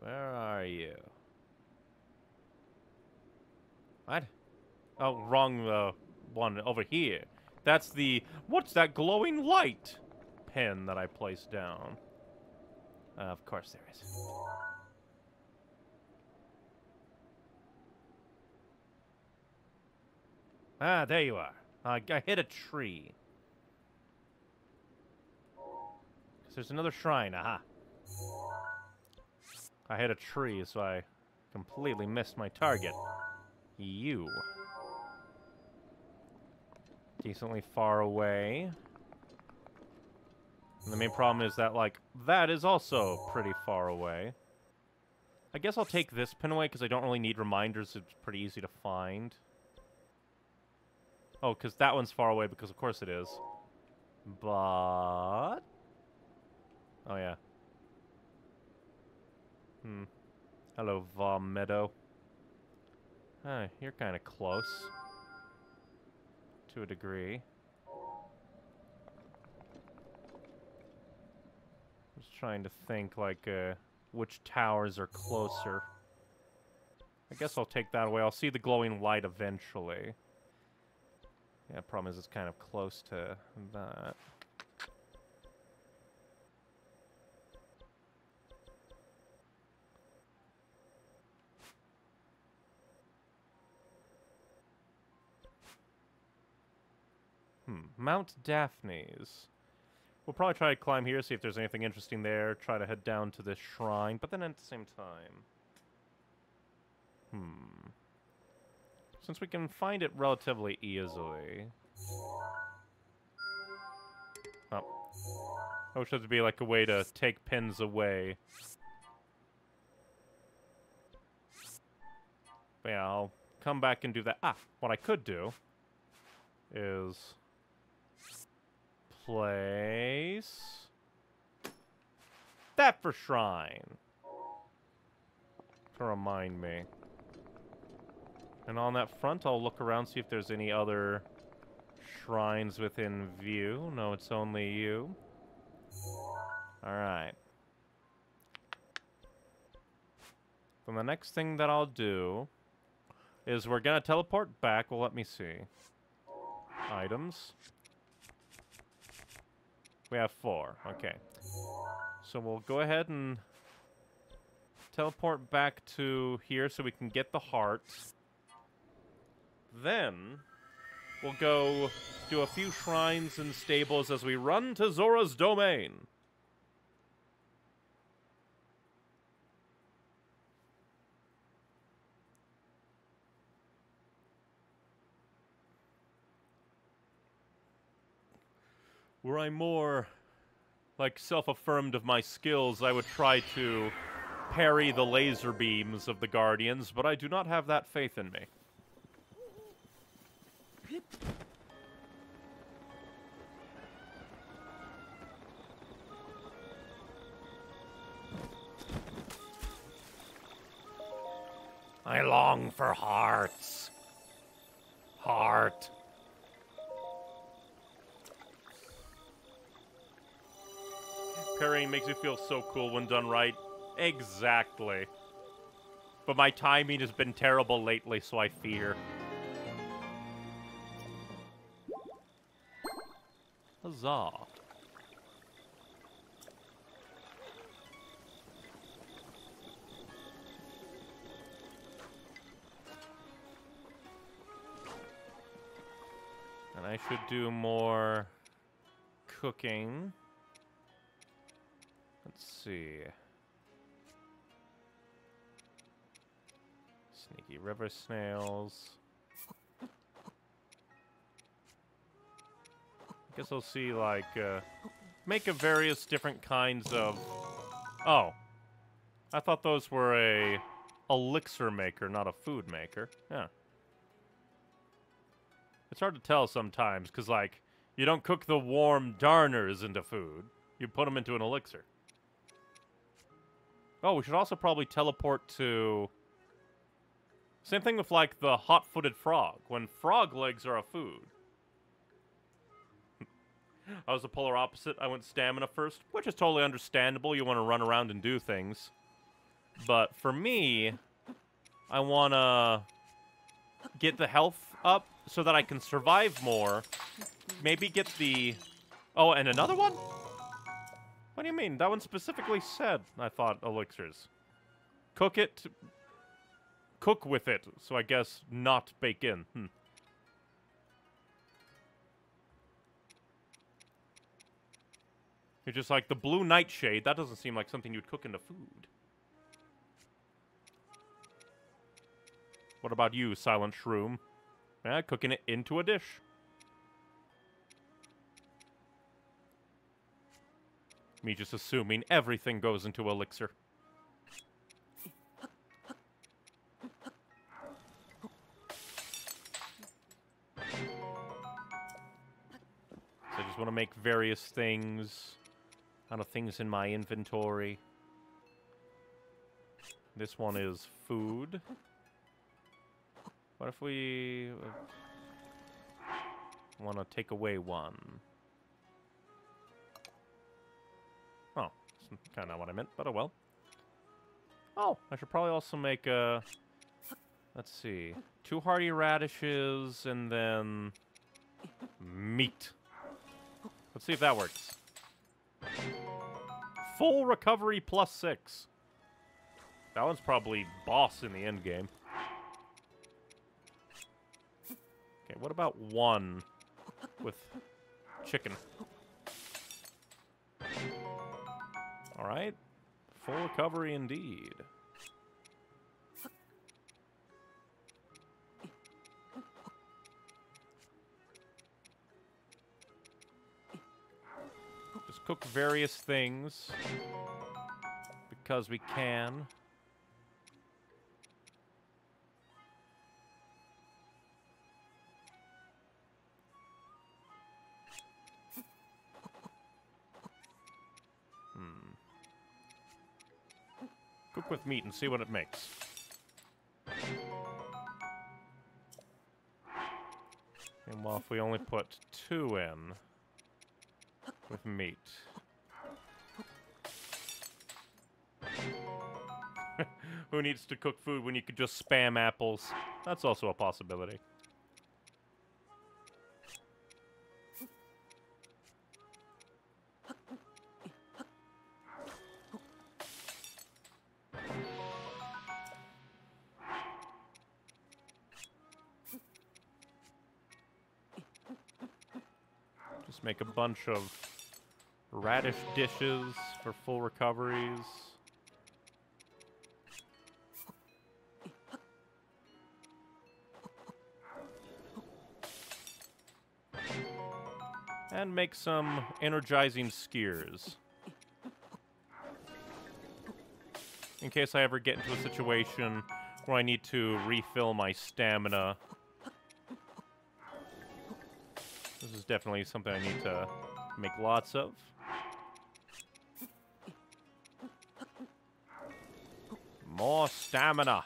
Speaker 1: Where are you? What? Oh, wrong uh, one over here. That's the what's that glowing light pen that I placed down. Uh, of course there is. Ah, there you are. Uh, I hit a tree. 'Cause there's another shrine. Aha. I hit a tree, so I completely missed my target. You. Decently far away. And the main problem is that, like, that is also pretty far away. I guess I'll take this pin away because I don't really need reminders. It's pretty easy to find. Oh, because that one's far away because of course it is. But... Oh, yeah. Hmm. Hello, Vah Medoh. Huh, you're kind of close. To a degree. I Just trying to think, like, uh, which towers are closer. I guess I'll take that away. I'll see the glowing light eventually. Yeah, problem is it's kind of close to that. Hmm. Mount Daphne's. We'll probably try to climb here, see if there's anything interesting there. Try to head down to this shrine, but then at the same time. Hmm. Since we can find it relatively easily. Oh. I wish there would be like a way to take pins away. But yeah, I'll come back and do that. Ah, what I could do is place that for shrine. To remind me. And on that front, I'll look around, see if there's any other shrines within view. No, it's only you. Alright. Then the next thing that I'll do is we're gonna teleport back. Well, let me see. Items. We have four. Okay. So we'll go ahead and teleport back to here so we can get the hearts. Then we'll go do a few shrines and stables as we run to Zora's domain. Were I more like self-affirmed of my skills, I would try to parry the laser beams of the Guardians, but I do not have that faith in me. I long for hearts. Heart. Parrying makes me feel so cool when done right. Exactly. But my timing has been terrible lately, so I fear. Huzzah. And I should do more cooking. Let's see. Sneaky river snails. I guess I'll see, like, uh, make a various different kinds of... Oh. I thought those were a elixir maker, not a food maker. Yeah. It's hard to tell sometimes, because, like, you don't cook the warm darners into food. You put them into an elixir. Oh, we should also probably teleport to... Same thing with, like, the hot-footed frog. When frog legs are a food. I was the polar opposite. I went stamina first, which is totally understandable. You want to run around and do things. But for me, I want to get the health up so that I can survive more. Maybe get the... Oh, and another one? What do you mean? That one specifically said, I thought, elixirs. Cook it. Cook with it, so I guess not bake in. Hmm. You're just like, the blue nightshade, that doesn't seem like something you'd cook into food. What about you, Silent Shroom? Yeah, cooking it into a dish. Me just assuming everything goes into elixir. So I just want to make various things out of things in my inventory. This one is food. What if we uh, want to take away one? Kind of not what I meant, but oh well. Oh, I should probably also make a... Let's see. Two hearty radishes and then... Meat. Let's see if that works. Full recovery plus six. That one's probably boss in the end game. Okay, what about one with chicken? Alright. Full recovery indeed. Just cook various things. Because we can. Cook with meat and see what it makes. And well, if we only put two in with meat. Who needs to cook food when you could just spam apples? That's also a possibility. Make a bunch of radish dishes for full recoveries. And make some energizing skiers. In case I ever get into a situation where I need to refill my stamina. Definitely something I need to make lots of. More stamina.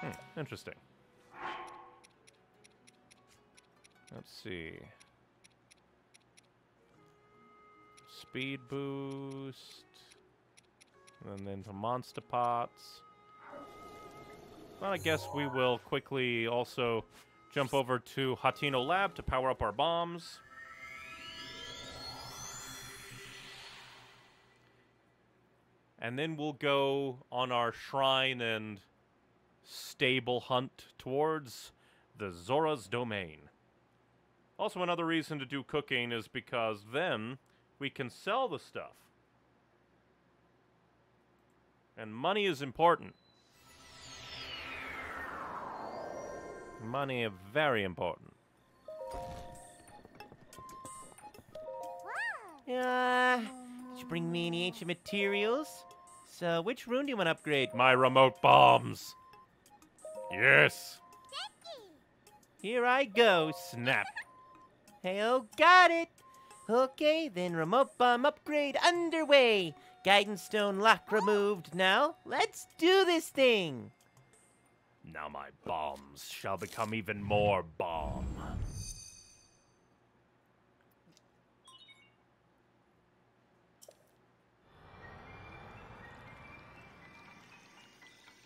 Speaker 1: Hmm, interesting. Let's see. Speed boost. And then some monster pots. Well, I guess we will quickly also jump over to Hateno Lab to power up our bombs. And then we'll go on our shrine and stable hunt towards the Zora's Domain. Also, another reason to do cooking is because then we can sell the stuff. And money is important. Money is very important.
Speaker 5: Uh, did you bring me any ancient materials? So, which rune do you want to upgrade?
Speaker 1: My remote bombs. Yes.
Speaker 5: Here I go, snap. Hey, oh, got it. Okay, then remote bomb upgrade underway. Guidance stone lock removed. Now, let's do this thing.
Speaker 1: Now my bombs shall become even more bomb.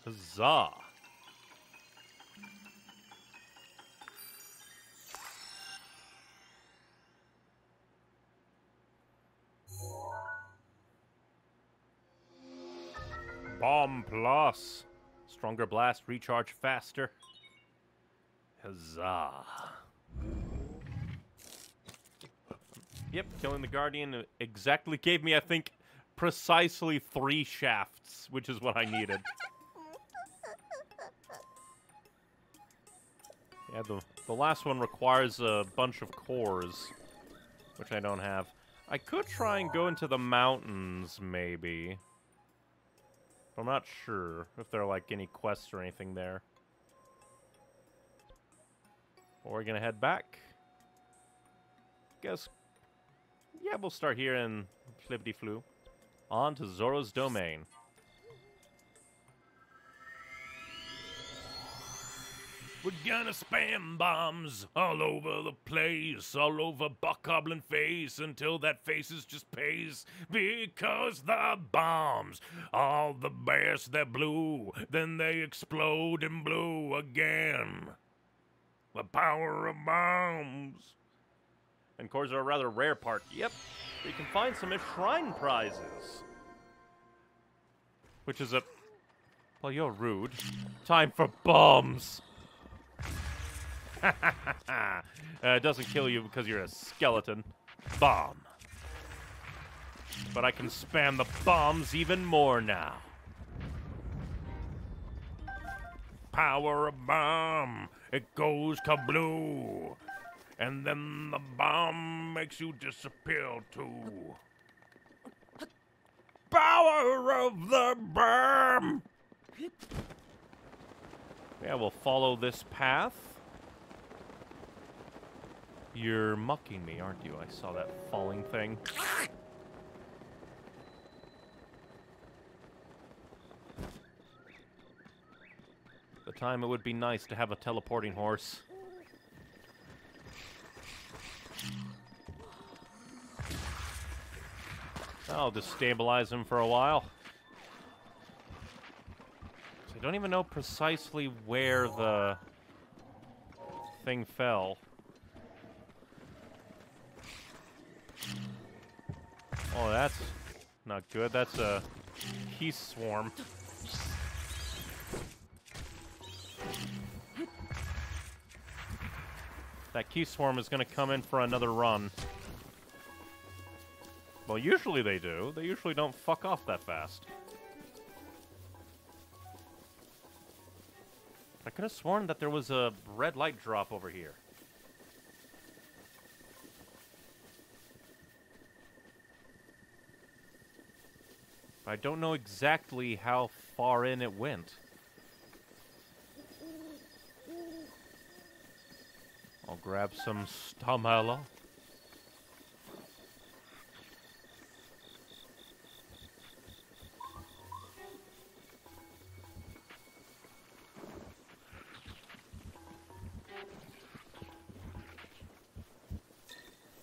Speaker 1: Huzzah! Bomb plus. Stronger blast, recharge faster. Huzzah. Yep, killing the Guardian exactly gave me, I think, precisely three shafts, which is what I needed. Yeah, the, the last one requires a bunch of cores, which I don't have. I could try and go into the mountains, maybe. I'm not sure if there are like any quests or anything there. Or we're gonna head back. Guess. Yeah, we'll start here in Flippity Flu. On to Zora's Domain. We're gonna spam bombs all over the place, all over Bokoblin face until that face is just pays. Because the bombs, all the best they're blue, then they explode in blue again. The power of bombs. And cores are a rather rare part. Yep, you can find some as shrine prizes. Which is a. Well, you're rude. Time for bombs. uh, it doesn't kill you because you're a skeleton. Bomb. But I can spam the bombs even more now. Power of bomb. It goes kabloo. And then the bomb makes you disappear too. Power of the bomb. Yeah, we'll follow this path. You're mucking me, aren't you? I saw that falling thing. The time it would be nice to have a teleporting horse. I'll destabilize him for a while. I don't even know precisely where the thing fell. Oh, that's not good. That's a Keese swarm. That Keese swarm is going to come in for another run. Well, usually they do. They usually don't fuck off that fast. I could have sworn that there was a red light drop over here. I don't know exactly how far in it went. I'll grab some stamella.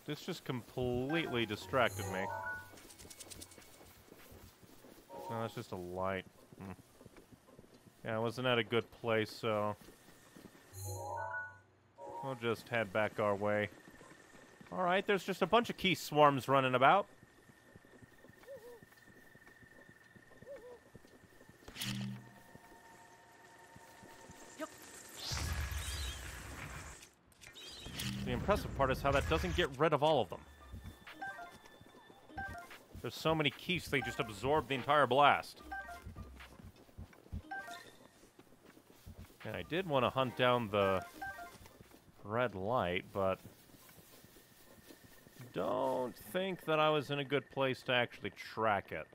Speaker 1: This just completely distracted me. No, that's just a light. Hmm. Yeah, I wasn't at a good place, so... We'll just head back our way. Alright, there's just a bunch of Keese swarms running about. Impressive part is how that doesn't get rid of all of them. There's so many Keese, they just absorb the entire blast. And I did want to hunt down the red light, but don't think that I was in a good place to actually track it.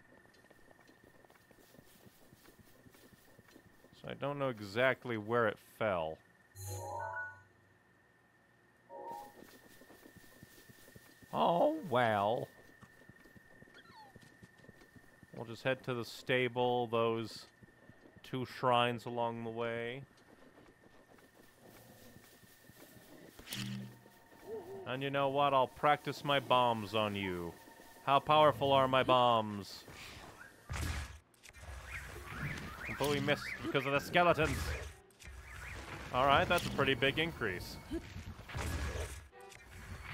Speaker 1: So I don't know exactly where it fell. Oh, well. We'll just head to the stable, those two shrines along the way. And you know what? I'll practice my bombs on you. How powerful are my bombs? Completely missed because of the skeletons. Alright, that's a pretty big increase.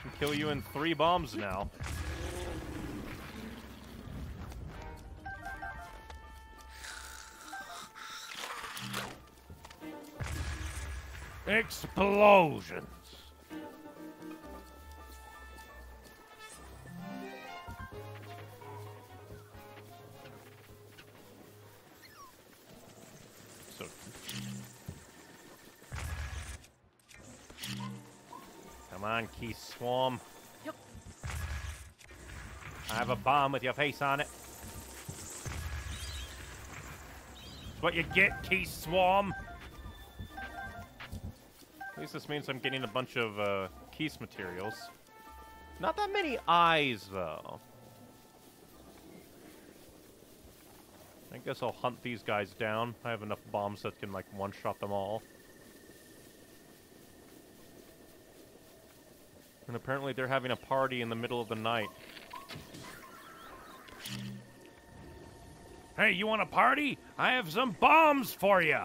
Speaker 1: Can kill you in three bombs now. Explosions! On, Keese Swarm.
Speaker 7: Yep.
Speaker 1: I have a bomb with your face on it. That's what you get, Keese Swarm. At least this means I'm getting a bunch of uh, Keese materials. Not that many eyes, though. I guess I'll hunt these guys down. I have enough bombs that can, like, one-shot them all. And apparently they're having a party in the middle of the night. Hey, you want a party? I have some bombs for you!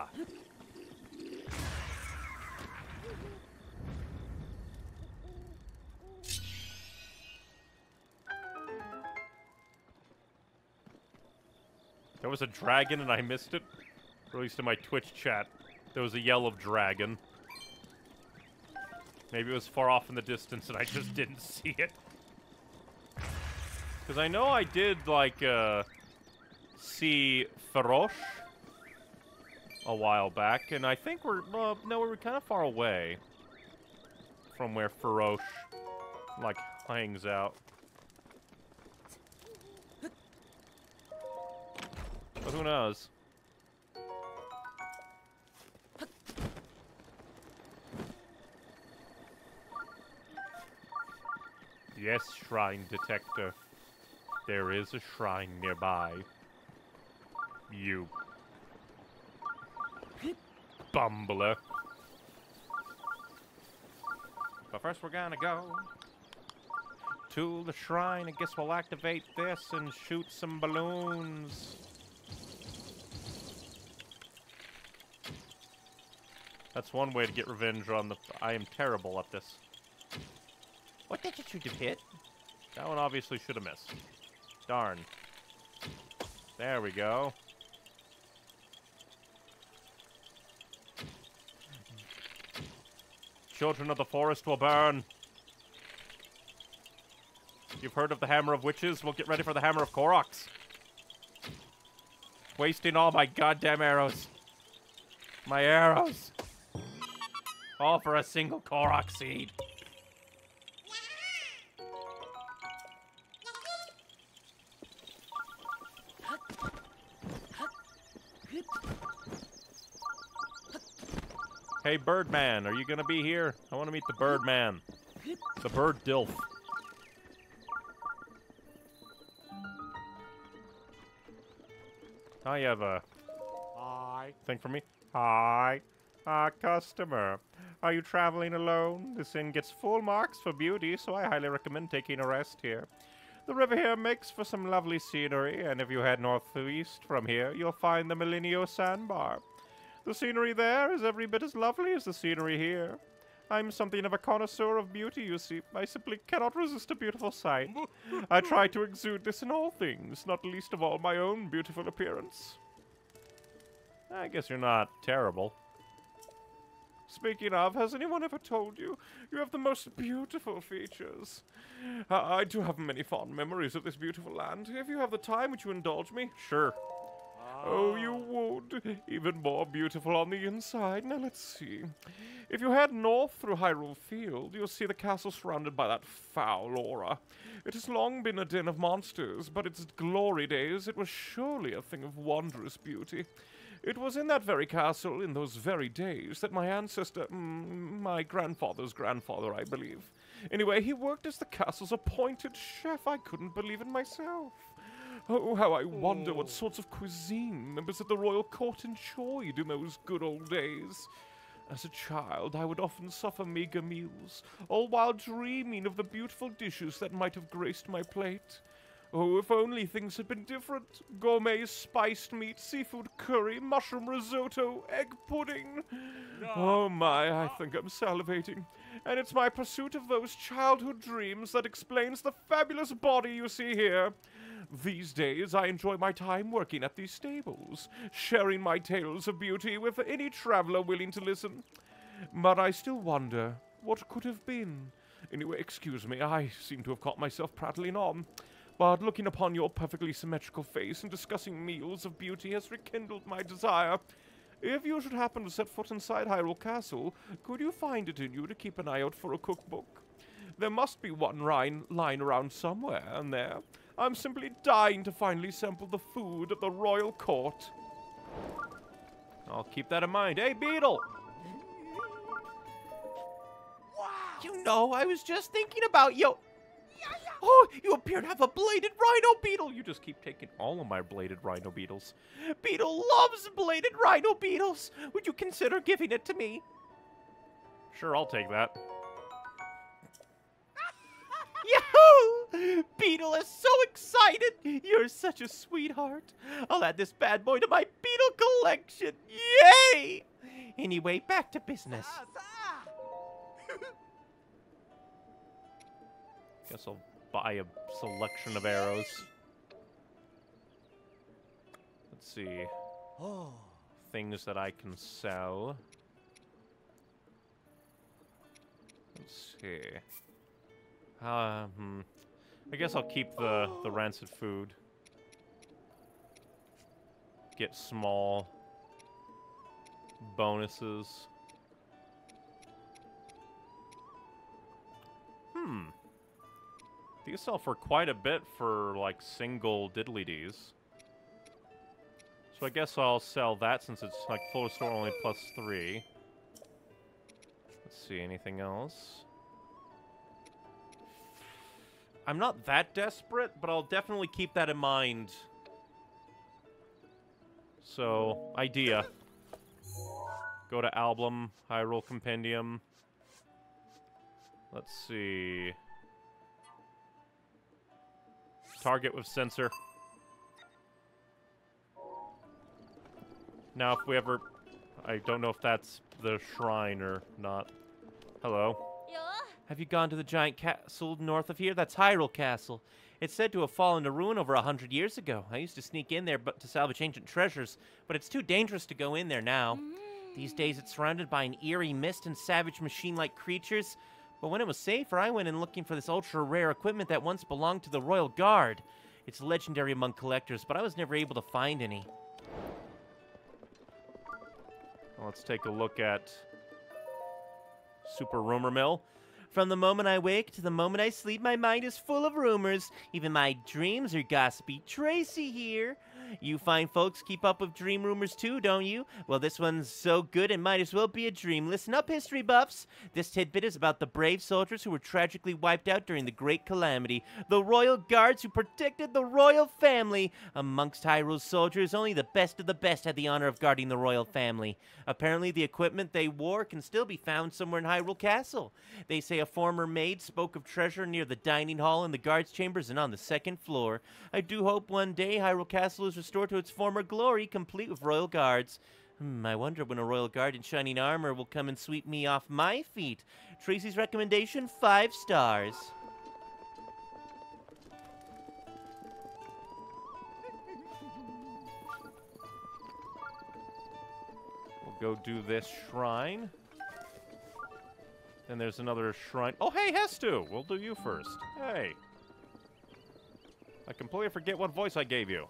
Speaker 1: There was a dragon and I missed it. Or at least in my Twitch chat, there was a yell of dragon. Maybe it was far off in the distance and I just didn't see it. Because I know I did, like, uh, see Farosh a while back, and I think we're, well, no, we were kind of far away from where Farosh, like, hangs out. But who knows? Yes, shrine detector. There is a shrine nearby. You bumbler. But first we're gonna go to the shrine. I guess we'll activate this and shoot some balloons. That's one way to get revenge on the... I am terrible at this. What did you hit? That one obviously should have missed. Darn. There we go. Children of the forest will burn. You've heard of the Hammer of Witches? We'll get ready for the Hammer of Koroks. Wasting all my goddamn arrows. My arrows. All for a single Korok seed. Hey, Birdman, are you gonna be here? I want to meet the Birdman. The Bird Dilf. Oh, you have a
Speaker 6: Hi.
Speaker 1: thing for me? Hi. Ah, customer. Are you traveling alone? This inn gets full marks for beauty, so I highly recommend taking a rest here. The river here makes for some lovely scenery, and if you head northeast from here, you'll find the Melinio Sandbar. The scenery there is every bit as lovely as the scenery here. I'm something of a connoisseur of beauty, you see. I simply cannot resist a beautiful sight. I try to exude this in all things, not least of all my own beautiful appearance. I guess you're not terrible. Speaking of, has anyone ever told you you have the most beautiful features? I I do have many fond memories of this beautiful land. If you have the time, would you indulge me? Sure. Oh, you would. Even more beautiful on the inside. Now let's see. If you head north through Hyrule Field, you'll see the castle surrounded by that foul aura. It has long been a den of monsters, but in its glory days it was surely a thing of wondrous beauty. It was in that very castle, in those very days, that my ancestor, mm, my grandfather's grandfather, I believe. Anyway, he worked as the castle's appointed chef. I couldn't believe it myself. Oh, how I wonder what oh. sorts of cuisine members of the royal court enjoyed in those good old days. As a child, I would often suffer meager meals, all while dreaming of the beautiful dishes that might have graced my plate. Oh, if only things had been different. Gourmet spiced meat, seafood curry, mushroom risotto, egg pudding. Oh my, I think I'm salivating. And it's my pursuit of those childhood dreams that explains the fabulous body you see here. These days, I enjoy my time working at these stables, sharing my tales of beauty with any traveler willing to listen. But I still wonder what could have been. Anyway, excuse me, I seem to have caught myself prattling on. But looking upon your perfectly symmetrical face and discussing meals of beauty has rekindled my desire. If you should happen to set foot inside Hyrule Castle, could you find it in you to keep an eye out for a cookbook? There must be one rhyme lying around somewhere, and there. I'm simply dying to finally sample the food of the royal court. I'll keep that in mind. Hey, Beedle!
Speaker 5: You know, I was just thinking about you. Oh, you appear to have a bladed rhino beetle.
Speaker 1: You just keep taking all of my bladed rhino beetles.
Speaker 5: Beedle loves bladed rhino beetles. Would you consider giving it to me?
Speaker 1: Sure, I'll take that.
Speaker 5: Beedle is so excited. You're such a sweetheart. I'll add this bad boy to my beetle collection. Yay! Anyway, back to business.
Speaker 1: Guess I'll buy a selection of arrows. Let's see. Oh. Things that I can sell. Let's see. Hmm. I guess I'll keep the, the rancid food. Get small bonuses. Hmm. These sell for quite a bit for, like, single diddly-dees. So I guess I'll sell that since it's, like, full store only plus three. Let's see, anything else? I'm not that desperate, but I'll definitely keep that in mind. So, idea. Go to album, Hyrule Compendium. Let's see. Target with sensor. Now, if we ever... I don't know if that's the shrine or not. Hello.
Speaker 5: Have you gone to the giant castle north of here? That's Hyrule Castle. It's said to have fallen to ruin over a hundred years ago. I used to sneak in there but to salvage ancient treasures, but it's too dangerous to go in there now. Mm. These days it's surrounded by an eerie mist and savage machine-like creatures. But when it was safer, I went in looking for this ultra-rare equipment that once belonged to the Royal Guard. It's legendary among collectors, but I was never able to find any.
Speaker 1: Let's take a look at Super Rumor Mill.
Speaker 5: From the moment I wake to the moment I sleep, my mind is full of rumors. Even my dreams are gossipy. Traysi here. You fine folks keep up with dream rumors too, don't you? Well, this one's so good it might as well be a dream. Listen up, history buffs. This tidbit is about the brave soldiers who were tragically wiped out during the Great Calamity. The royal guards who protected the royal family. Amongst Hyrule's soldiers, only the best of the best had the honor of guarding the royal family. Apparently, the equipment they wore can still be found somewhere in Hyrule Castle. They say a former maid spoke of treasure near the dining hall in the guards' chambers and on the second floor. I do hope one day Hyrule Castle is restored to its former glory, complete with royal guards. Hmm, I wonder when a royal guard in shining armor will come and sweep me off my feet. Traysi's recommendation, five stars.
Speaker 1: We'll go do this shrine. Then there's another shrine. Oh, hey, Hestu! We'll do you first. Hey. I completely forget what voice I gave you.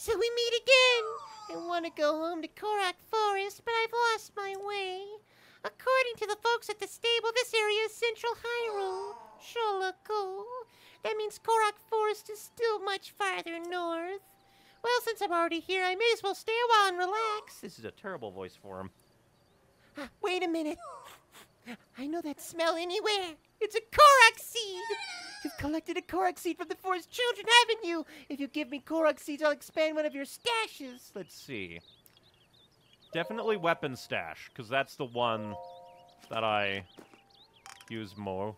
Speaker 5: So we meet again. I want to go home to Korok Forest, but I've lost my way. According to the folks at the stable, this area is Central Hyrule. Shalako. That means Korok Forest is still much farther north. Well, since I'm already here, I may as well stay a while and relax.
Speaker 1: This is a terrible voice for him.
Speaker 5: Ah, Wait a minute. I know that smell anywhere. It's a Korok seed. You've collected a Korok seed from the forest children, haven't you? If you give me Korok seeds, I'll expand one of your stashes.
Speaker 1: Let's see. Definitely weapon stash, because that's the one that I use more.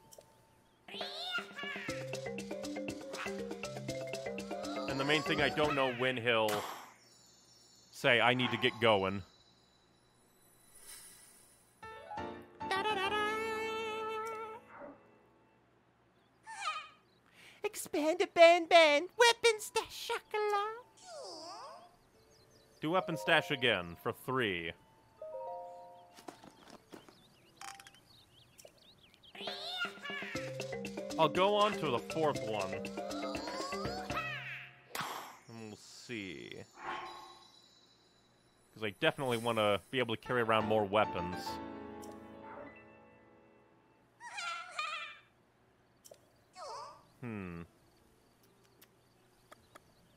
Speaker 1: And the main thing I don't know when he'll say I need to get going.
Speaker 5: Ban. Weapon stash.
Speaker 1: Do weapon stash again for three. I'll go on to the fourth one. And we'll see. Because I definitely want to be able to carry around more weapons. Hmm.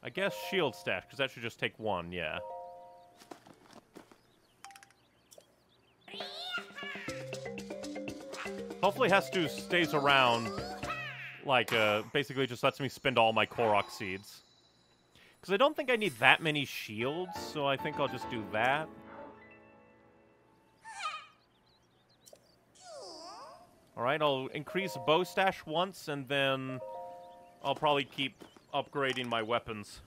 Speaker 1: I guess shield stash, because that should just take one, yeah. Hopefully Hestu stays around, like, uh, basically just lets me spend all my Korok seeds. Because I don't think I need that many shields, so I think I'll just do that. Alright, I'll increase bow stash once, and then I'll probably keep upgrading my weapons.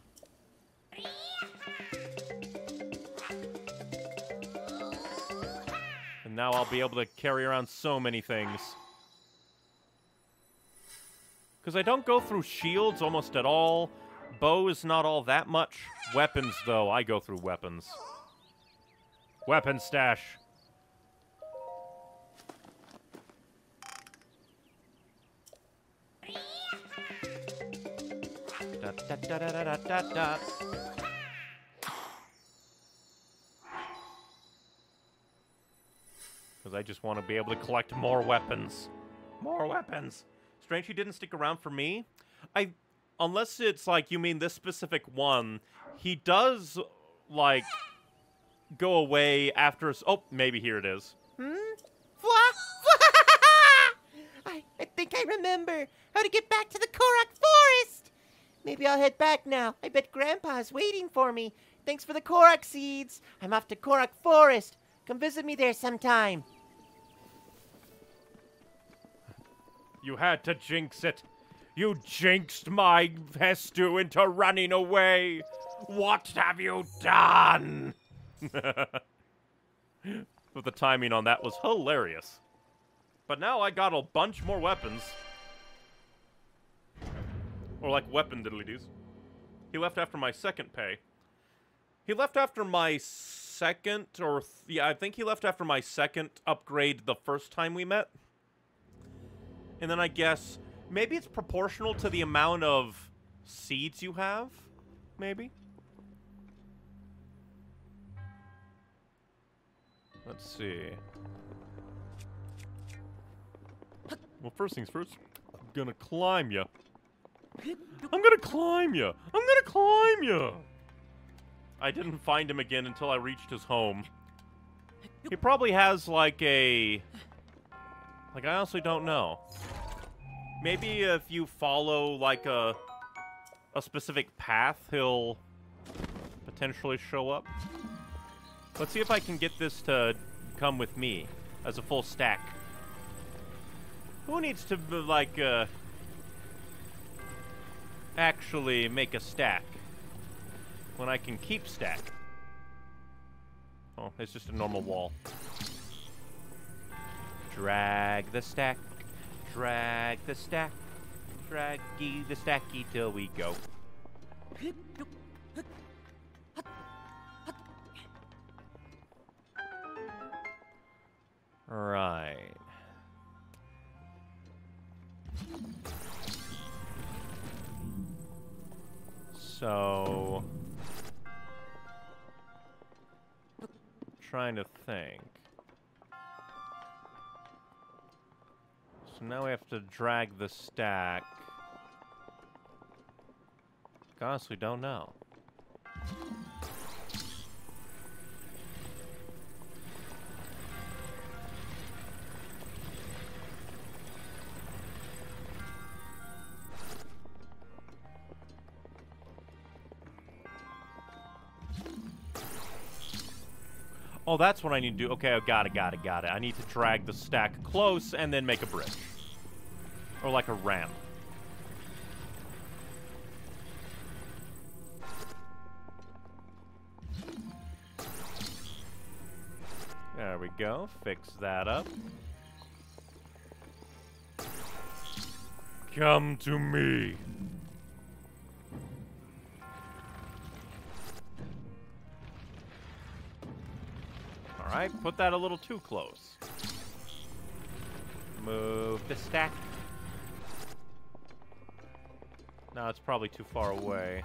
Speaker 1: And now I'll be able to carry around so many things. Because I don't go through shields almost at all. Bow is not all that much. Weapons, though, I go through weapons. Weapon stash. Da, da, da, da, da, da, da. Because I just want to be able to collect more weapons. More weapons. Strange he didn't stick around for me. I, unless it's like you mean this specific one, he does like go away after. s- Oh, maybe here it is.
Speaker 5: Hmm? Fwa? Fwa? I think I remember how to get back to the Korok Forest. Maybe I'll head back now. I bet Grandpa's waiting for me. Thanks for the Korok seeds. I'm off to Korok Forest. Come visit me there sometime.
Speaker 1: You had to jinx it. You jinxed my Hestu into running away. What have you done? but the timing on that was hilarious. But now I got a bunch more weapons. Or like weapon diddly-doos. He left after my second pay. He left after my second, or yeah, I think he left after my second upgrade the first time we met. And then I guess maybe it's proportional to the amount of seeds you have. Maybe. Let's see. Well, first things first, I'm gonna climb you. I'm gonna climb you. I'm gonna climb you. I didn't find him again until I reached his home. He probably has like a like I honestly don't know. Maybe if you follow like a a specific path, he'll potentially show up. Let's see if I can get this to come with me as a full stack. Who needs to like uh actually make a stack when I can keep stack? Oh, it's just a normal wall. Drag the stack, drag the stack, draggy the stacky till we go. Right. So... Trying to think. So now we have to drag the stack. Honestly, don't know. Oh, that's what I need to do. Okay, I got it, got it, got it. I need to drag the stack close and then make a bridge. Or like a ramp. There we go. Fix that up. Come to me. Alright, put that a little too close. Move the stack. No, it's probably too far away.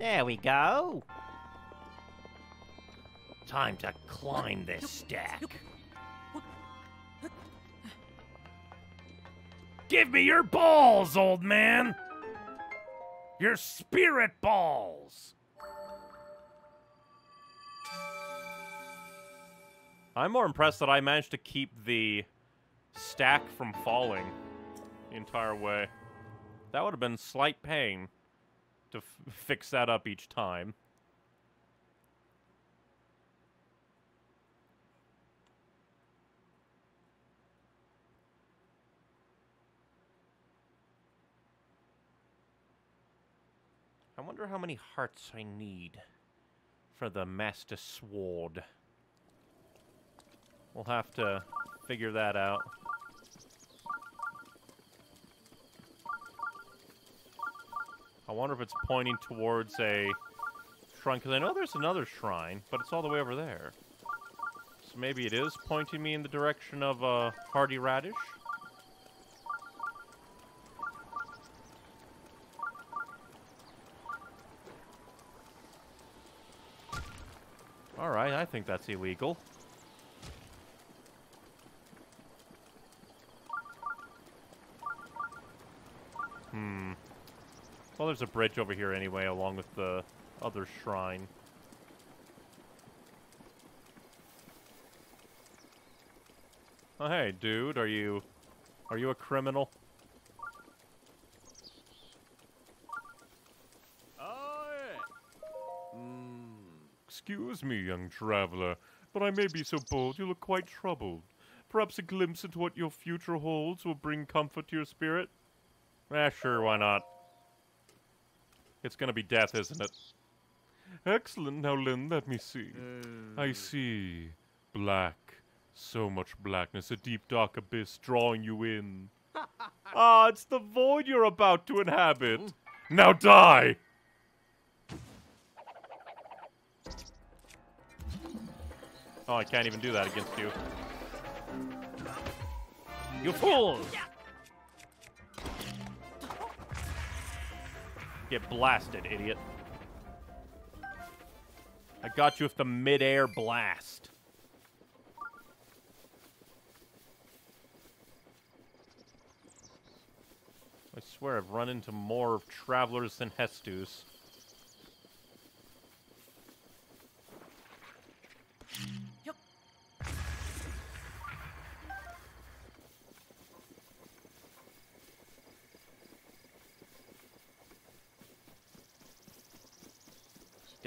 Speaker 5: There we go.
Speaker 1: Time to climb this stack. Give me your balls, old man! Your spirit balls! I'm more impressed that I managed to keep the stack from falling the entire way. That would have been slight pain to fix that up each time. I wonder how many hearts I need for the Master Sword. We'll have to figure that out. I wonder if it's pointing towards a shrine, because I know there's another shrine, but it's all the way over there. So maybe it is pointing me in the direction of a uh, hardy radish? All right, I think that's illegal. Hmm. Well, there's a bridge over here anyway, along with the other shrine. Oh, hey, dude, are you... Are you a criminal? Excuse me, young traveler, but I may be so bold you look quite troubled. Perhaps a glimpse into what your future holds will bring comfort to your spirit? Eh, sure, why not? It's gonna be death, isn't it? Excellent. Now, Lynn, let me see. I see. Black. So much blackness, a deep dark abyss drawing you in. ah, it's the void you're about to inhabit. Now die! Oh, I can't even do that against you. You fool! Get blasted, idiot. I got you with the mid-air blast. I swear I've run into more travelers than Hestus.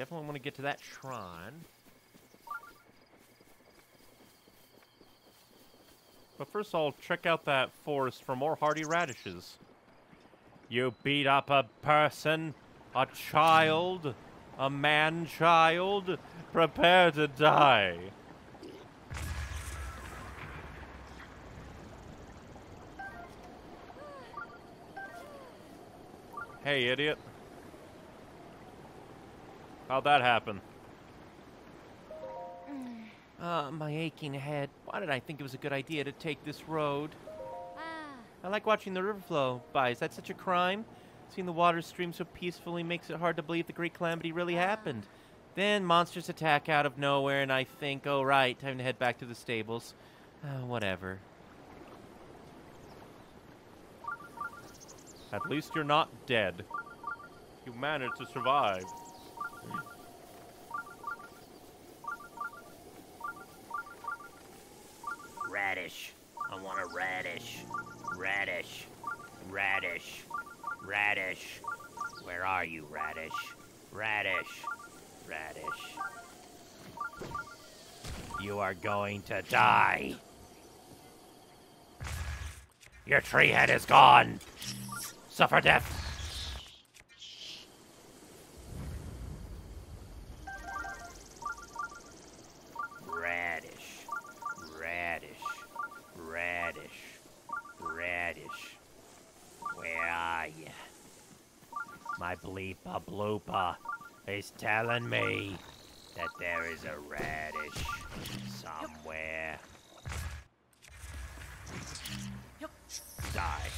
Speaker 1: Definitely want to get to that shrine. But first I'll check out that forest for more hardy radishes. You beat up a person, a child, a man-child. Prepare to die. Hey, idiot. How'd that happen?
Speaker 5: Ah, my aching head. Why did I think it was a good idea to take this road? I like watching the river flow by. Is that such a crime? Seeing the water stream so peacefully makes it hard to believe the great calamity really happened. Then monsters attack out of nowhere, and I think, oh, right, time to head back to the stables. Uh, whatever.
Speaker 1: At least you're not dead. You managed to survive.
Speaker 5: Radish. I want a radish. Radish. Radish. Radish. Where are you, radish? Radish. Radish. You are going to die. Your tree head is gone. Suffer death. Bleepa bloopa is telling me that there is a radish somewhere. Die.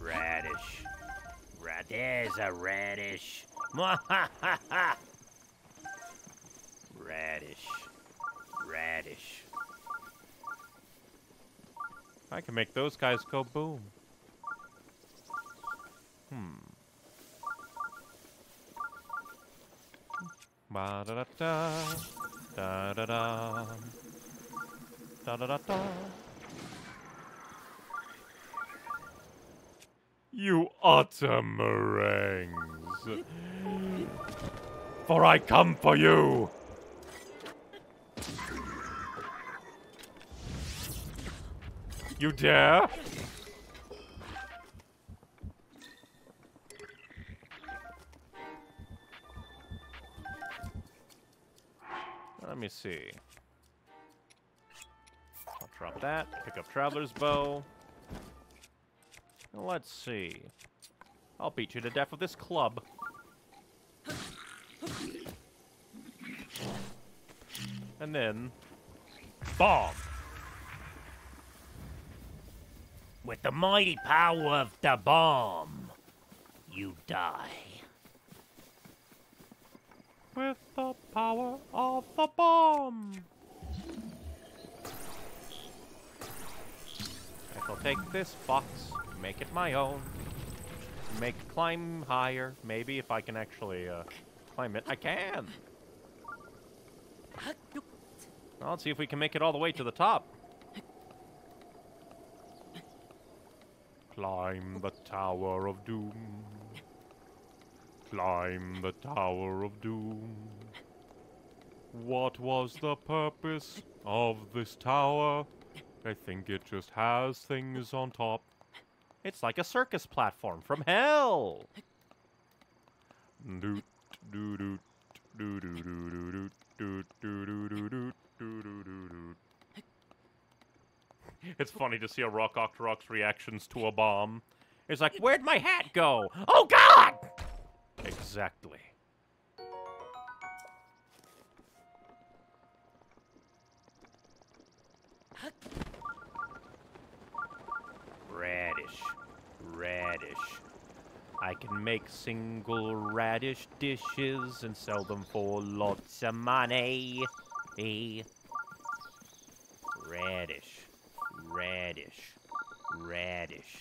Speaker 5: Radish. Ra- there's a radish. radish. Radish.
Speaker 1: I can make those guys go boom. Hmm. Ba da da da. Da da da. Da da da da. You utter meringues. For I come for you. You dare? Let me see. I'll drop that, pick up Traveler's Bow. Let's see. I'll beat you to death with this club. And then... Bomb!
Speaker 5: With the mighty power of the bomb, you die.
Speaker 1: With the power of the bomb! I shall take this box, make it my own. Make climb higher? Maybe if I can actually uh, climb it. I can. Well, let's see if we can make it all the way to the top. Climb the Tower of Doom. Climb the Tower of Doom. What was the purpose of this tower? I think it just has things on top. It's like a circus platform from hell. Doot, doo, doot, doo, doo, doo, doo, doot, doot, doo, doo, doo, doot, doo, doo, doo, doot. It's funny to see a Rock Octorok's reactions to a bomb. It's like, where'd my hat go? Oh God! Make single radish dishes and sell them for lots of money. Eh? Radish. Radish. Radish.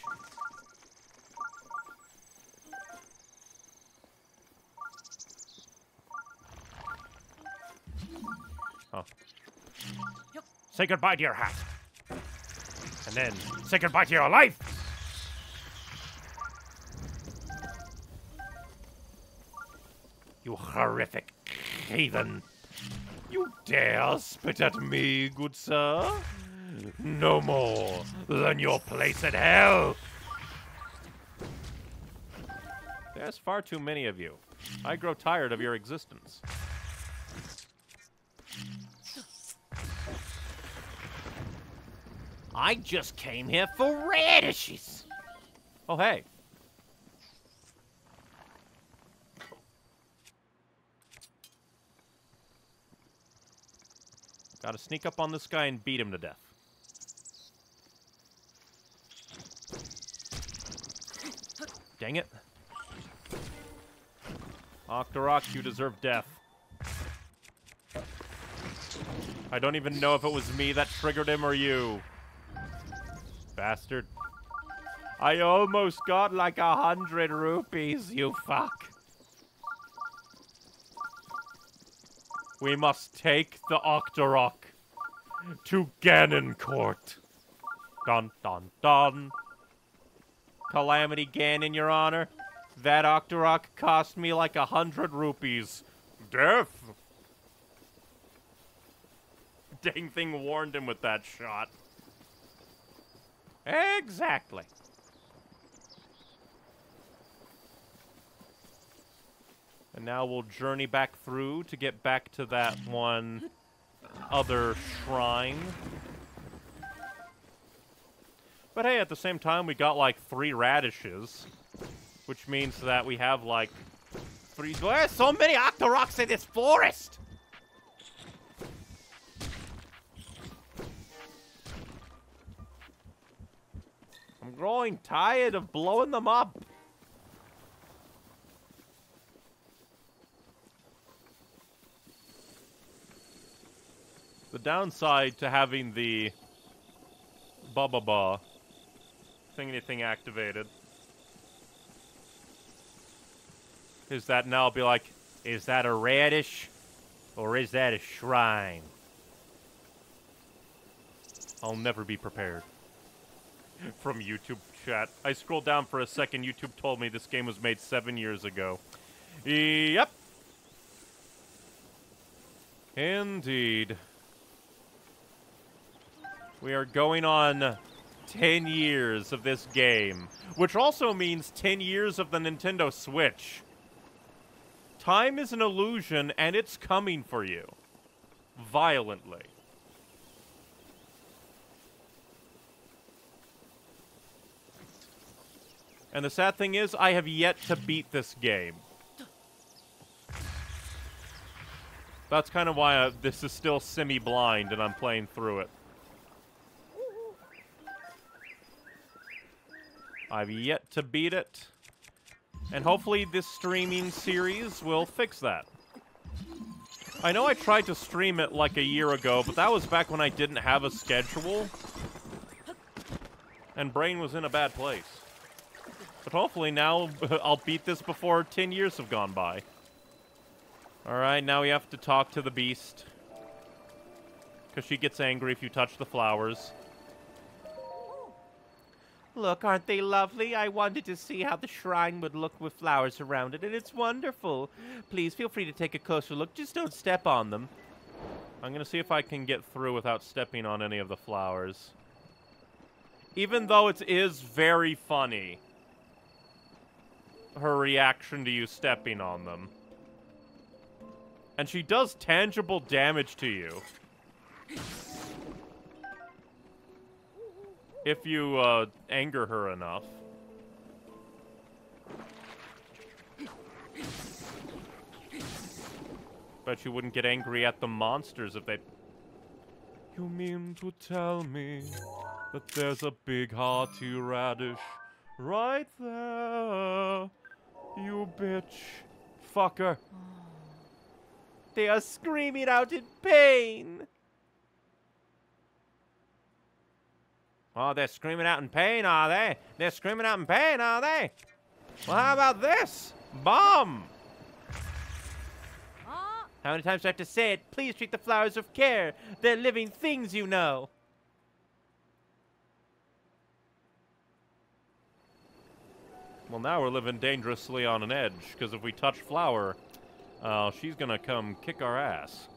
Speaker 1: Oh. Say goodbye to your hat. And then say goodbye to your life. Heathen. You dare spit at me, good sir? No more than your place in hell. There's far too many of you. I grow tired of your existence.
Speaker 5: I just came here for radishes.
Speaker 1: Oh, hey. Gotta sneak up on this guy and beat him to death. Dang it. Octorok, you deserve death. I don't even know if it was me that triggered him or you. Bastard. I almost got like a hundred rupees, you fuck. We must take the Octorok to Ganon Court. Dun dun dun. Calamity Ganon, Your Honor. That Octorok cost me like a hundred rupees. Death. Dang thing warned him with that shot. Exactly. And now we'll journey back through to get back to that one other shrine. But hey, at the same time, we got like three radishes, which means that we have like three. There's so many Octoroks in this forest! I'm growing tired of blowing them up. The downside to having the Bubba Ba thingy thing activated is that now I'll be like, is that a radish or is that a shrine? I'll never be prepared. From YouTube chat. I scrolled down for a second. YouTube told me this game was made seven years ago. Yep. Indeed. We are going on 10 years of this game, which also means 10 years of the Nintendo Switch. Time is an illusion, and it's coming for you. Violently. And the sad thing is, I have yet to beat this game. That's kind of why I, this is still semi-blind and I'm playing through it. I've yet to beat it. And hopefully this streaming series will fix that. I know I tried to stream it like a year ago, but that was back when I didn't have a schedule. And Brain was in a bad place. But hopefully now I'll beat this before 10 years have gone by. Alright, now we have to talk to the beast. Because she gets angry if you touch the flowers.
Speaker 5: Look, aren't they lovely? I wanted to see how the shrine would look with flowers around it, and it's wonderful. Please feel free to take a closer look. Just don't step on them.
Speaker 1: I'm going to see if I can get through without stepping on any of the flowers. Even though it is very funny, her reaction to you stepping on them. And she does tangible damage to you. If you uh, anger her enough. Bet you wouldn't get angry at the monsters if they... You mean to tell me that there's a big hearty radish right there? You bitch. Fucker.
Speaker 5: They are screaming out in pain.
Speaker 1: Oh, they're screaming out in pain, are they? They're screaming out in pain, are they? Well, how about this? Bomb!
Speaker 5: How many times do I have to say it? Please treat the flowers with care. They're living things, you know.
Speaker 1: Well, now we're living dangerously on an edge, because if we touch Flower, uh, she's gonna come kick our ass.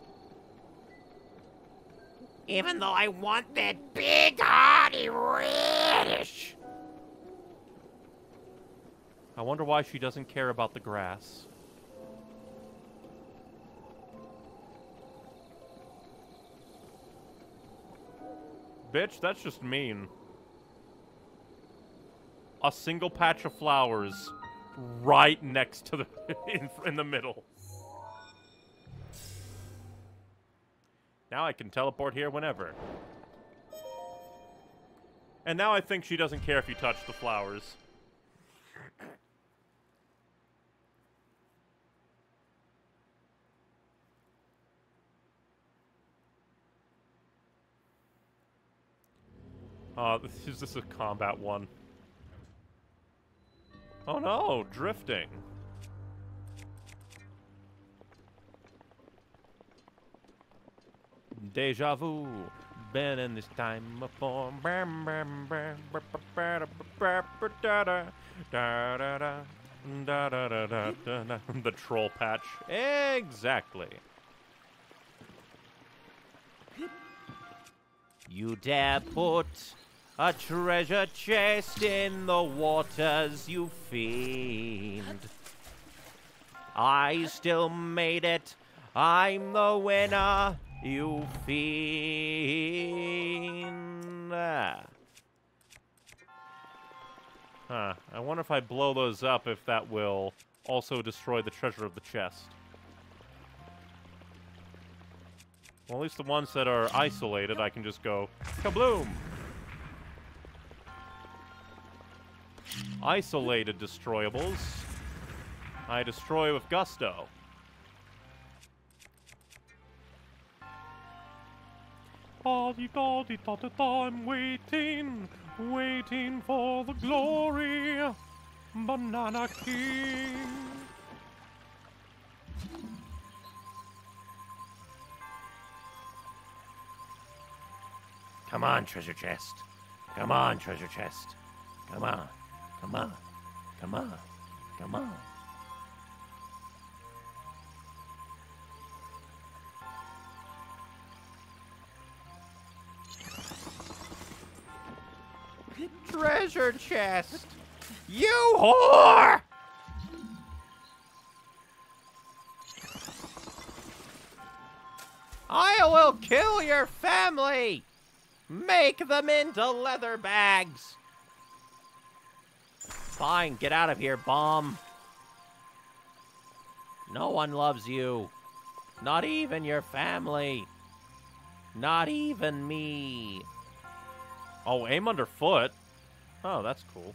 Speaker 5: Even though I want that big hearty radish.
Speaker 1: I wonder why she doesn't care about the grass. Bitch, that's just mean. A single patch of flowers right next to the in, in the middle. Now I can teleport here whenever. And now I think she doesn't care if you touch the flowers. Uh, is this a combat one? Oh no, drifting. Deja vu. Been in this time before. the troll patch. Exactly.
Speaker 5: You dare put a treasure chest in the waters, you fiend. I still made it. I'm the winner you fiend.
Speaker 1: Huh. I wonder if I blow those up, if that will also destroy the treasure of the chest. Well, at least the ones that are isolated, I can just go kabloom. Isolated destroyables. I destroy with gusto. I'm waiting, waiting for the glory, Banana King.
Speaker 5: Come on, treasure chest. Come on, treasure chest. Come on. Come on. Come on. Come on. Treasure chest! You whore! I will kill your family! Make them into leather bags! Fine, get out of here, bomb. No one loves you. Not even your family. Not even me.
Speaker 1: Oh, aim underfoot. Oh, that's cool.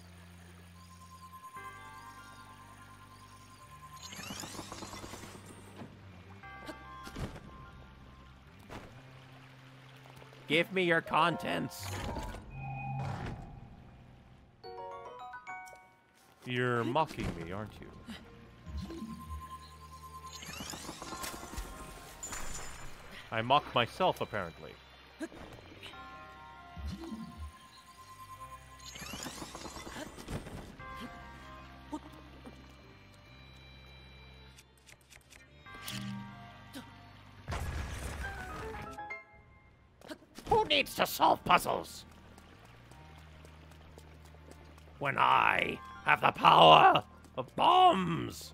Speaker 5: Give me your contents.
Speaker 1: You're mocking me, aren't you? I mock myself, apparently.
Speaker 5: Needs to solve puzzles? When I have the power of bombs!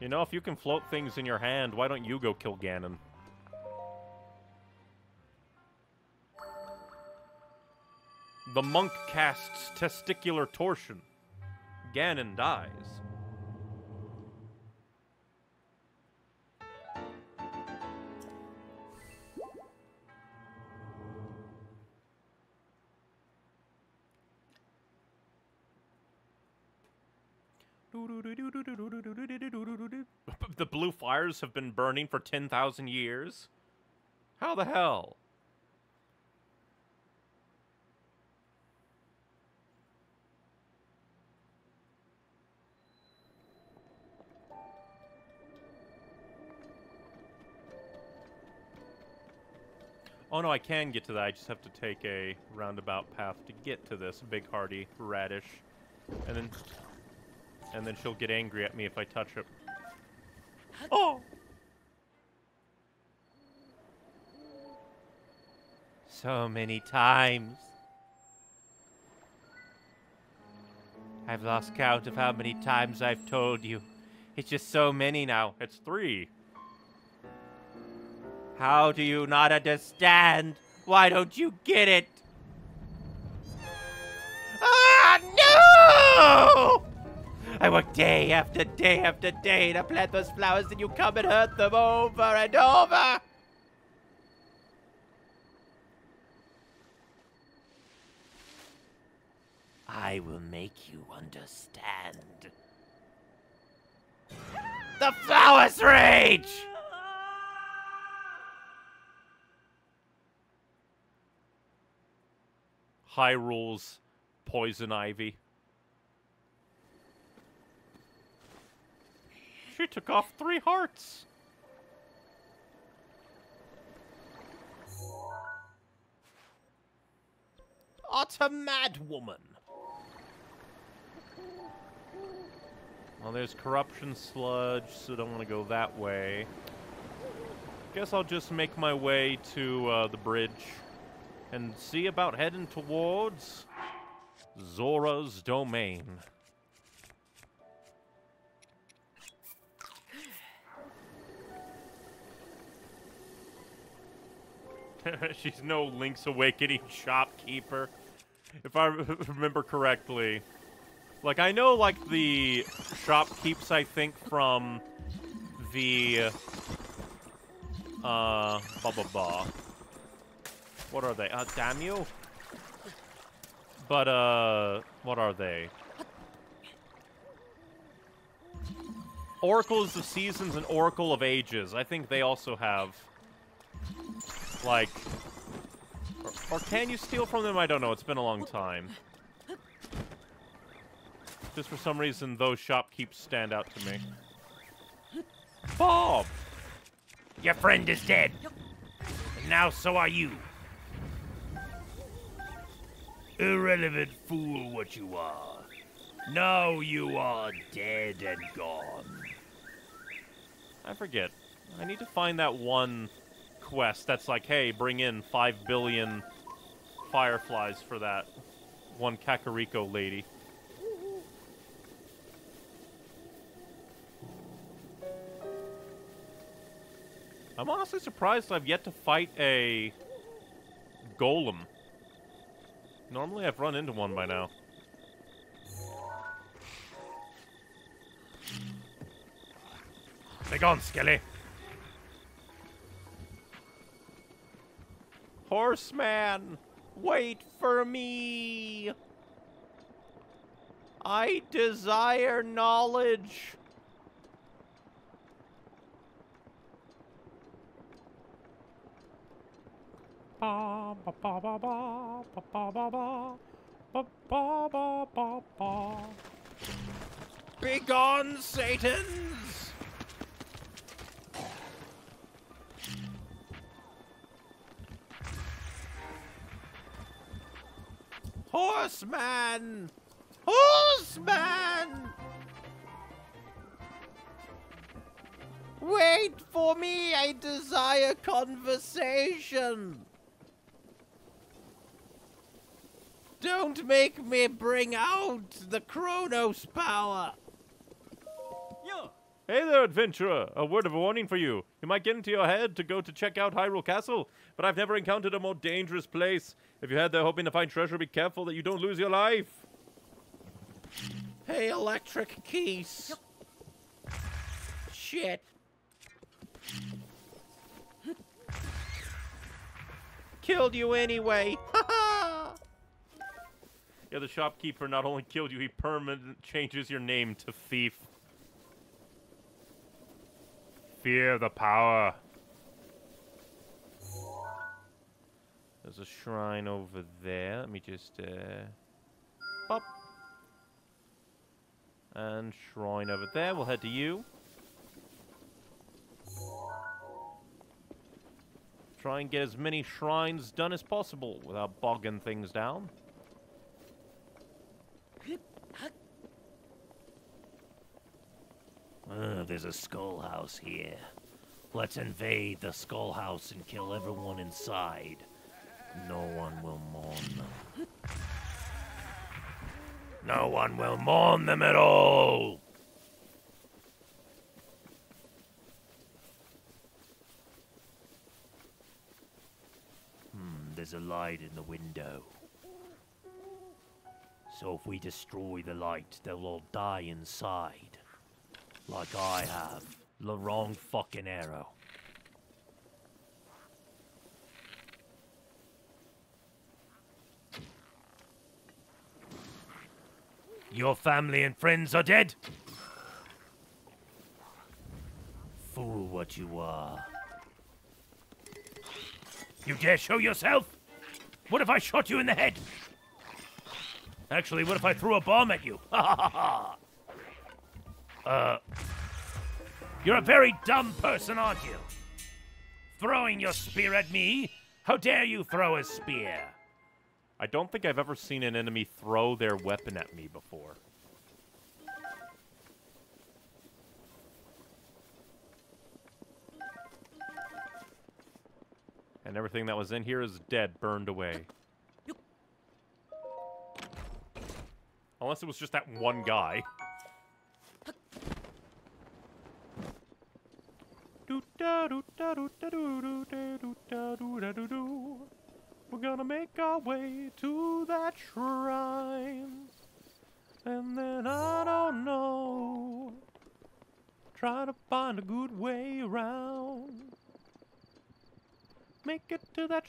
Speaker 1: You know, if you can float things in your hand, why don't you go kill Ganon? The monk casts testicular torsion. Ganon dies. The blue fires have been burning for 10,000 years? How the hell? Oh no, I can get to that. I just have to take a roundabout path to get to this big hearty radish. And then and then she'll get angry at me if I touch it. Oh!
Speaker 5: So many times. I've lost count of how many times I've told you. It's just so many now.
Speaker 1: It's three.
Speaker 5: How do you not understand? Why don't you get it? Ah, no! I work day after day after day to plant those flowers, and you come and hurt them over and over. I will make you understand. The flowers rage!
Speaker 1: Hyrule's poison ivy. She took off three hearts.
Speaker 5: Utter madwoman.
Speaker 1: Well, there's corruption sludge, so don't want to go that way. Guess I'll just make my way to uh, the bridge and see about heading towards Zora's domain. She's no Link's Awakening shopkeeper. If I remember correctly. Like, I know, like, the shopkeeps, I think, from the, uh, blah, blah, blah. What are they? Uh, damn you? But, uh, what are they? Oracles of Seasons and Oracle of Ages. I think they also have, like, or, or can you steal from them? I don't know. It's been a long time. Just for some reason, those shopkeeps stand out to me. Bob!
Speaker 5: Your friend is dead. And now so are you. Irrelevant fool what you are. Now you are dead and gone.
Speaker 1: I forget. I need to find that one quest that's like, hey, bring in 5 billion fireflies for that one Kakariko lady. I'm honestly surprised I've yet to fight a golem. Normally I've run into one by now.
Speaker 5: Begone, Skelly.
Speaker 1: Horseman, wait for me. I desire knowledge. Ba ba ba ba ba ba ba ba ba ba ba ba ba
Speaker 10: Begone, Satans! Horseman! Horseman! Wait for me, I desire conversation. Don't make me bring out the Chronos power.
Speaker 11: Yeah.
Speaker 1: Hey there, adventurer! A word of warning for you. You might get into your head to go to check out Hyrule Castle, but I've never encountered a more dangerous place. If you head there hoping to find treasure, be careful that you don't lose your life.
Speaker 10: Hey, electric Keese. Shit. Killed you anyway. Ha ha!
Speaker 1: Yeah, the shopkeeper not only killed you, he permanently changes your name to thief. Fear the power. There's a shrine over there. Let me just uh pop. And shrine over there. We'll head to you. Try and get as many shrines done as possible without bogging things down.
Speaker 12: Uh, there's a skull house here. Let's invade the skull house and kill everyone inside. No one will mourn them. No one will mourn them at all! Hmm, there's a light in the window. So if we destroy the light, they'll all die inside. Like I have. The wrong fucking arrow. Your family and friends are dead? Fool what you are. You dare show yourself? What if I shot you in the head? Actually, what if I threw a bomb at you? Ha ha ha ha! Uh. You're a very dumb person, aren't you? Throwing your spear at me? How dare you throw a spear?
Speaker 1: I don't think I've ever seen an enemy throw their weapon at me before. And everything that was in here is dead, burned away. Unless it was just that one guy.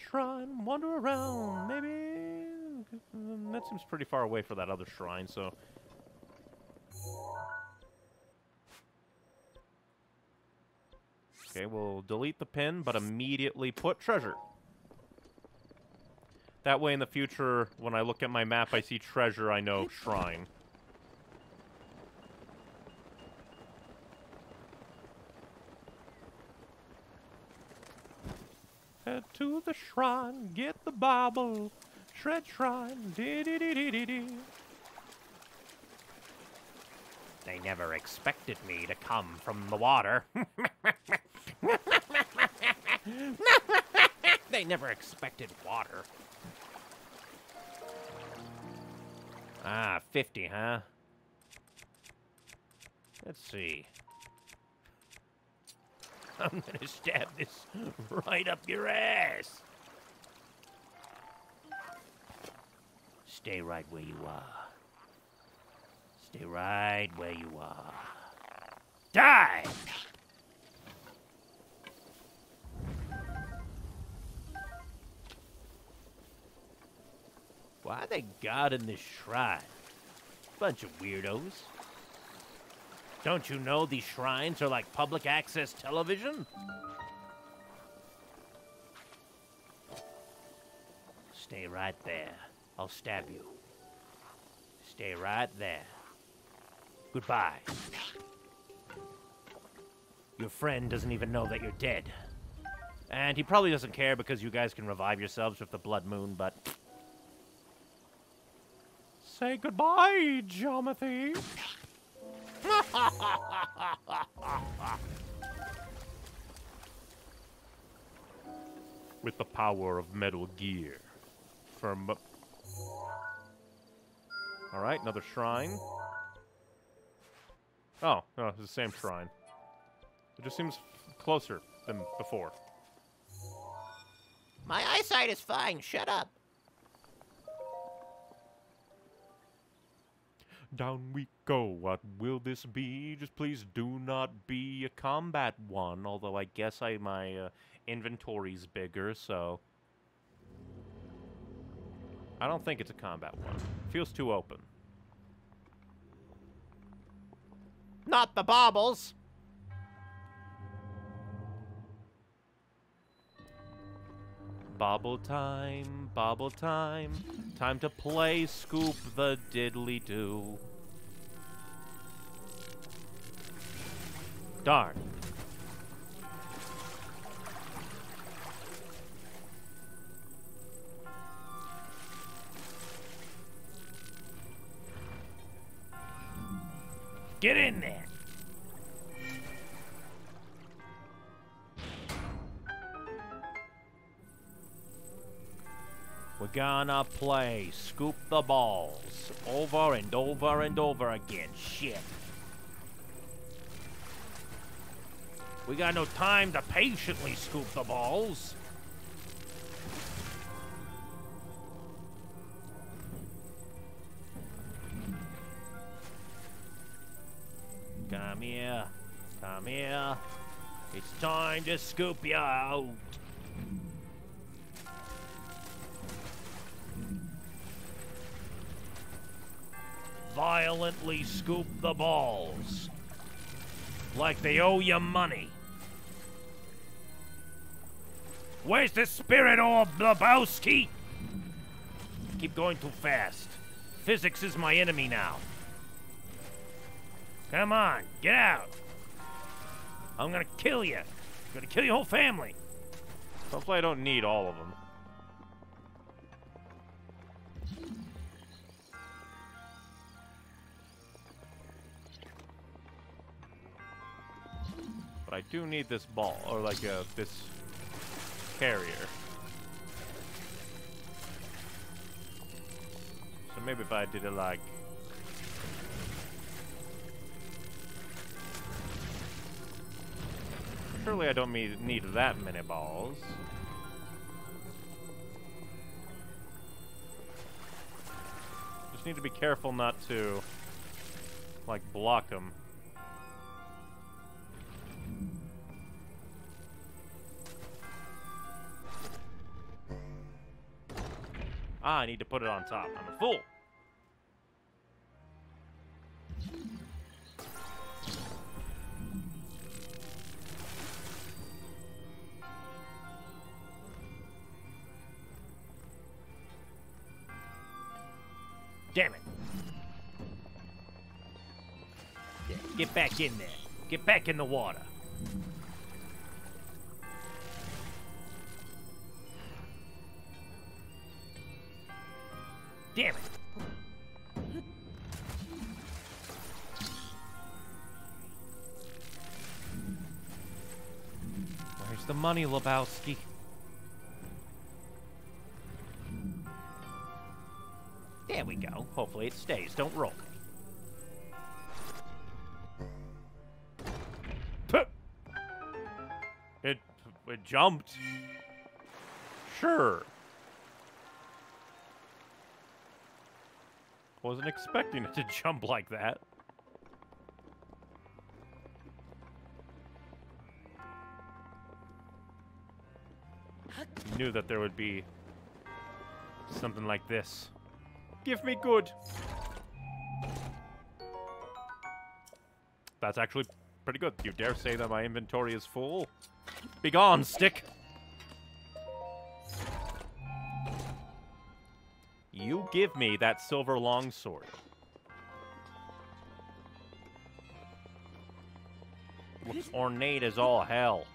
Speaker 1: Shrine, wander around, maybe. That seems pretty far away for that other shrine, so. Okay, we'll delete the pin, but immediately put treasure. That way in the future, when I look at my map, I see treasure, I know shrine. Head to the shrine, get the Bible, shred shrine, dee dee dee dee dee dee.
Speaker 12: They never expected me to come from the water. they never expected water. Ah, 50, huh? Let's see. I'm gonna stab this right up your ass. Stay right where you are. Stay right where you are. Die! Why are they guarding this shrine? Bunch of weirdos. Don't you know these shrines are like public access television? Stay right there. I'll stab you. Stay right there.
Speaker 5: Goodbye. Your friend doesn't even know that you're dead. And he probably doesn't care because you guys can revive yourselves with the blood moon, but
Speaker 2: Say goodbye, Geomethy. With the power of Metal Gear. From. Alright, another shrine. Oh, no, it's the same shrine. It just seems closer than before.
Speaker 5: my eyesight is fine. Shut up.
Speaker 2: Down we go. What will this be? Just please do not be a combat one.
Speaker 1: Although I guess I my uh, inventory's bigger, so I don't think it's a combat one. Feels too open.
Speaker 5: Not the baubles.
Speaker 1: Bobble time, bobble time, time to play Scoop the Diddly Do. Darn.
Speaker 5: Get in there.
Speaker 1: We're gonna play Scoop the Balls over and over and over again. Shit. We got no time to patiently scoop the balls. Come here. Come here. It's time to scoop you out. Violently scoop the balls. Like they owe you money. Where's the spirit orb, Lebowski? Keep going too fast. Physics is my enemy now. Come on, get out. I'm gonna kill you. I'm gonna kill your whole family.
Speaker 2: Hopefully, I don't need all of them. But I do need this ball, or like uh, this carrier. So maybe if I did it like Surely I don't need, need that many balls. Just need to be careful not to, like, block them. Ah, I need to put it on top. I'm a fool.
Speaker 5: Damn it. Yeah, get back in there. Get back in the water. Damn it.
Speaker 1: Where's the money, Lebowski?
Speaker 5: There we go. Hopefully it stays. Don't roll.
Speaker 2: It, it jumped. Sure. Wasn't expecting it to jump like that. Knew that there would be something like this. Give me good. That's actually pretty good. You dare say that my inventory is full? Be gone, stick! You give me that silver longsword.
Speaker 1: looks ornate as all hell.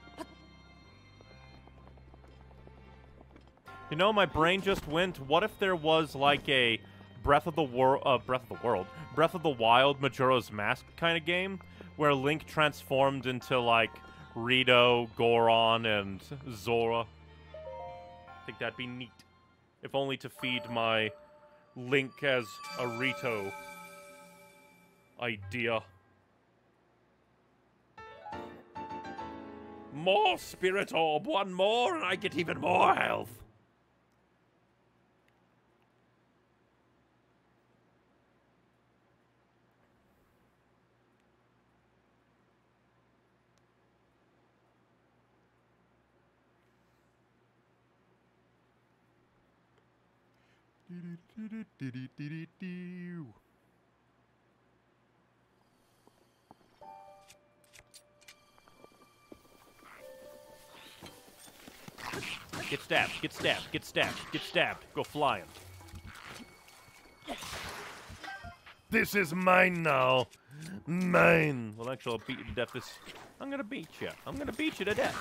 Speaker 1: You know, my brain just went. What if there was like a Breath of the World, uh, Breath of the World, Breath of the Wild, Majora's Mask kind of game, where Link transformed into like Rito, Goron, and Zora. I think that'd be neat. If only to feed my Link as a Rito idea. More Spirit Orb, one more, and I get even more health. Get stabbed, get stabbed, get stabbed, get stabbed. Go flying. This is mine now. Mine. Well, actually, I'll beat you to death this... I'm gonna beat you. I'm gonna beat you to death.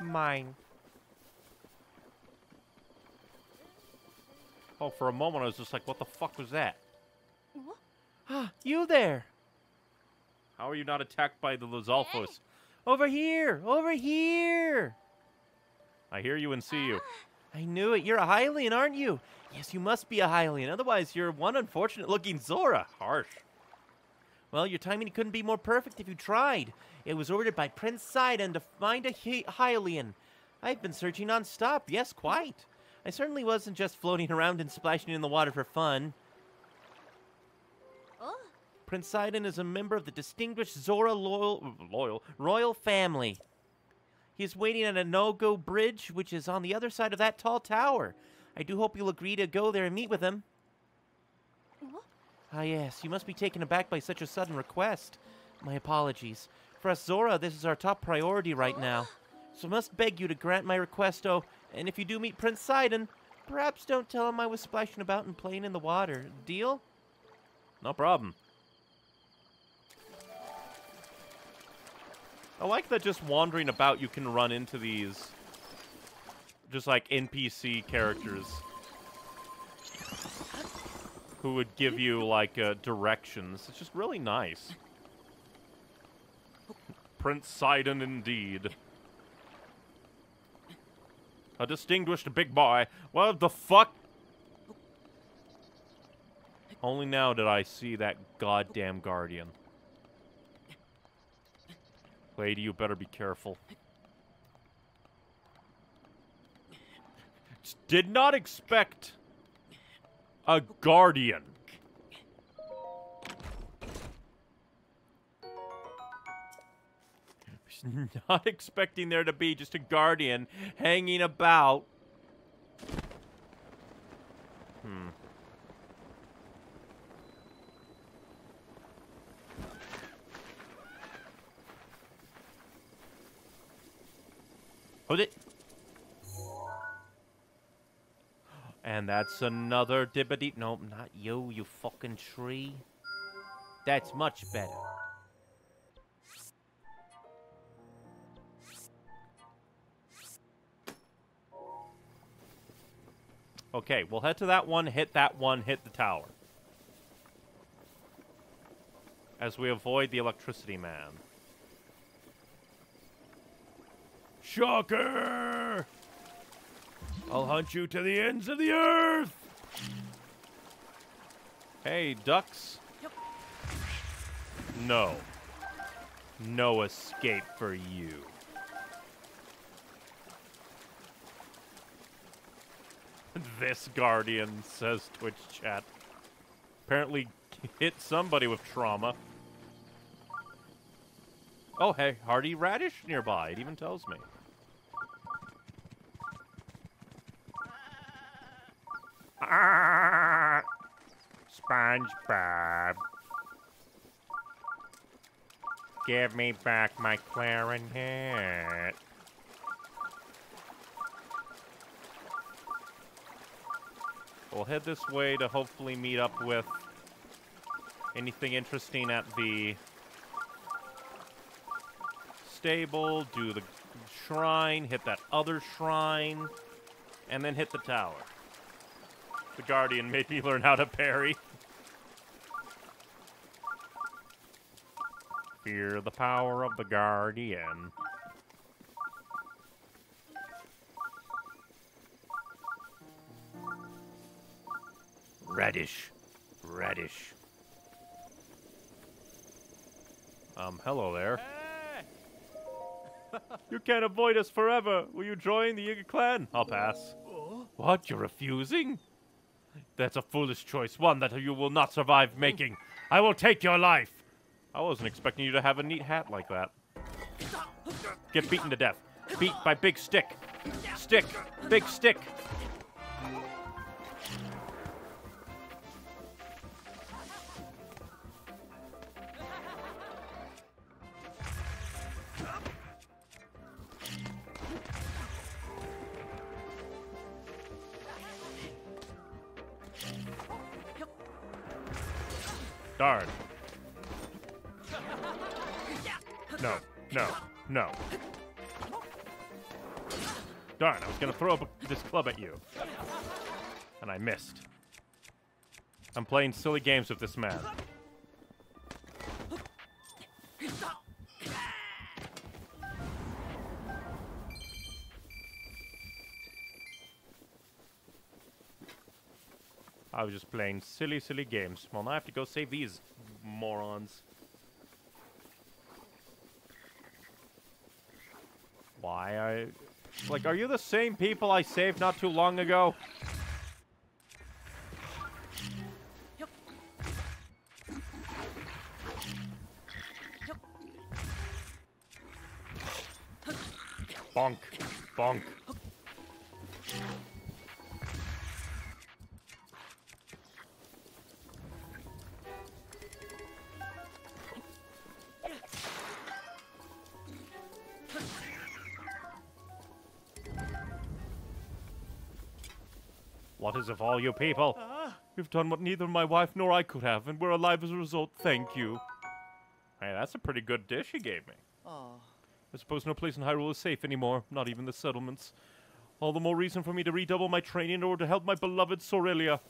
Speaker 1: Mine. Oh, for a moment I was just like, what the fuck was that? Ah, you there. How are you not attacked by the Lizalfos? Over here! Over here! I hear you and see you. I knew it. You're a Hylian, aren't you? Yes, you must be a Hylian. Otherwise, you're one unfortunate looking Zora. Harsh. Well, your timing couldn't be more perfect if you tried. It was ordered by Prince Sidon to find a Hy- Hylian. I've been searching non-stop. Yes, quite. I certainly wasn't just floating around and splashing in the water for fun.
Speaker 8: Oh,
Speaker 1: Prince Sidon is a member of the distinguished Zora loyal, loyal royal family. He is waiting at Inogo Bridge, which is on the other side of that tall tower. I do hope you'll agree to go there and meet with him. Ah, yes, you must be taken aback by such a sudden request. My apologies. For us Zora, this is our top priority right now. So I must beg you to grant my request, oh, and if you do meet Prince Sidon, perhaps don't tell him I was splashing about and playing in the water. Deal? No problem. I like that just wandering about you can run into these just like NPC characters who would give you like uh, directions. It's just really nice. Prince Sidon indeed. A distinguished big boy. What the fuck? Only now did I see that goddamn guardian. Lady, you better be careful. Just Did not expect a guardian. Not expecting there to be just a guardian hanging about. Hmm. Hold it. And that's another dibbity. Nope, not you, you fucking tree. That's much better. Okay, we'll head to that one, hit that one, hit the tower. As we avoid the electricity man. Shocker! I'll hunt you to the ends of the earth! Hey, ducks. No. No escape for you. this guardian, says Twitch chat. Apparently hit somebody with trauma. Oh, hey, hearty radish nearby. It even tells me. Ah, SpongeBob. Give me back my clarinet. We'll head this way to hopefully meet up with anything interesting at the stable, do the shrine, hit that other shrine, and then hit the tower. The Guardian made me learn how to parry. Fear the power of the Guardian. Radish. Radish. Um, hello there. you can't avoid us forever. Will you join the Yiga clan? I'll pass. What? You're refusing? That's a foolish choice, one that you will not survive making. I will take your life. I wasn't expecting you to have a neat hat like that. Get beaten to death. Beat by big stick. Stick. Big stick. Club at you. And I missed. I'm playing silly games with this man. I was just playing silly, silly games. Well, now I have to go save these morons. Why I... Like, are you the same people I saved not too long ago? Bonk. Bonk. What is of all you people? You've done what neither my wife nor I could have, and we're alive as a result. Thank you. Hey, that's a pretty good dish you gave me. I suppose no place in Hyrule is safe anymore, not even the settlements. All the more reason for me to redouble my training in order to help my beloved Sorelia.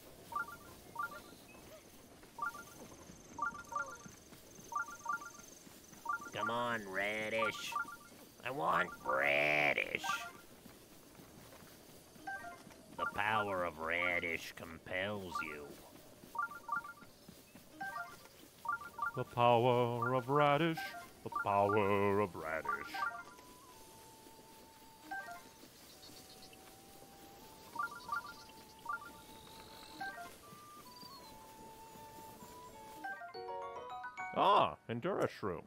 Speaker 5: Come on, Radish. I want Radish. The power of Radish compels you.
Speaker 1: The power of radish, the power of radish. Ah, Endura Shroom.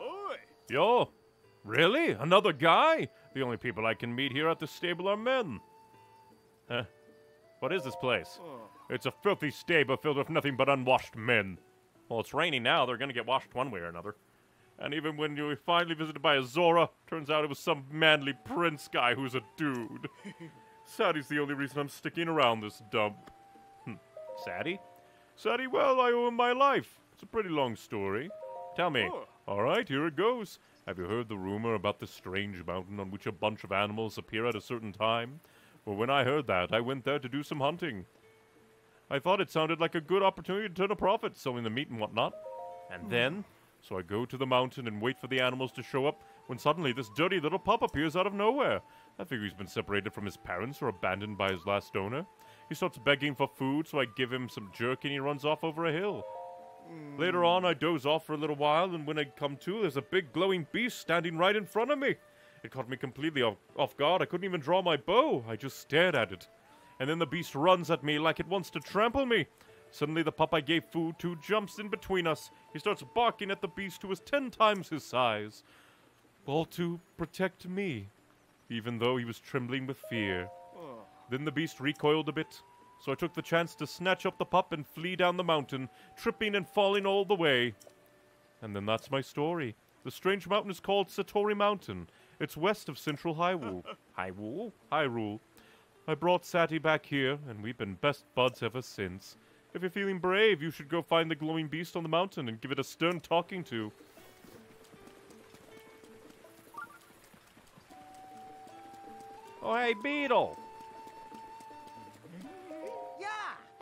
Speaker 2: Oi!
Speaker 1: Yo, really? Another guy? The only people I can meet here at the stable are men. Huh? What is this place? Oh. It's a filthy stable filled with nothing but unwashed men. Well, it's raining now. They're gonna get washed one way or another. And even when you were finally visited by a Zora, turns out it was some manly prince guy who's a dude. Sadie's the only reason I'm sticking around this dump. Hm. Sadie? Sadie, well, I owe him my life. It's a pretty long story. Tell me.
Speaker 2: Oh.
Speaker 1: All right, here it goes. Have you heard the rumor about the strange mountain on which a bunch of animals appear at a certain time? Well, when I heard that, I went there to do some hunting. I thought it sounded like a good opportunity to turn a profit, selling the meat and whatnot. And hmm. then, so I go to the mountain and wait for the animals to show up, when suddenly this dirty little pup appears out of nowhere. I figure he's been separated from his parents or abandoned by his last owner. He starts begging for food, so I give him some jerky and he runs off over a hill. Later on, I doze off for a little while, and when I come to, there's a big glowing beast standing right in front of me. It caught me completely off, off guard. I couldn't even draw my bow. I just stared at it. And then the beast runs at me like it wants to trample me. Suddenly, the pup I gave food to jumps in between us. He starts barking at the beast, who is ten times his size. All to protect me, even though he was trembling with fear. Then the beast recoiled a bit, so I took the chance to snatch up the pup and flee down the mountain, tripping and falling all the way. And then that's my story. The strange mountain is called Satori Mountain. It's west of central Hyrule. Hyrule? Hyrule. I brought Sati back here, and we've been best buds ever since. If you're feeling brave, you should go find the glowing beast on the mountain and give it a stern talking to.
Speaker 13: Oh, hey, Beedle!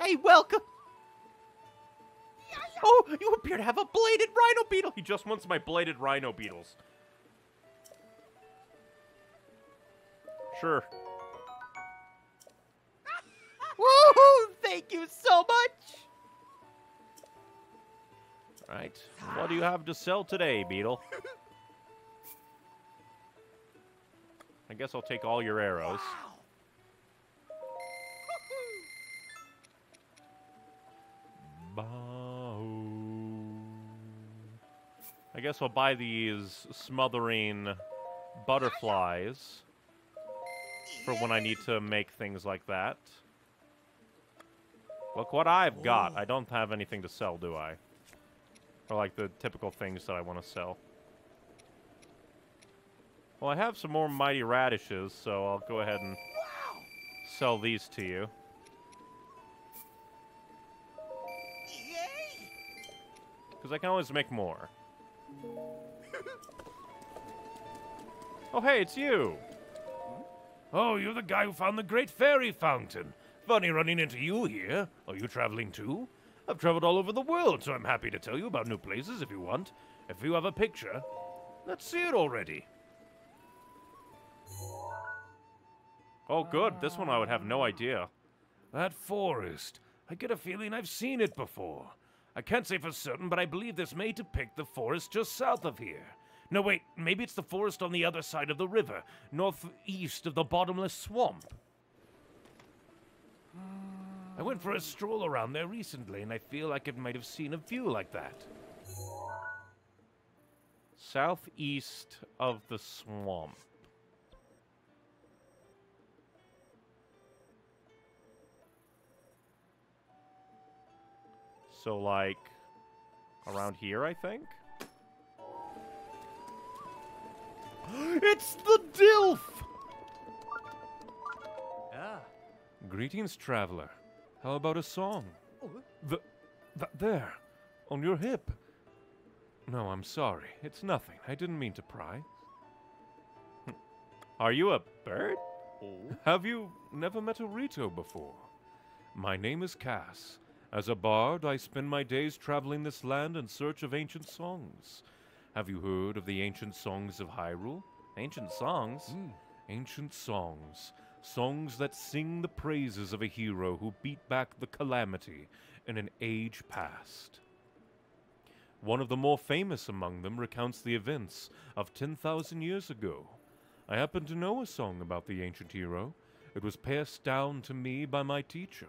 Speaker 14: Hey, welcome.
Speaker 13: Oh, you appear to have a bladed rhino beetle! He just wants my bladed rhino beetles. Sure.
Speaker 14: Woohoo! Thank you so much.
Speaker 13: Right. What do you have to sell today, Beedle? I guess I'll take all your arrows. I guess I'll buy these smotherwing butterflies for when I need to make things like that. Look what I've got. I don't have anything to sell, do I? Or like the typical things that I want to sell. Well, I have some more mighty radishes, so I'll go ahead and sell these to you. Because I can always make more. oh, hey, it's you!
Speaker 1: Oh, you're the guy who found the Great Fairy Fountain. Funny running into you here. Are you traveling too? I've traveled all over the world, so I'm happy to tell you about new places if you want. If you have a picture, let's see it already.
Speaker 13: Oh, good. This one I would have no idea.
Speaker 1: That forest. I get a feeling I've seen it before. I can't say for certain, but I believe this may depict the forest just south of here. No, wait, maybe it's the forest on the other side of the river, northeast of the bottomless swamp. I went for a stroll around there recently, and I feel like I might have seen a view like that.
Speaker 13: Southeast of the swamp. So, like, around here, I think?
Speaker 1: it's the Dilf!
Speaker 15: Ah.
Speaker 1: Greetings, traveler. How about a song? The, th there, on your hip. No, I'm sorry. It's nothing. I didn't mean to pry.
Speaker 13: Are you a bird?
Speaker 1: Have you never met a Rito before? My name is Kass. As a bard, I spend my days traveling this land in search of ancient songs. Have you heard of the ancient songs of Hyrule?
Speaker 13: Ancient songs? Hmm.
Speaker 1: Ancient songs. Songs that sing the praises of a hero who beat back the calamity in an age past. One of the more famous among them recounts the events of 10,000 years ago. I happen to know a song about the ancient hero. It was passed down to me by my teacher.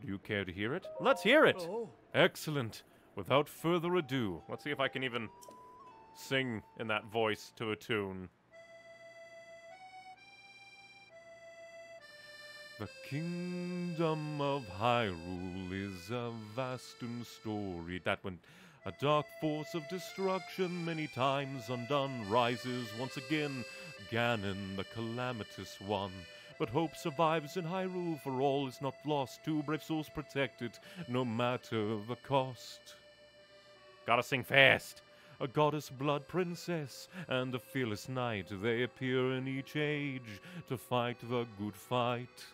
Speaker 1: Do you care to hear it?
Speaker 13: Let's hear it!
Speaker 1: Excellent. Without further ado,
Speaker 13: Let's see if I can even sing in that voice to a tune.
Speaker 1: The kingdom of Hyrule is a vast and storied that when a dark force of destruction many times undone rises once again Ganon the calamitous one. But hope survives in Hyrule, for all is not lost. Two brave souls protected, no matter the cost.
Speaker 13: Gotta sing fast.
Speaker 1: A goddess blood princess and a fearless knight, they appear in each age to fight the good fight.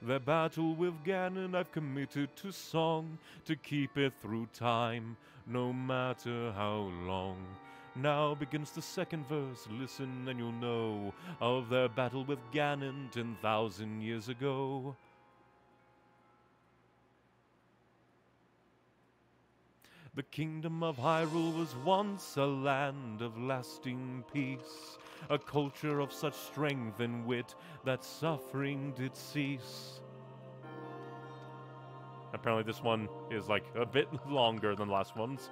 Speaker 1: Their battle with Ganon I've committed to song to keep it through time, no matter how long. Now begins the second verse, listen and you'll know of their battle with Ganon 10,000 years ago. The kingdom of Hyrule was once a land of lasting peace, a culture of such strength and wit that suffering did cease.
Speaker 13: Apparently, this one is like a bit longer than the last ones.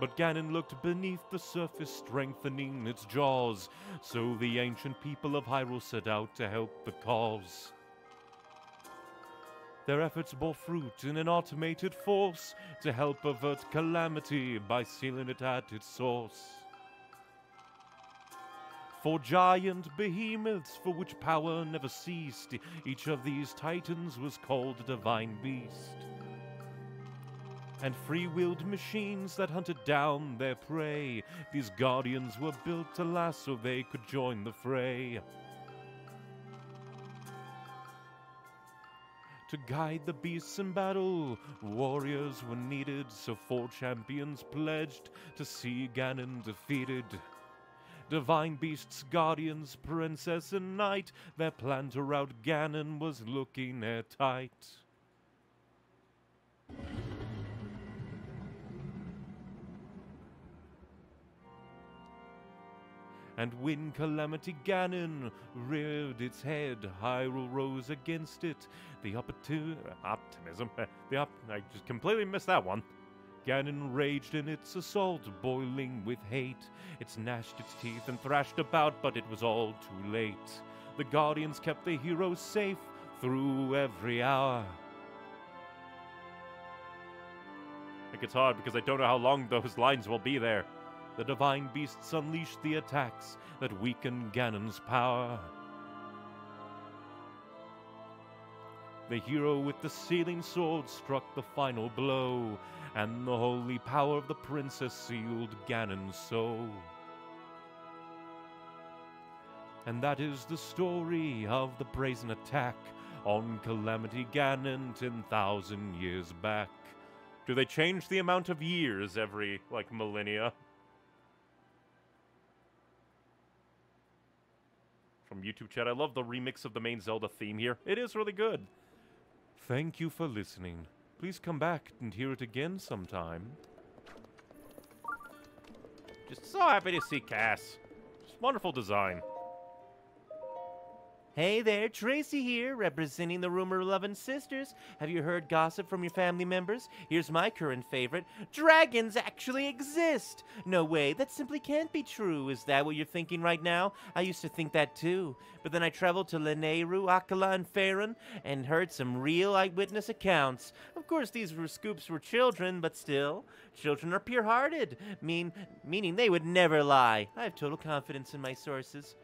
Speaker 1: But Ganon looked beneath the surface, strengthening its jaws. So the ancient people of Hyrule set out to help the cause. Their efforts bore fruit in an automated force to help avert calamity by sealing it at its source. Four giant behemoths for which power never ceased. Each of these titans was called a divine beast. And free willed machines that hunted down their prey. These guardians were built to last so they could join the fray. To guide the beasts in battle, warriors were needed, so four champions pledged to see Ganon defeated. Divine beasts, guardians, princess, and knight, their plan to rout Ganon was looking airtight. And when Calamity Ganon reared its head, Hyrule rose against it. The opportu- optimism, the op- I just completely missed that one. Ganon raged in its assault, boiling with hate. It gnashed its teeth and thrashed about, but it was all too late. The Guardians kept the hero safe through every hour. Like it's hard because I don't know how long those lines will be there. The divine beasts unleashed the attacks that weakened Ganon's power. The hero with the sealing sword struck the final blow, and the holy power of the princess sealed Ganon's soul. And that is the story of the brazen attack on Calamity Ganon 10,000 years back. Do they change the amount of years every, like, millennia? From YouTube chat, I love the remix of the main Zelda theme here. It is really good. Thank you for listening. Please come back and hear it again sometime. Just so happy to see Kass. Just wonderful design.
Speaker 5: Hey there, Traysi here, representing the Rumor Loving Sisters. Have you heard gossip from your family members? Here's my current favorite dragons actually exist! No way, that simply can't be true. Is that what you're thinking right now? I used to think that too. But then I traveled to Lanayru, Akkala, and Faron and heard some real eyewitness accounts. Of course, these were scoops for children, but still, children are pure hearted, mean, meaning they would never lie. I have total confidence in my sources.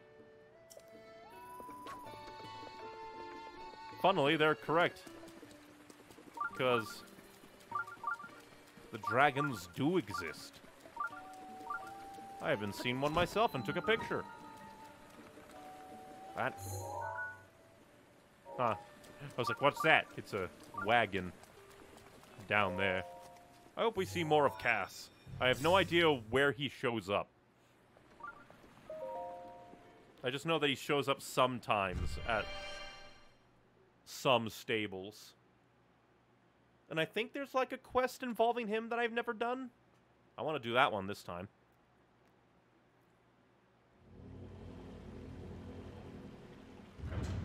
Speaker 1: Funnily, they're correct. Because the dragons do exist. I haven't seen one myself and took a picture. That. Huh. I was like, what's that? It's a wagon down there. I hope we see more of Kass. I have no idea where he shows up. I just know that he shows up sometimes at some stables. And I think there's like a quest involving him that I've never done. I want to do that one this time.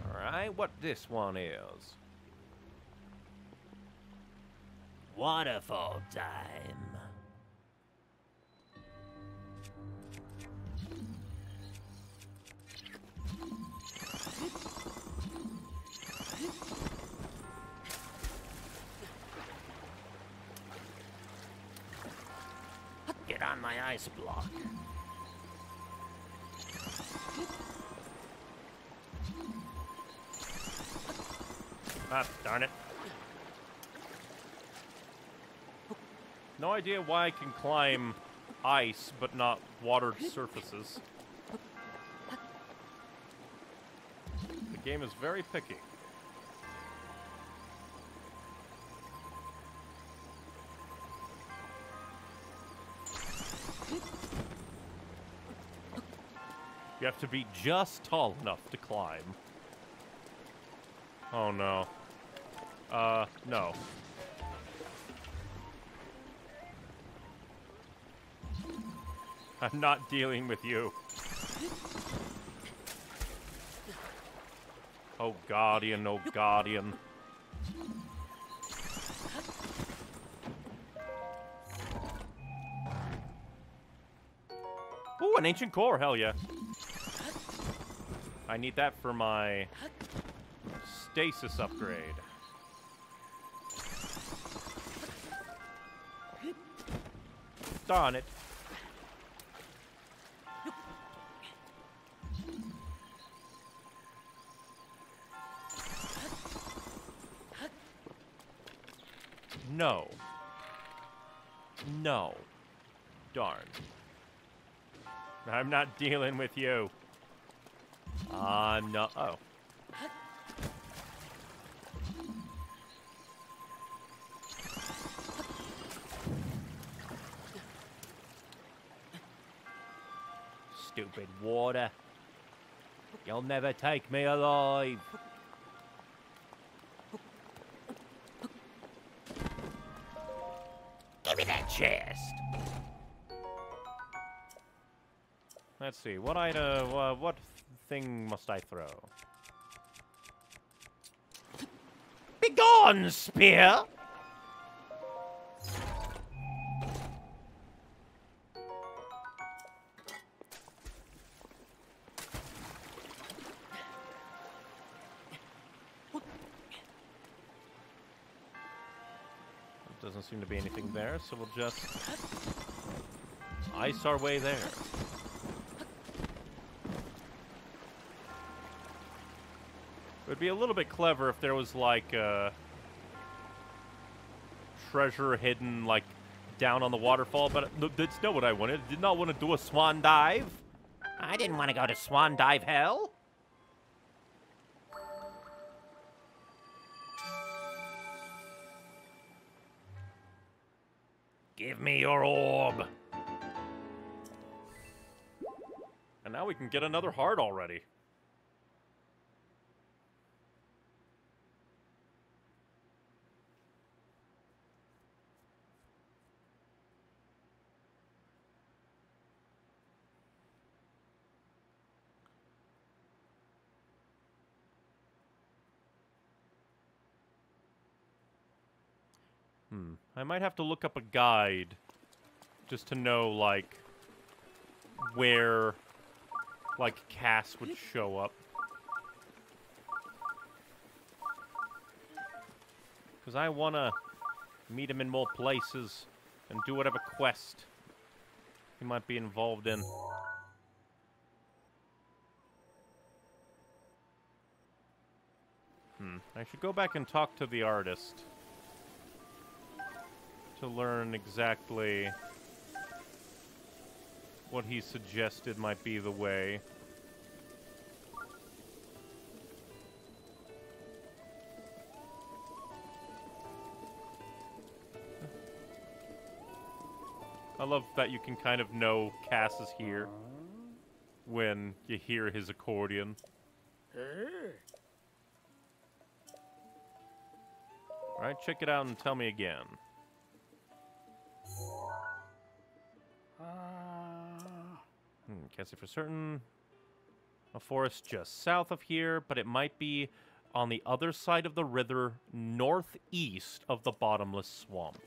Speaker 1: Alright, what this one is.
Speaker 5: Waterfall time. Get on my ice block.
Speaker 1: Ah, darn it. No idea why I can climb ice, but not watered surfaces. The game is very picky. To be just tall enough to climb. Oh no. Uh, no. I'm not dealing with you. Oh, Guardian, oh, Guardian. Ooh, an ancient core, hell yeah. I need that for my stasis upgrade. Darn it. No. No. Darn. I'm not dealing with you. I'm not. Oh. Stupid water. You'll never take me alive. Give me that chest. Let's see. What I uh, what thing must I throw? Begone, spear! Doesn't seem to be anything there, so we'll just ice our way there. Would be a little bit clever if there was like uh, treasure hidden like down on the waterfall, but th- that's not what I wanted. I did not want to do a swan dive. I didn't want to go to swan dive hell. Give me your orb. And now we can get another heart already. Hmm. I might have to look up a guide just to know, like, where, like, Kass would show up. Because I want to meet him in more places and do whatever quest he might be involved in. Hmm. I should go back and talk to the artist to learn exactly what he suggested might be the way. I love that you can kind of know Kass is here when you hear his accordion. Alright, check it out and tell me again. Hmm, can't say for certain. A forest just south of here, but it might be on the other side of the river, northeast of the bottomless swamp.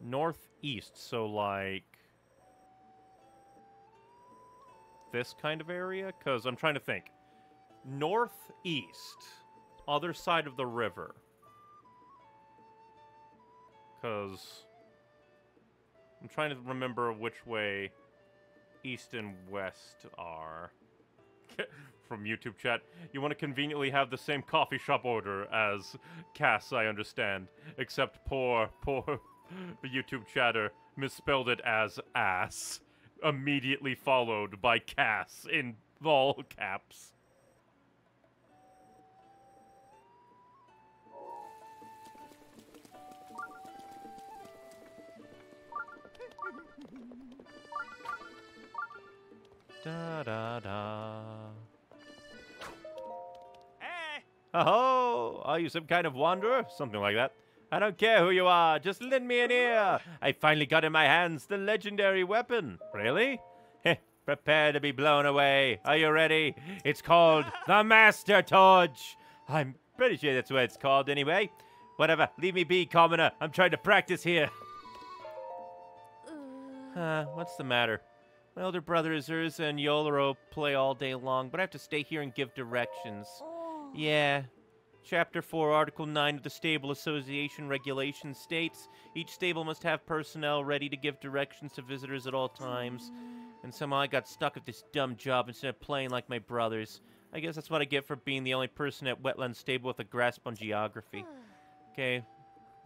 Speaker 1: Northeast, so like this kind of area? Because I'm trying to think. Northeast, other side of the river. Because I'm trying to remember which way east and west are. From YouTube chat, you want to conveniently have the same coffee shop order as Kass, I understand. Except poor, poor YouTube chatter misspelled it as ass, immediately followed by Kass in all caps. Da da da.
Speaker 4: Hey!
Speaker 1: Oh, are you some kind of wanderer? Something like that. I don't care who you are, just lend me an ear. I finally got in my hands the legendary weapon. Really? Heh, prepare to be blown away. Are you ready? It's called the Master Torch. I'm pretty sure that's what it's called anyway. Whatever, leave me be, commoner. I'm trying to practice here. Uh, what's the matter? My older brothers Urza and Yolaro play all day long, but I have to stay here and give directions. Oh. Yeah. Chapter 4, Article 9 of the Stable Association Regulation states each stable must have personnel ready to give directions to visitors at all times. Mm. And somehow I got stuck at this dumb job instead of playing like my brothers. I guess that's what I get for being the only person at Wetland Stable with a grasp on geography. Okay,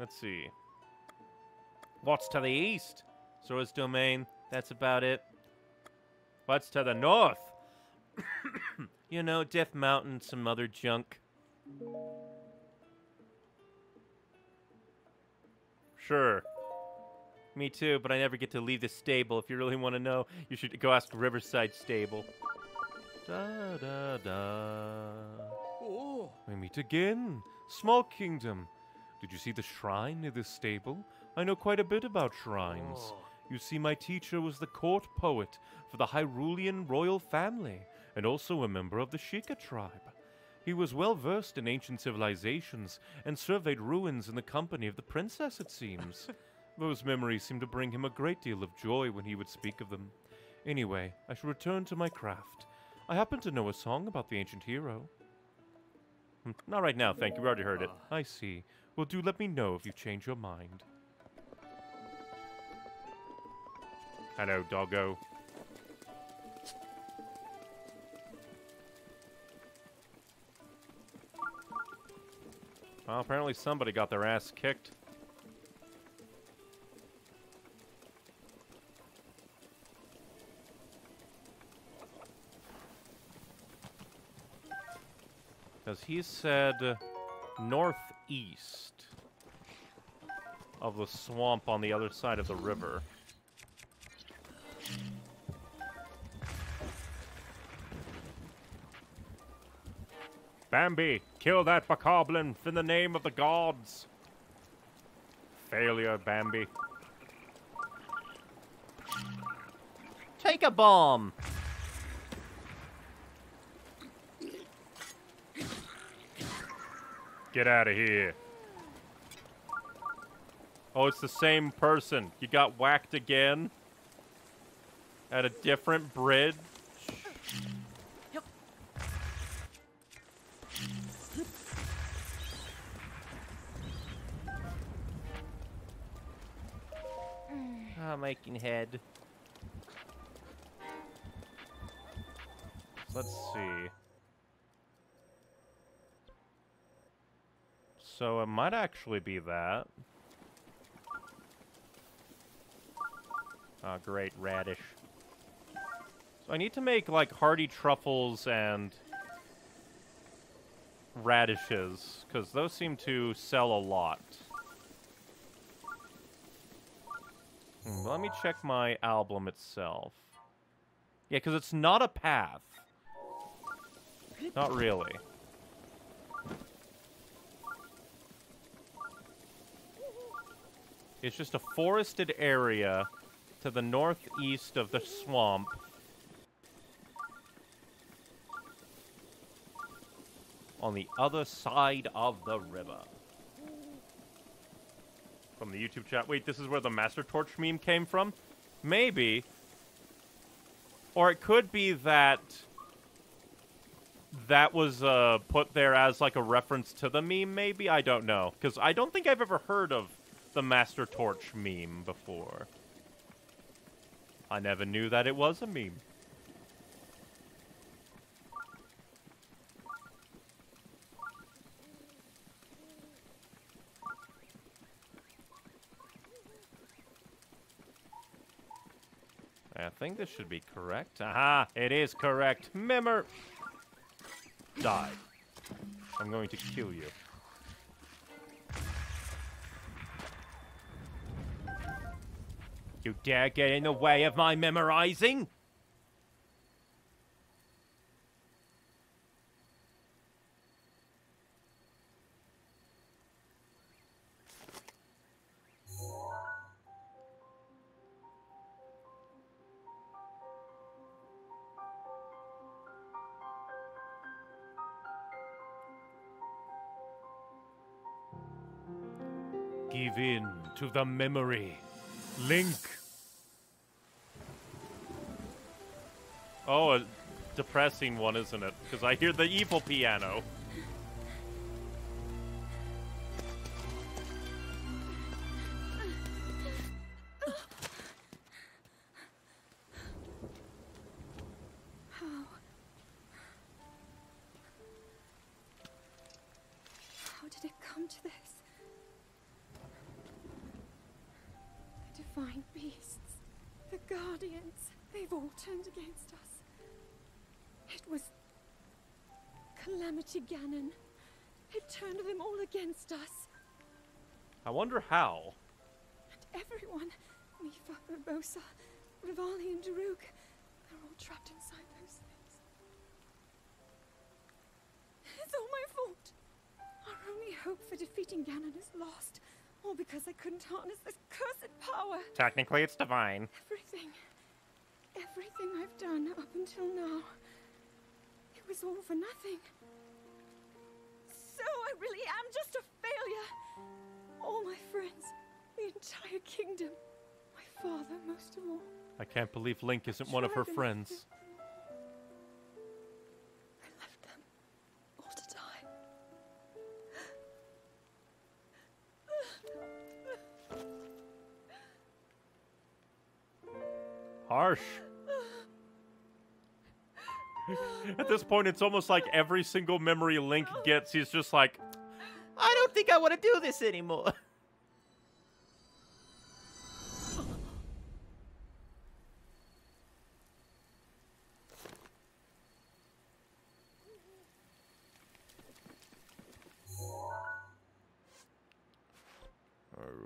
Speaker 1: let's see. What's to the east? Zora's Domain. That's about it. What's to the north? you know, Death Mountain, some other junk. Sure. Me too, but I never get to leave the stable. If you really want to know, you should go ask Riverside Stable. Da da da.
Speaker 7: Oh,
Speaker 1: We meet again. Small Kingdom. Did you see the shrine near the stable? I know quite a bit about shrines.
Speaker 7: Oh.
Speaker 1: You see, my teacher was the court poet for the Hyrulean royal family, and also a member of the Sheikah tribe. He was well versed in ancient civilizations and surveyed ruins in the company of the princess, it seems. Those memories seemed to bring him a great deal of joy when he would speak of them. Anyway, I shall return to my craft. I happen to know a song about the ancient hero. Hmm, Not right now, thank you. We already heard it. I see. Well, do let me know if you change your mind. Hello, doggo. Well, apparently somebody got their ass kicked. Because he said northeast of the swamp on the other side of the river. Bambi, kill that bokoblin in the name of the gods. Failure, Bambi. Take a bomb. Get out of here. Oh, it's the same person. You got whacked again? At a different bridge? Ah, making head. Let's see. So it might actually be that. Ah, great, radish. So I need to make, like, hearty truffles and radishes, because those seem to sell a lot. Hmm, let me check my album itself. Yeah, because it's not a path. Not really. It's just a forested area to the northeast of the swamp. On the other side of the river. From the YouTube chat. Wait, this is where the Master Torch meme came from? Maybe. Or it could be that that was uh, put there as like a reference to the meme, maybe? I don't know. Because I don't think I've ever heard of the Master Torch meme before. I never knew that it was a meme. I think this should be correct. Aha! It is correct. Mimmer! Die. I'm going to kill you. You dare get in the way of my memorizing? To the memory. Link. Oh, a depressing one, isn't it? Because I hear the evil piano. Wonder how.
Speaker 3: And everyone, Mipha, Urbosa, Revali, and Daruk, they're all trapped inside those things. It's all my fault. Our only hope for defeating Ganon is lost. All because I couldn't harness this cursed power.
Speaker 1: Technically, it's divine.
Speaker 3: Everything. Everything I've done up until now. It was all for nothing. So I really am just a failure. All my friends, the entire kingdom, my father most of all.
Speaker 1: I can't believe Link isn't one of her friends.
Speaker 3: I left them all to die.
Speaker 1: Harsh. At this point, it's almost like every single memory Link gets, he's just like,
Speaker 5: I don't think I want to do this anymore.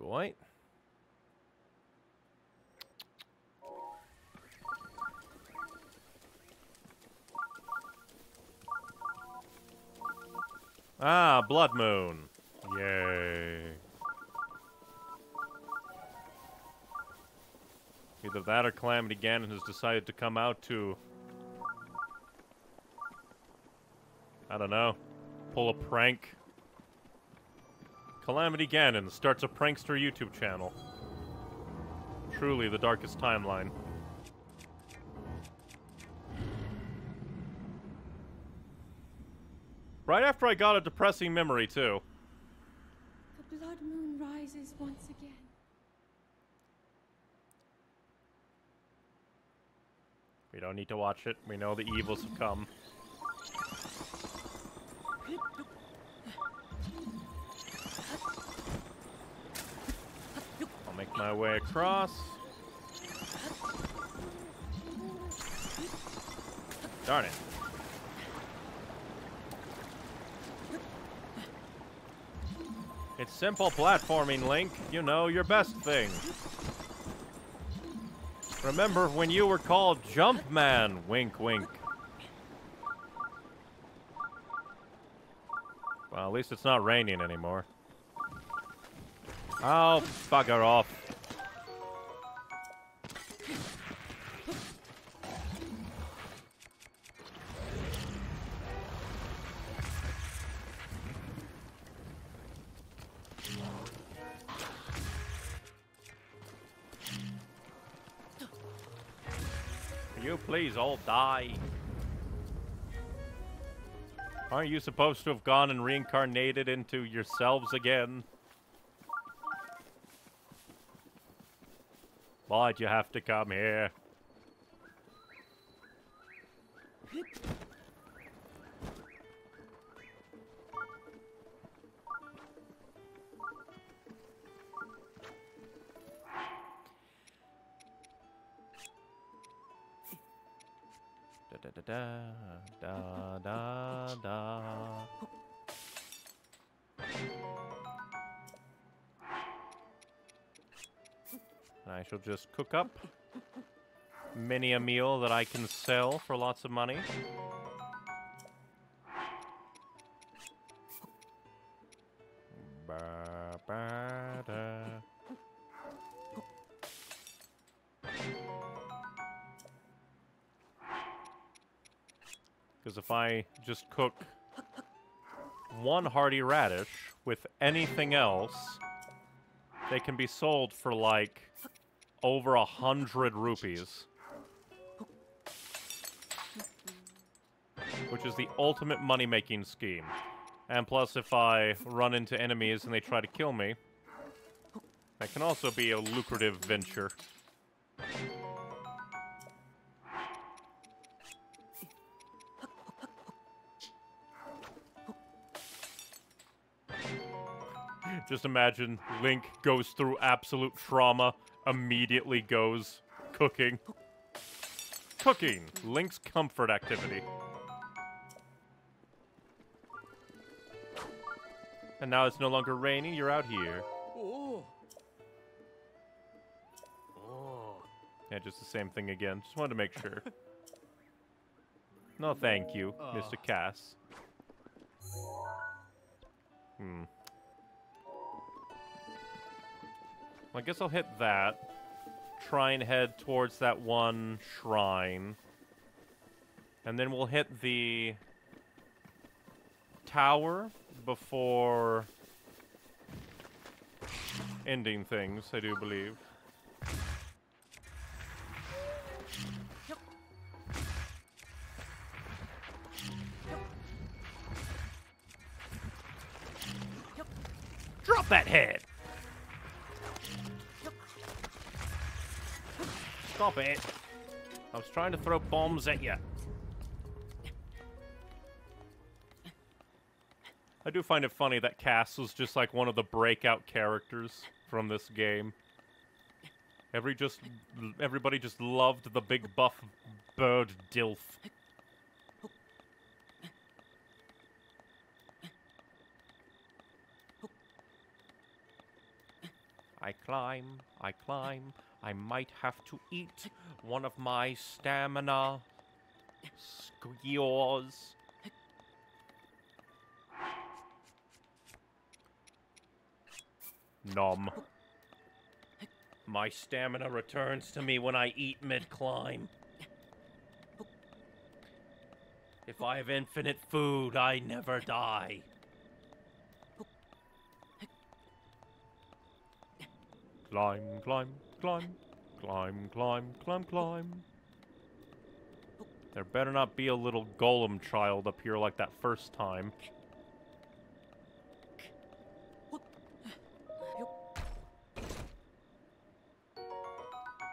Speaker 1: Alright. Ah, Blood Moon. That or Calamity Ganon has decided to come out to. I don't know. Pull a prank. Calamity Ganon starts a prankster YouTube channel. Truly the darkest timeline. Right after I got a depressing memory, too.
Speaker 3: The blood moon rises once again.
Speaker 1: Don't need to watch it. We know the evils have come. I'll make my way across. Darn it. It's simple platforming, Link. You know, your best thing. Remember when you were called Jumpman? Wink, wink. Well, at least it's not raining anymore. Oh, bugger off. Die. Aren't you supposed to have gone and reincarnated into yourselves again? Why'd you have to come here? Just cook up many a meal that I can sell for lots of money. Because if I just cook one hearty radish with anything else, they can be sold for like over a hundred rupees. Which is the ultimate money making scheme. And plus, if I run into enemies and they try to kill me, that can also be a lucrative venture. Just imagine Link goes through absolute trauma, immediately goes cooking. Cooking, Link's comfort activity. And now it's no longer raining, you're out here. Yeah, just the same thing again. Just wanted to make sure. no, thank you, Mr. Kass. Hmm. I guess I'll hit that. Try and head towards that one shrine. And then we'll hit the tower before ending things, I do believe. Drop that head! Stop it! I was trying to throw bombs at you. I do find it funny that Kass was just like one of the breakout characters from this game. Every just everybody just loved the big buff bird dilf. I climb, I climb. I might have to eat one of my stamina skews. Nom. My stamina returns to me when I eat mid-climb. If I have infinite food, I never die. Climb, climb, climb, climb, climb, climb, climb. There better not be a little golem child up here like that first time.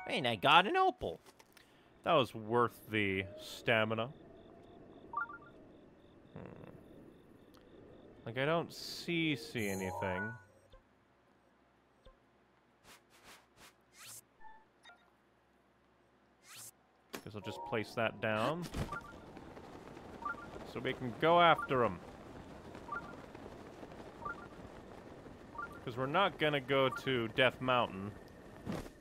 Speaker 1: And I got an opal. That was worth the stamina. Hmm. Like, I don't see see anything. Guess I'll just place that down. So we can go after him. Because we're not going to go to Death Mountain.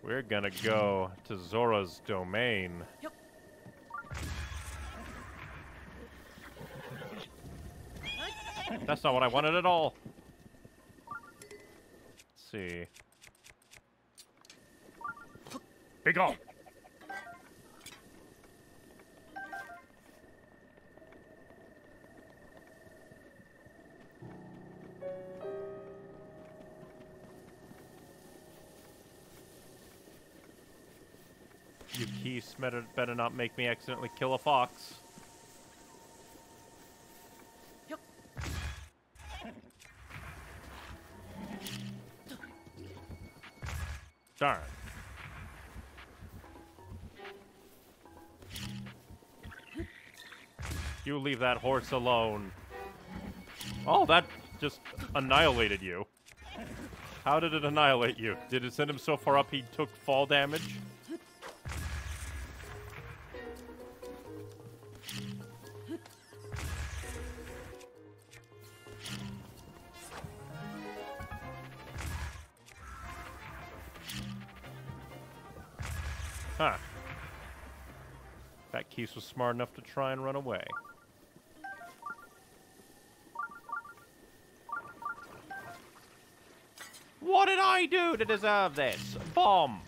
Speaker 1: We're going to go to Zora's domain.
Speaker 7: Yep.
Speaker 1: That's not what I wanted at all. Let's see. Be gone! Better, better not make me accidentally kill a fox. Darn. You leave that horse alone. Oh, that just annihilated you. How did it annihilate you? Did it send him so far up he took fall damage? Keese was smart enough to try and run away. What did I do to deserve this? Bomb!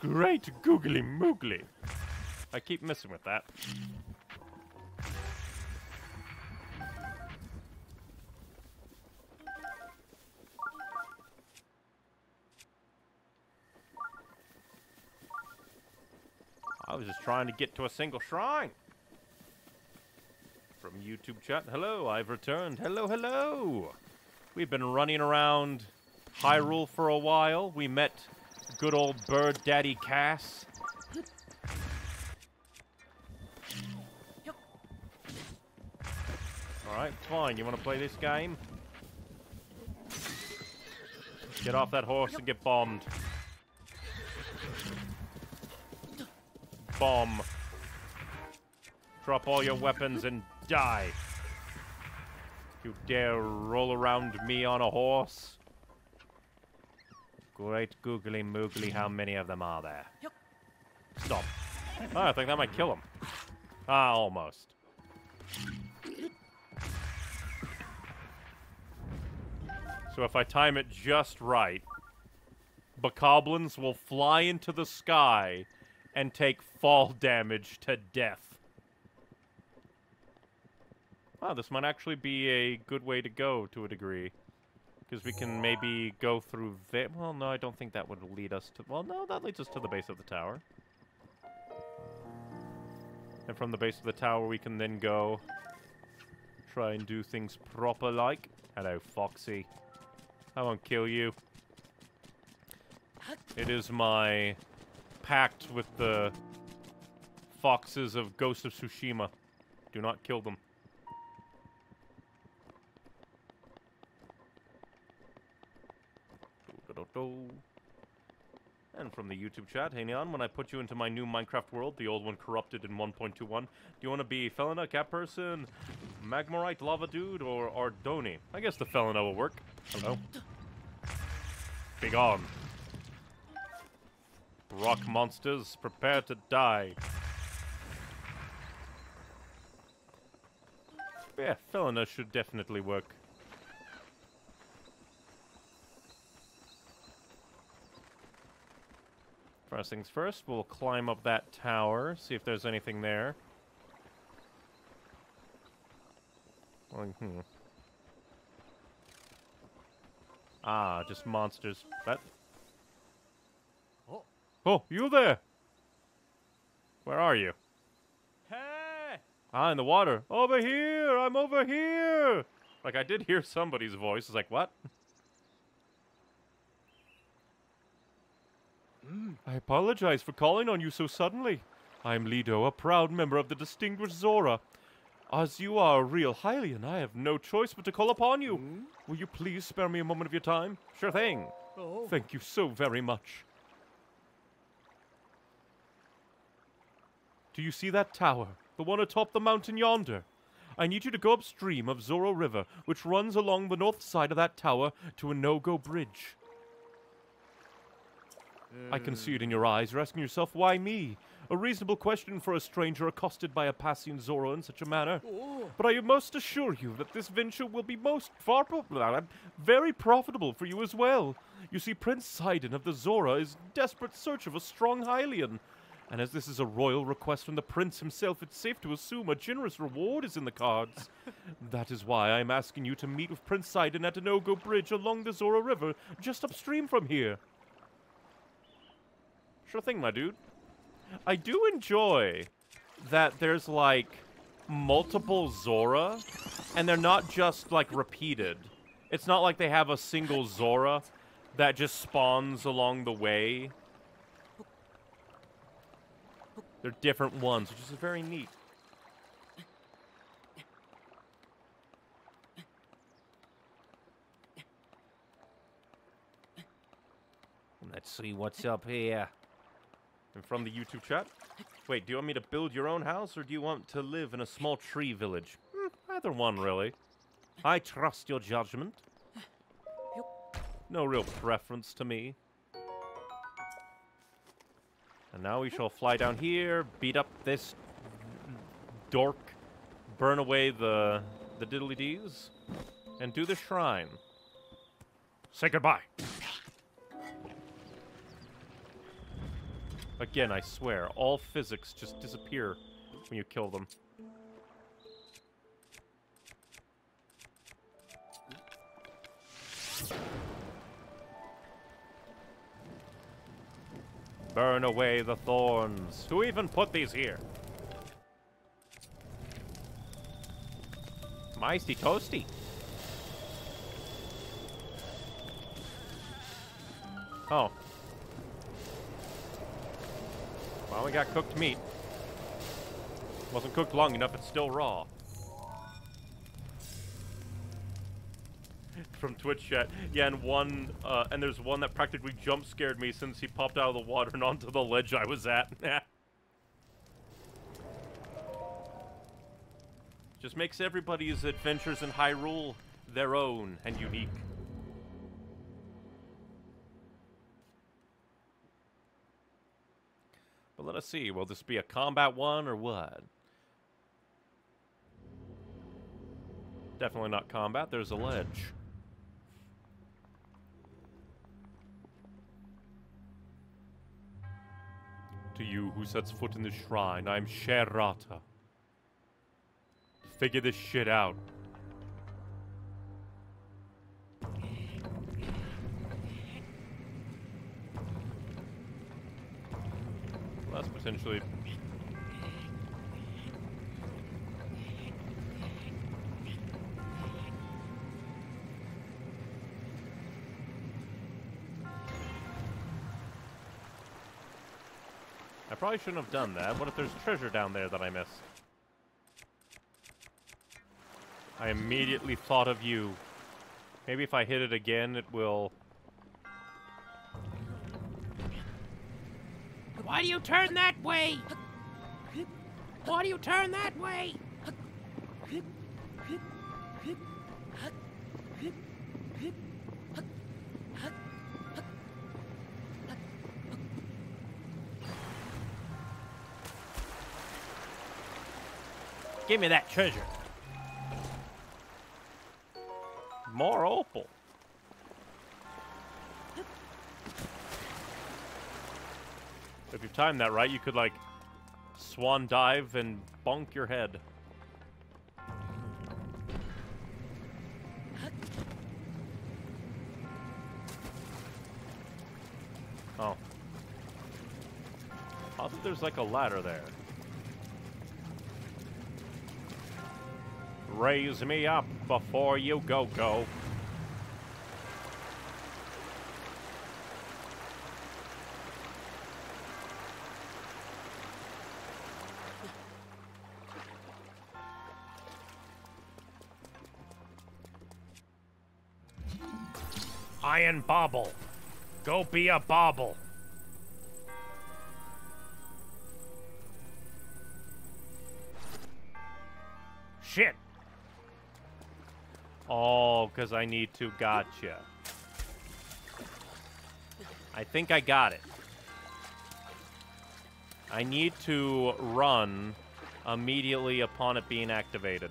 Speaker 1: Great googly moogly. I keep messing with that. Trying to get to a single shrine. From YouTube chat, hello, I've returned. Hello, hello. We've been running around Hyrule for a while. We met good old bird daddy Kass. Alright, fine. You want to play this game? Get off that horse and get bombed. Bomb. Drop all your weapons and die. You dare roll around me on a horse? Great googly moogly, how many of them are there? Stop. Oh, I think that might kill him. Ah, almost. So if I time it just right, bokoblins will fly into the sky and take fall damage to death. Wow, this might actually be a good way to go to a degree. Because we can maybe go through there. Well, no, I don't think that would lead us to... Well, no, that leads us to the base of the tower. And from the base of the tower, we can then go try and do things proper like. Hello, Foxy. I won't kill you. It is my pact with the foxes of Ghost of Tsushima. Do not kill them. And from the YouTube chat, hey Neon, when I put you into my new Minecraft world, the old one corrupted in 1.21, do you want to be Felina, Cat Person, Magmarite, Lava Dude, or Ardoni? I guess the Felina will work. Hello. Be gone. Rock monsters, prepare to die. Yeah, Felina should definitely work. First things first, we'll climb up that tower, see if there's anything there. Well, hmm. Ah, just monsters. That.
Speaker 4: Oh.
Speaker 1: You there? Where are you?
Speaker 4: Hey!
Speaker 1: Ah, in the water. Over here! I'm over here! Like, I did hear somebody's voice. It's like, what? I apologize for calling on you so suddenly. I am Ledo, a proud member of the distinguished Zora. As you are a real Hylian, I have no choice but to call upon you. Will you please spare me a moment of your time? Sure thing.
Speaker 4: Oh.
Speaker 1: Thank you so very much. Do you see that tower? The one atop the mountain yonder? I need you to go upstream of Zora River, which runs along the north side of that tower to Inogo Bridge. I can see it in your eyes. You're asking yourself, why me? A reasonable question for a stranger accosted by a passing Zora in such a manner. But I must assure you that this venture will be most far very profitable for you as well. You see, Prince Sidon of the Zora is in desperate search of a strong Hylian. And as this is a royal request from the prince himself, it's safe to assume a generous reward is in the cards. that is why I'm asking you to meet with Prince Sidon at Inogo Bridge along the Zora River, just upstream from here. Sure thing, my dude. I do enjoy that there's like multiple Zora, and they're not just like repeated. It's not like they have a single Zora that just spawns along the way. They're different ones, which is very neat. Let's see what's up here. And from the YouTube chat. Wait, do you want me to build your own house or do you want to live in a small tree village? Hmm, either one, really. I trust your judgment. No real preference to me. And now we shall fly down here, beat up this dork, burn away the the diddly dees, and do the shrine. Say goodbye. Again, I swear, all physics just disappear when you kill them. Burn away the thorns. Who even put these here? Meisty toasty. Oh. Well, we got cooked meat. Wasn't cooked long enough, it's still raw. From Twitch chat. Yeah, and one, uh, and there's one that practically jump scared me since he popped out of the water and onto the ledge I was at. Just makes everybody's adventures in Hyrule their own and unique. But let us see, will this be a combat one or what? Definitely not combat, there's a ledge. To you who sets foot in the shrine, I am Sheh Rata. Figure this shit out. Well, that's potentially probably shouldn't have done that. What if there's treasure down there that I missed? I immediately thought of you. Maybe if I hit it again, it will...
Speaker 5: Why do you turn that way? Why do you turn that way? Give me that treasure.
Speaker 1: More opal. If you timed that right, you could, like, swan dive and bonk your head. Oh. I thought there's, like, a ladder there. Raise me up before you go go. Iron Bobble. Go be a bobble. Oh, because I need to. Gotcha. I think I got it. I need to run immediately upon it being activated.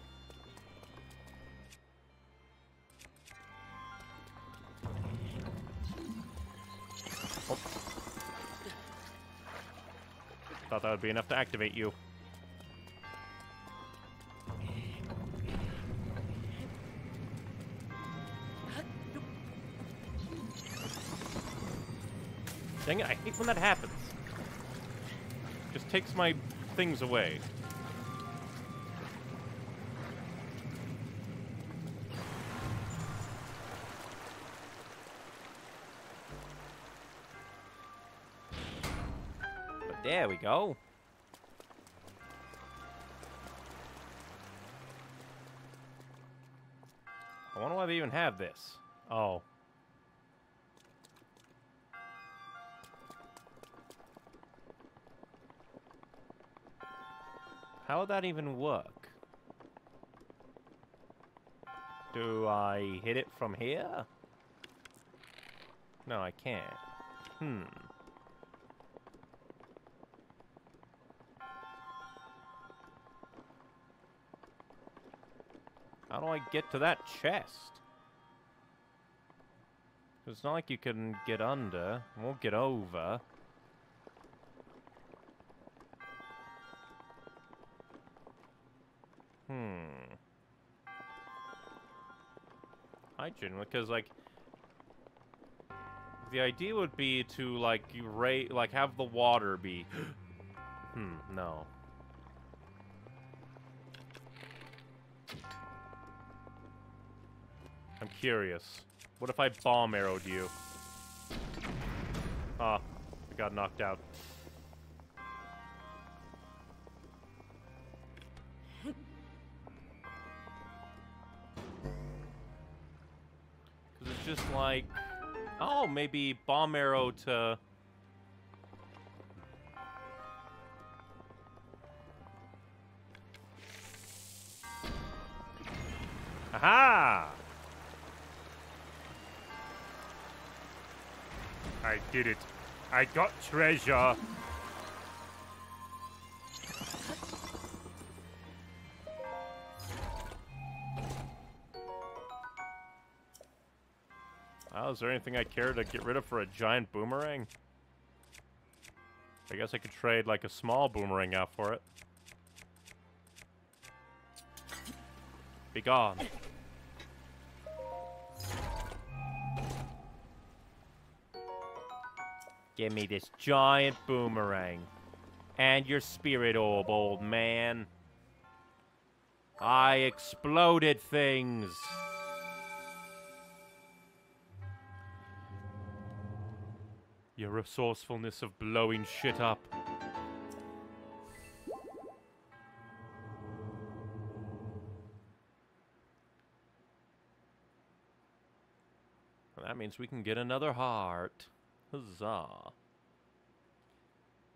Speaker 1: Oh. Thought that would be enough to activate you. Hate when that happens. Just takes my things away. But there we go. I wonder why they even have this. Oh. How would that even work? Do I hit it from here? No, I can't. Hmm. How do I get to that chest? It's not like you can get under. Won't get over. Hmm. I genuinely, because like, the idea would be to like rate, like have the water be. hmm. No. I'm curious. What if I bomb arrowed you? Ah, I got knocked out. Just like, oh, maybe bomb arrow to. Aha!
Speaker 2: I did it. I got treasure.
Speaker 1: Oh, is there anything I care to get rid of for a giant boomerang? I guess I could trade like a small boomerang out for it. Be gone. Give me this giant boomerang. And your spirit orb, old man. I exploded things. Your resourcefulness of blowing shit up. Well, that means we can get another heart. Huzzah.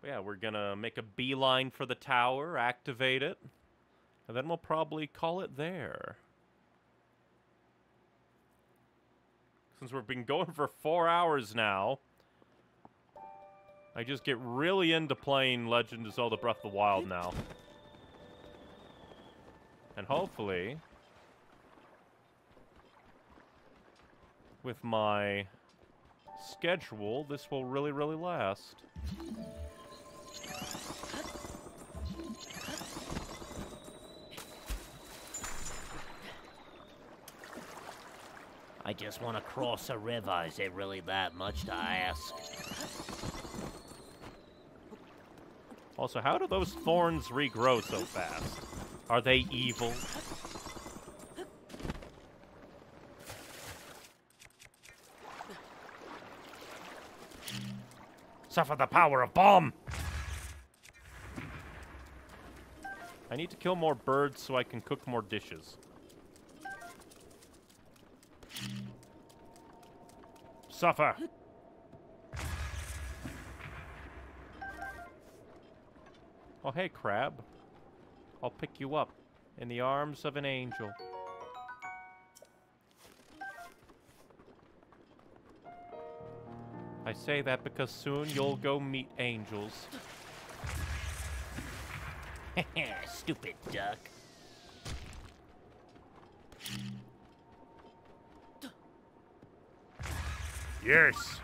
Speaker 1: Yeah, we're gonna make a beeline for the tower, activate it, and then we'll probably call it there. Since we've been going for four hours now, I just get really into playing Legend of Zelda Breath of the Wild now. And hopefully, with my schedule, this will really, really last.
Speaker 5: I just want to cross a river. Is it really that much to ask?
Speaker 1: Also, how do those thorns regrow so fast? Are they evil? Suffer the power of bomb! I need to kill more birds so I can cook more dishes. Suffer! Oh, hey, crab. I'll pick you up in the arms of an angel. I say that because soon you'll go meet angels.
Speaker 5: Stupid duck.
Speaker 2: Yes.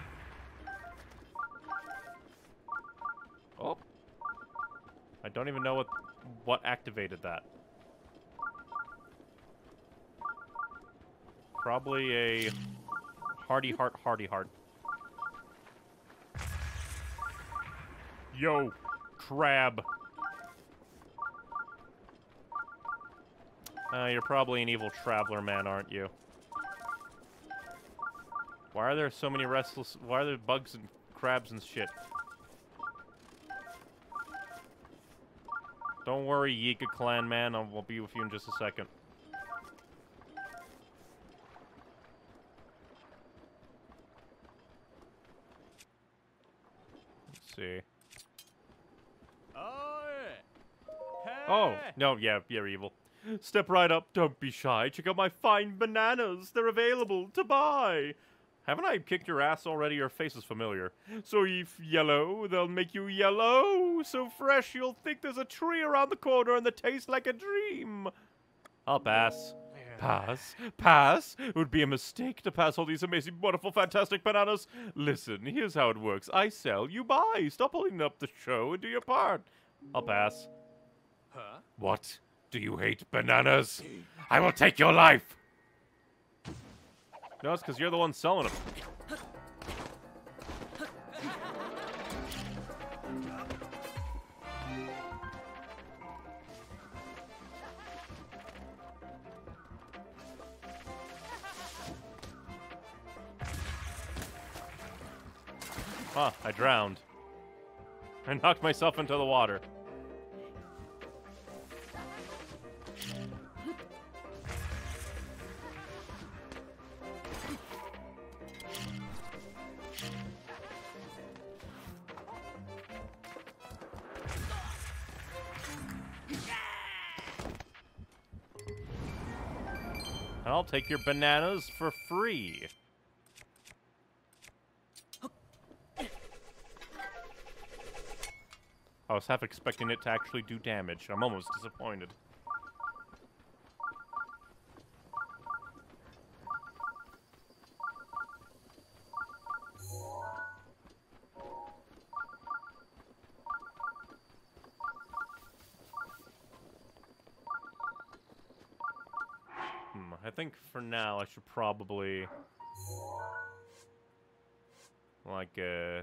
Speaker 1: Don't even know what what activated that. Probably a hardy heart, hardy heart.
Speaker 2: Yo, crab.
Speaker 1: Uh, you're probably an evil traveler man, aren't you? Why are there so many restless... Why are there bugs and crabs and shit? Don't worry, Yiga clan man. I will be with you in just a second. Let's see.
Speaker 4: Oh.
Speaker 1: Oh, no, yeah, you're evil. Step right up, don't be shy. Check out my fine bananas. They're available to buy. Haven't I kicked your ass already? Your face is familiar. So if yellow, they'll make you yellow. So fresh, you'll think there's a tree around the corner and they taste like a dream. I'll pass. Pass? Pass? It would be a mistake to pass all these amazing, wonderful, fantastic bananas. Listen, here's how it works. I sell, you buy. Stop holding up the show and do your part. I'll pass.
Speaker 4: Huh?
Speaker 1: What? Do you hate bananas? I will take your life! No, it's because you're the one selling them. Huh, ah, I drowned. I knocked myself into the water. I'll take your bananas for free. I was half expecting it to actually do damage. I'm almost disappointed. I think for now I should probably... Like, uh...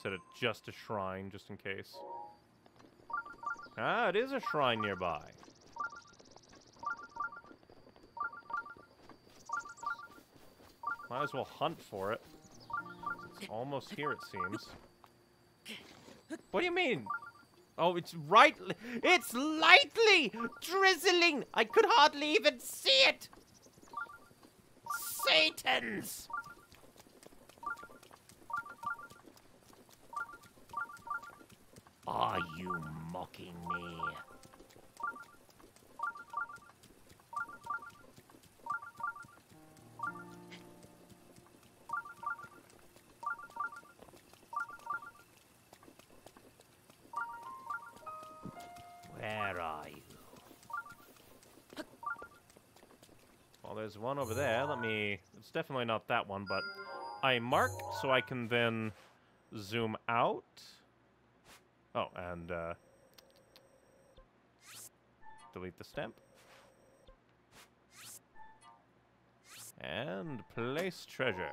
Speaker 1: Set it just a shrine, just in case. Ah, it is a shrine nearby. Might as well hunt for it. It's almost here, it seems. What do you mean? Oh, it's right. It's lightly drizzling. I could hardly even see it. Satans. Are you mocking me? Well, there's one over there. Let me... It's definitely not that one, but I mark so I can then zoom out. Oh, and uh, delete the stamp. And place treasure.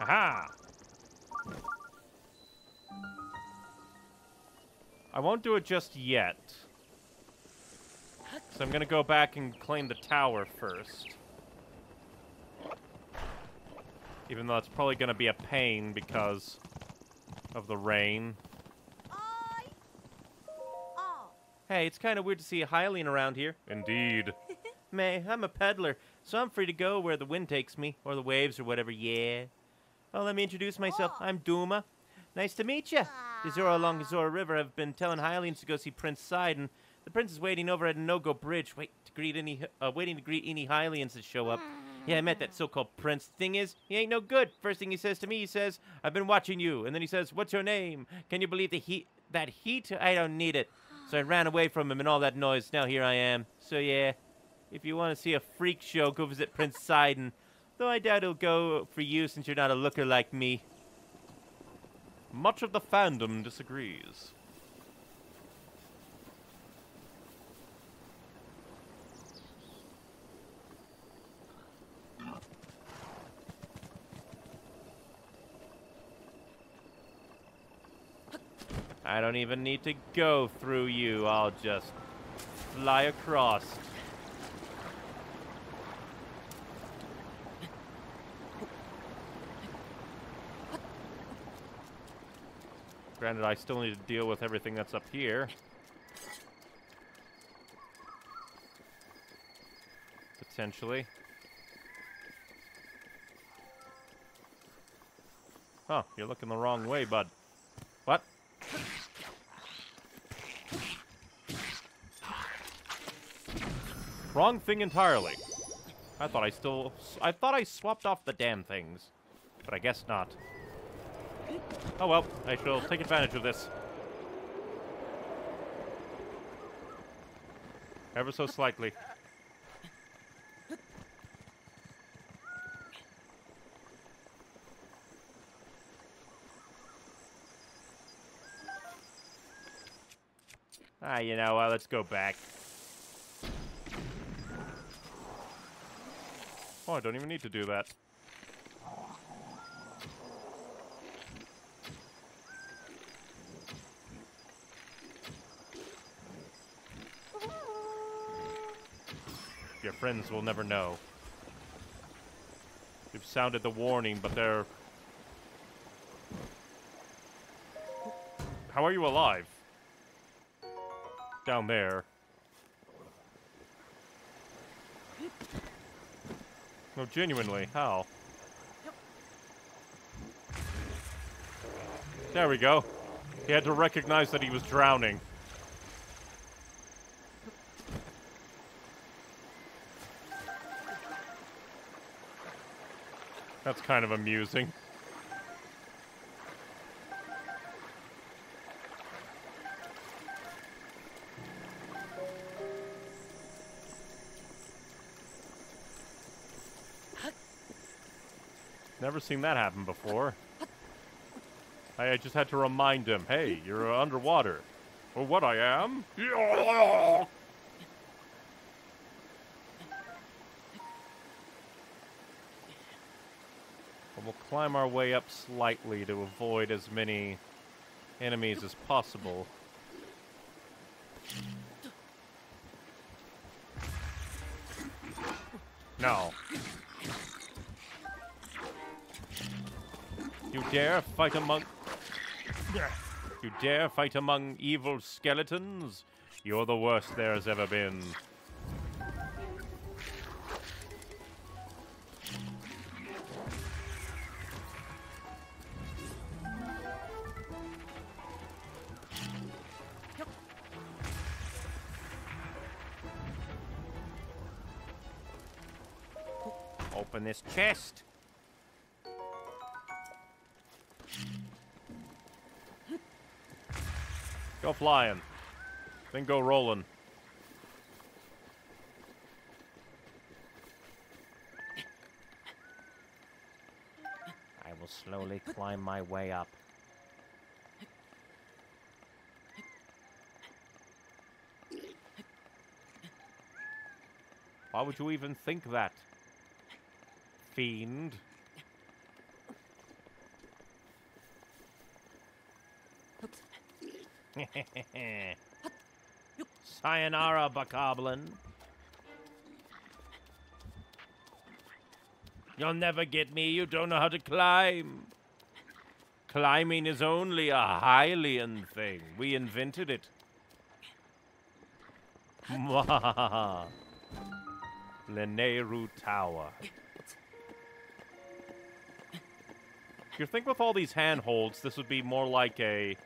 Speaker 1: Aha! I won't do it just yet. So I'm gonna go back and claim the tower first. Even though it's probably gonna be a pain because of the rain. Hey, it's kind of weird to see a Hylian around here. Indeed. May, I'm a peddler, so I'm free to go where the wind takes me, or the waves, or whatever, yeah. Well, let me introduce myself. Oh. I'm Duma. Nice to meet you. The Zora along the Zora River have been telling Hylians to go see Prince Sidon. The prince is waiting over at Inogo Bridge, wait to greet any, uh, waiting to greet any Hylians that show up. Yeah, I met that so-called prince. Thing is, he ain't no good. First thing he says to me, he says, "I've been watching you," and then he says, "What's your name?" Can you believe the heat? That heat? I don't need it. So I ran away from him and all that noise. Now here I am. So yeah, if you want to see a freak show, go visit Prince Sidon. Though I doubt he'll go for you since you're not a looker like me. Much of the fandom disagrees. I don't even need to go through you. I'll just fly across. Granted, I still need to deal with everything that's up here. Potentially. Huh, you're looking the wrong way, bud. What? Wrong thing entirely. I thought I still... I thought I swapped off the damn things. But I guess not. Oh well, I shall take advantage of this. Ever so slightly. Ah, you know what, let's go back. Oh, I don't even need to do that. Your friends will never know. You've sounded the warning, but they're... How are you alive? Down there. No, genuinely, how? There we go. He had to recognize that he was drowning. That's kind of amusing. Never seen that happen before. I I just had to remind him, hey, you're underwater. Well, what I am? Climb our way up slightly to avoid as many enemies as possible. No. You dare fight among... You dare fight among evil skeletons? You're the worst there has ever been. Open this chest. Go flying. Then go rolling. I will slowly climb my way up. Why would you even think that? Fiend. Sayonara, Bokoblin. You'll never get me. You don't know how to climb. Climbing is only a Hylian thing. We invented it. Lanayru Tower. You think with all these handholds, this would be more like a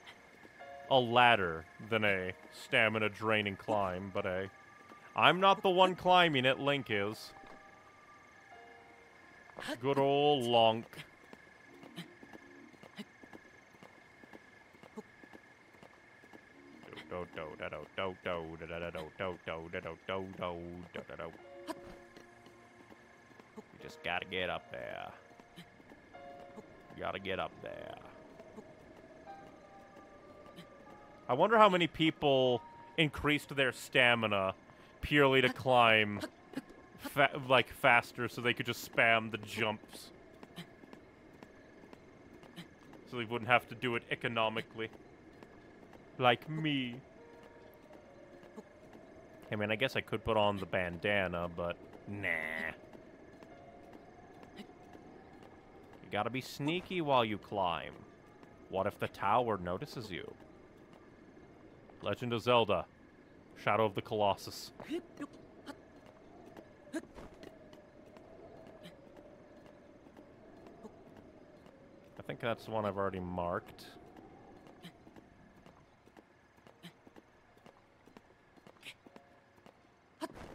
Speaker 1: a ladder than a stamina draining climb, but a I'm not the one climbing it, Link is. Good old Lonk. do do do do do do do do do do do do. Just gotta get up there. Gotta get up there. I wonder how many people increased their stamina purely to climb fa like faster so they could just spam the jumps. So they wouldn't have to do it economically. Like me. I mean, I guess I could put on the bandana, but nah. You gotta be sneaky while you climb. What if the tower notices you? Legend of Zelda. Shadow of the Colossus. I think that's the one I've already marked.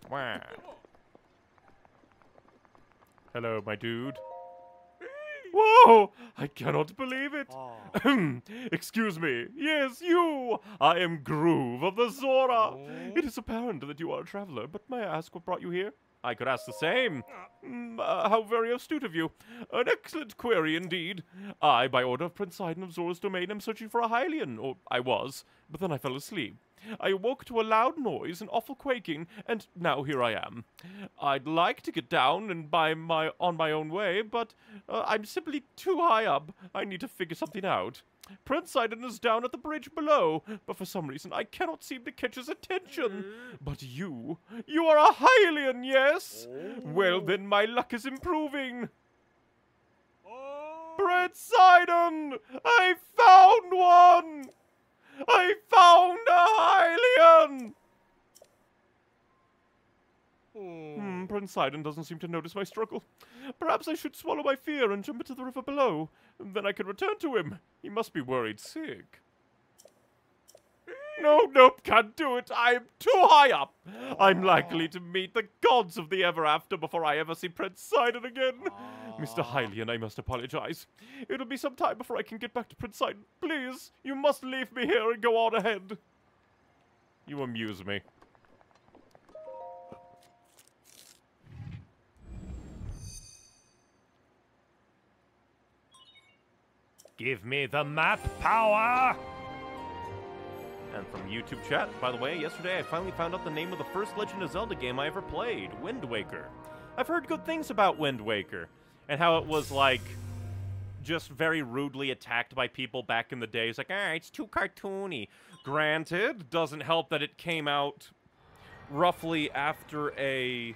Speaker 1: Wah. Hello, my dude. Whoa! I cannot believe it. Excuse me. Yes, you. I am Gruve of the Zora. It is apparent that you are a traveler, but may I ask what brought you here? I could ask the same. Mm, uh, how very astute of you. An excellent query indeed. I, by order of Prince Sidon of Zora's domain, am searching for a Hylian, or I was, but then I fell asleep. I awoke to a loud noise and awful quaking, and now here I am. I'd like to get down and by my on my own way, but uh, I'm simply too high up. I need to figure something out. Prince Sidon is down at the bridge below, but for some reason I cannot seem to catch his attention. But you, you are a Hylian, yes? Well, then my luck is improving. Prince Sidon, I found one! I found a Hylian! Hmm,
Speaker 2: Emperor Poseidon doesn't seem to notice my struggle. Perhaps I should swallow my fear and jump into the river below. Then I can return to him. He must be worried sick. No, nope, can't do it. I'm too high up. I'm likely to meet the gods of the ever after before I ever see Prince Sidon again. Mr. Hylian, I must apologize. It'll be some time before I can get back to Prince Sidon. Please, you must leave me here and go on ahead. You amuse me.
Speaker 1: Give me the map power! And from YouTube chat, by the way, yesterday I finally found out the name of the first Legend of Zelda game I ever played Wind Waker. I've heard good things about Wind Waker, and how it was like just very rudely attacked by people back in the days. Like, ah, it's too cartoony. Granted, doesn't help that it came out roughly after a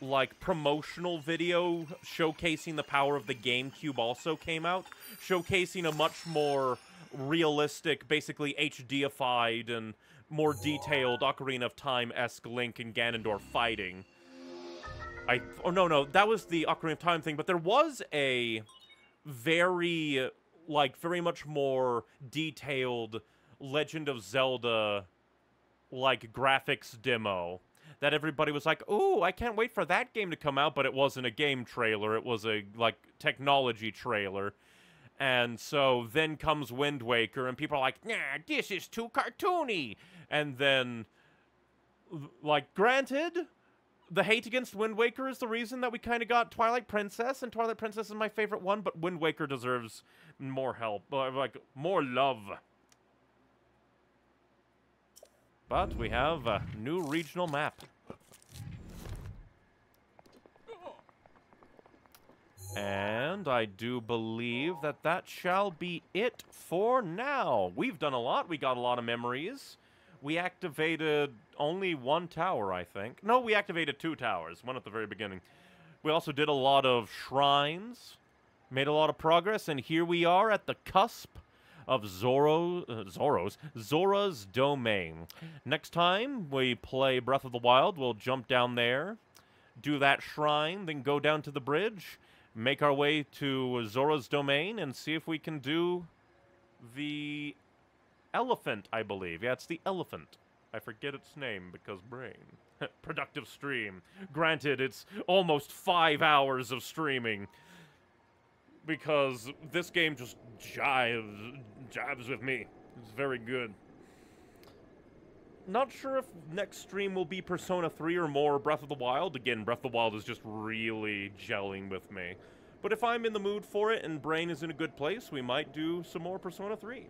Speaker 1: like promotional video showcasing the power of the GameCube also came out, showcasing a much more realistic, basically HDified and more detailed Ocarina of Time esque Link and Ganondorf fighting. I oh no no that was the Ocarina of Time thing, but there was a very like very much more detailed Legend of Zelda like graphics demo that everybody was like, "Ooh, I can't wait for that game to come out," but it wasn't a game trailer, it was a like technology trailer. And so then comes Wind Waker and people are like, "Nah, this is too cartoony." And then like granted, the hate against Wind Waker is the reason that we kind of got Twilight Princess, and Twilight Princess is my favorite one, but Wind Waker deserves more help, uh, like more love. But we have a new regional map. And I do believe that that shall be it for now. We've done a lot. We got a lot of memories. We activated only one tower, I think. No, we activated two towers, one at the very beginning. We also did a lot of shrines, made a lot of progress, and here we are at the cusp of Zoro, uh, Zoro's, Zora's Domain. Next time we play Breath of the Wild, we'll jump down there, do that shrine, then go down to the bridge, make our way to Zora's Domain, and see if we can do the elephant, I believe. Yeah, it's the elephant. I forget its name because brain. Productive stream. Granted, it's almost five hours of streaming. Because this game just jives, jives with me. It's very good. Not sure if next stream will be Persona 3 or more Breath of the Wild. Again, Breath of the Wild is just really gelling with me. But if I'm in the mood for it and Brain is in a good place, we might do some more Persona 3.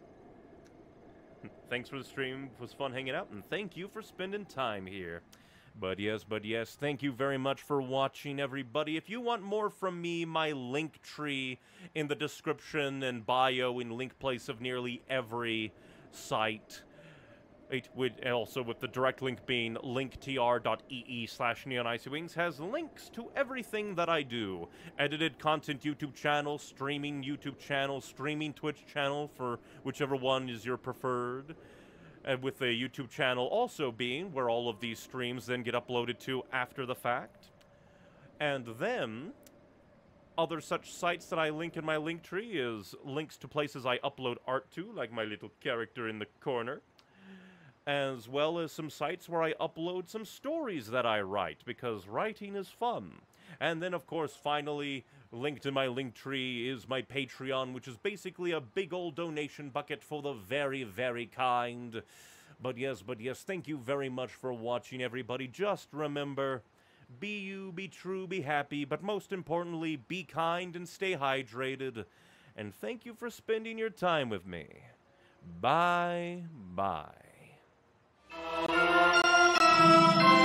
Speaker 1: Thanks for the stream. It was fun hanging out, and thank you for spending time here. But yes, but yes, thank you very much for watching, everybody. If you want more from me, my link tree in the description and bio in link place of nearly every site. Also with the direct link being linktr.ee slash neonicywings has links to everything that I do. Edited content YouTube channel, streaming YouTube channel, streaming Twitch channel for whichever one is your preferred. And with the YouTube channel also being where all of these streams then get uploaded to after the fact. And then other such sites that I link in my link tree is links to places I upload art to, like my little character in the corner as well as some sites where I upload some stories that I write, because writing is fun. And then, of course, finally, linked in my link tree is my Patreon, which is basically a big old donation bucket for the very, very kind. But yes, but yes, thank you very much for watching, everybody. Just remember, be you, be true, be happy, but most importantly, be kind and stay hydrated. And thank you for spending your time with me. Bye bye. Thank you.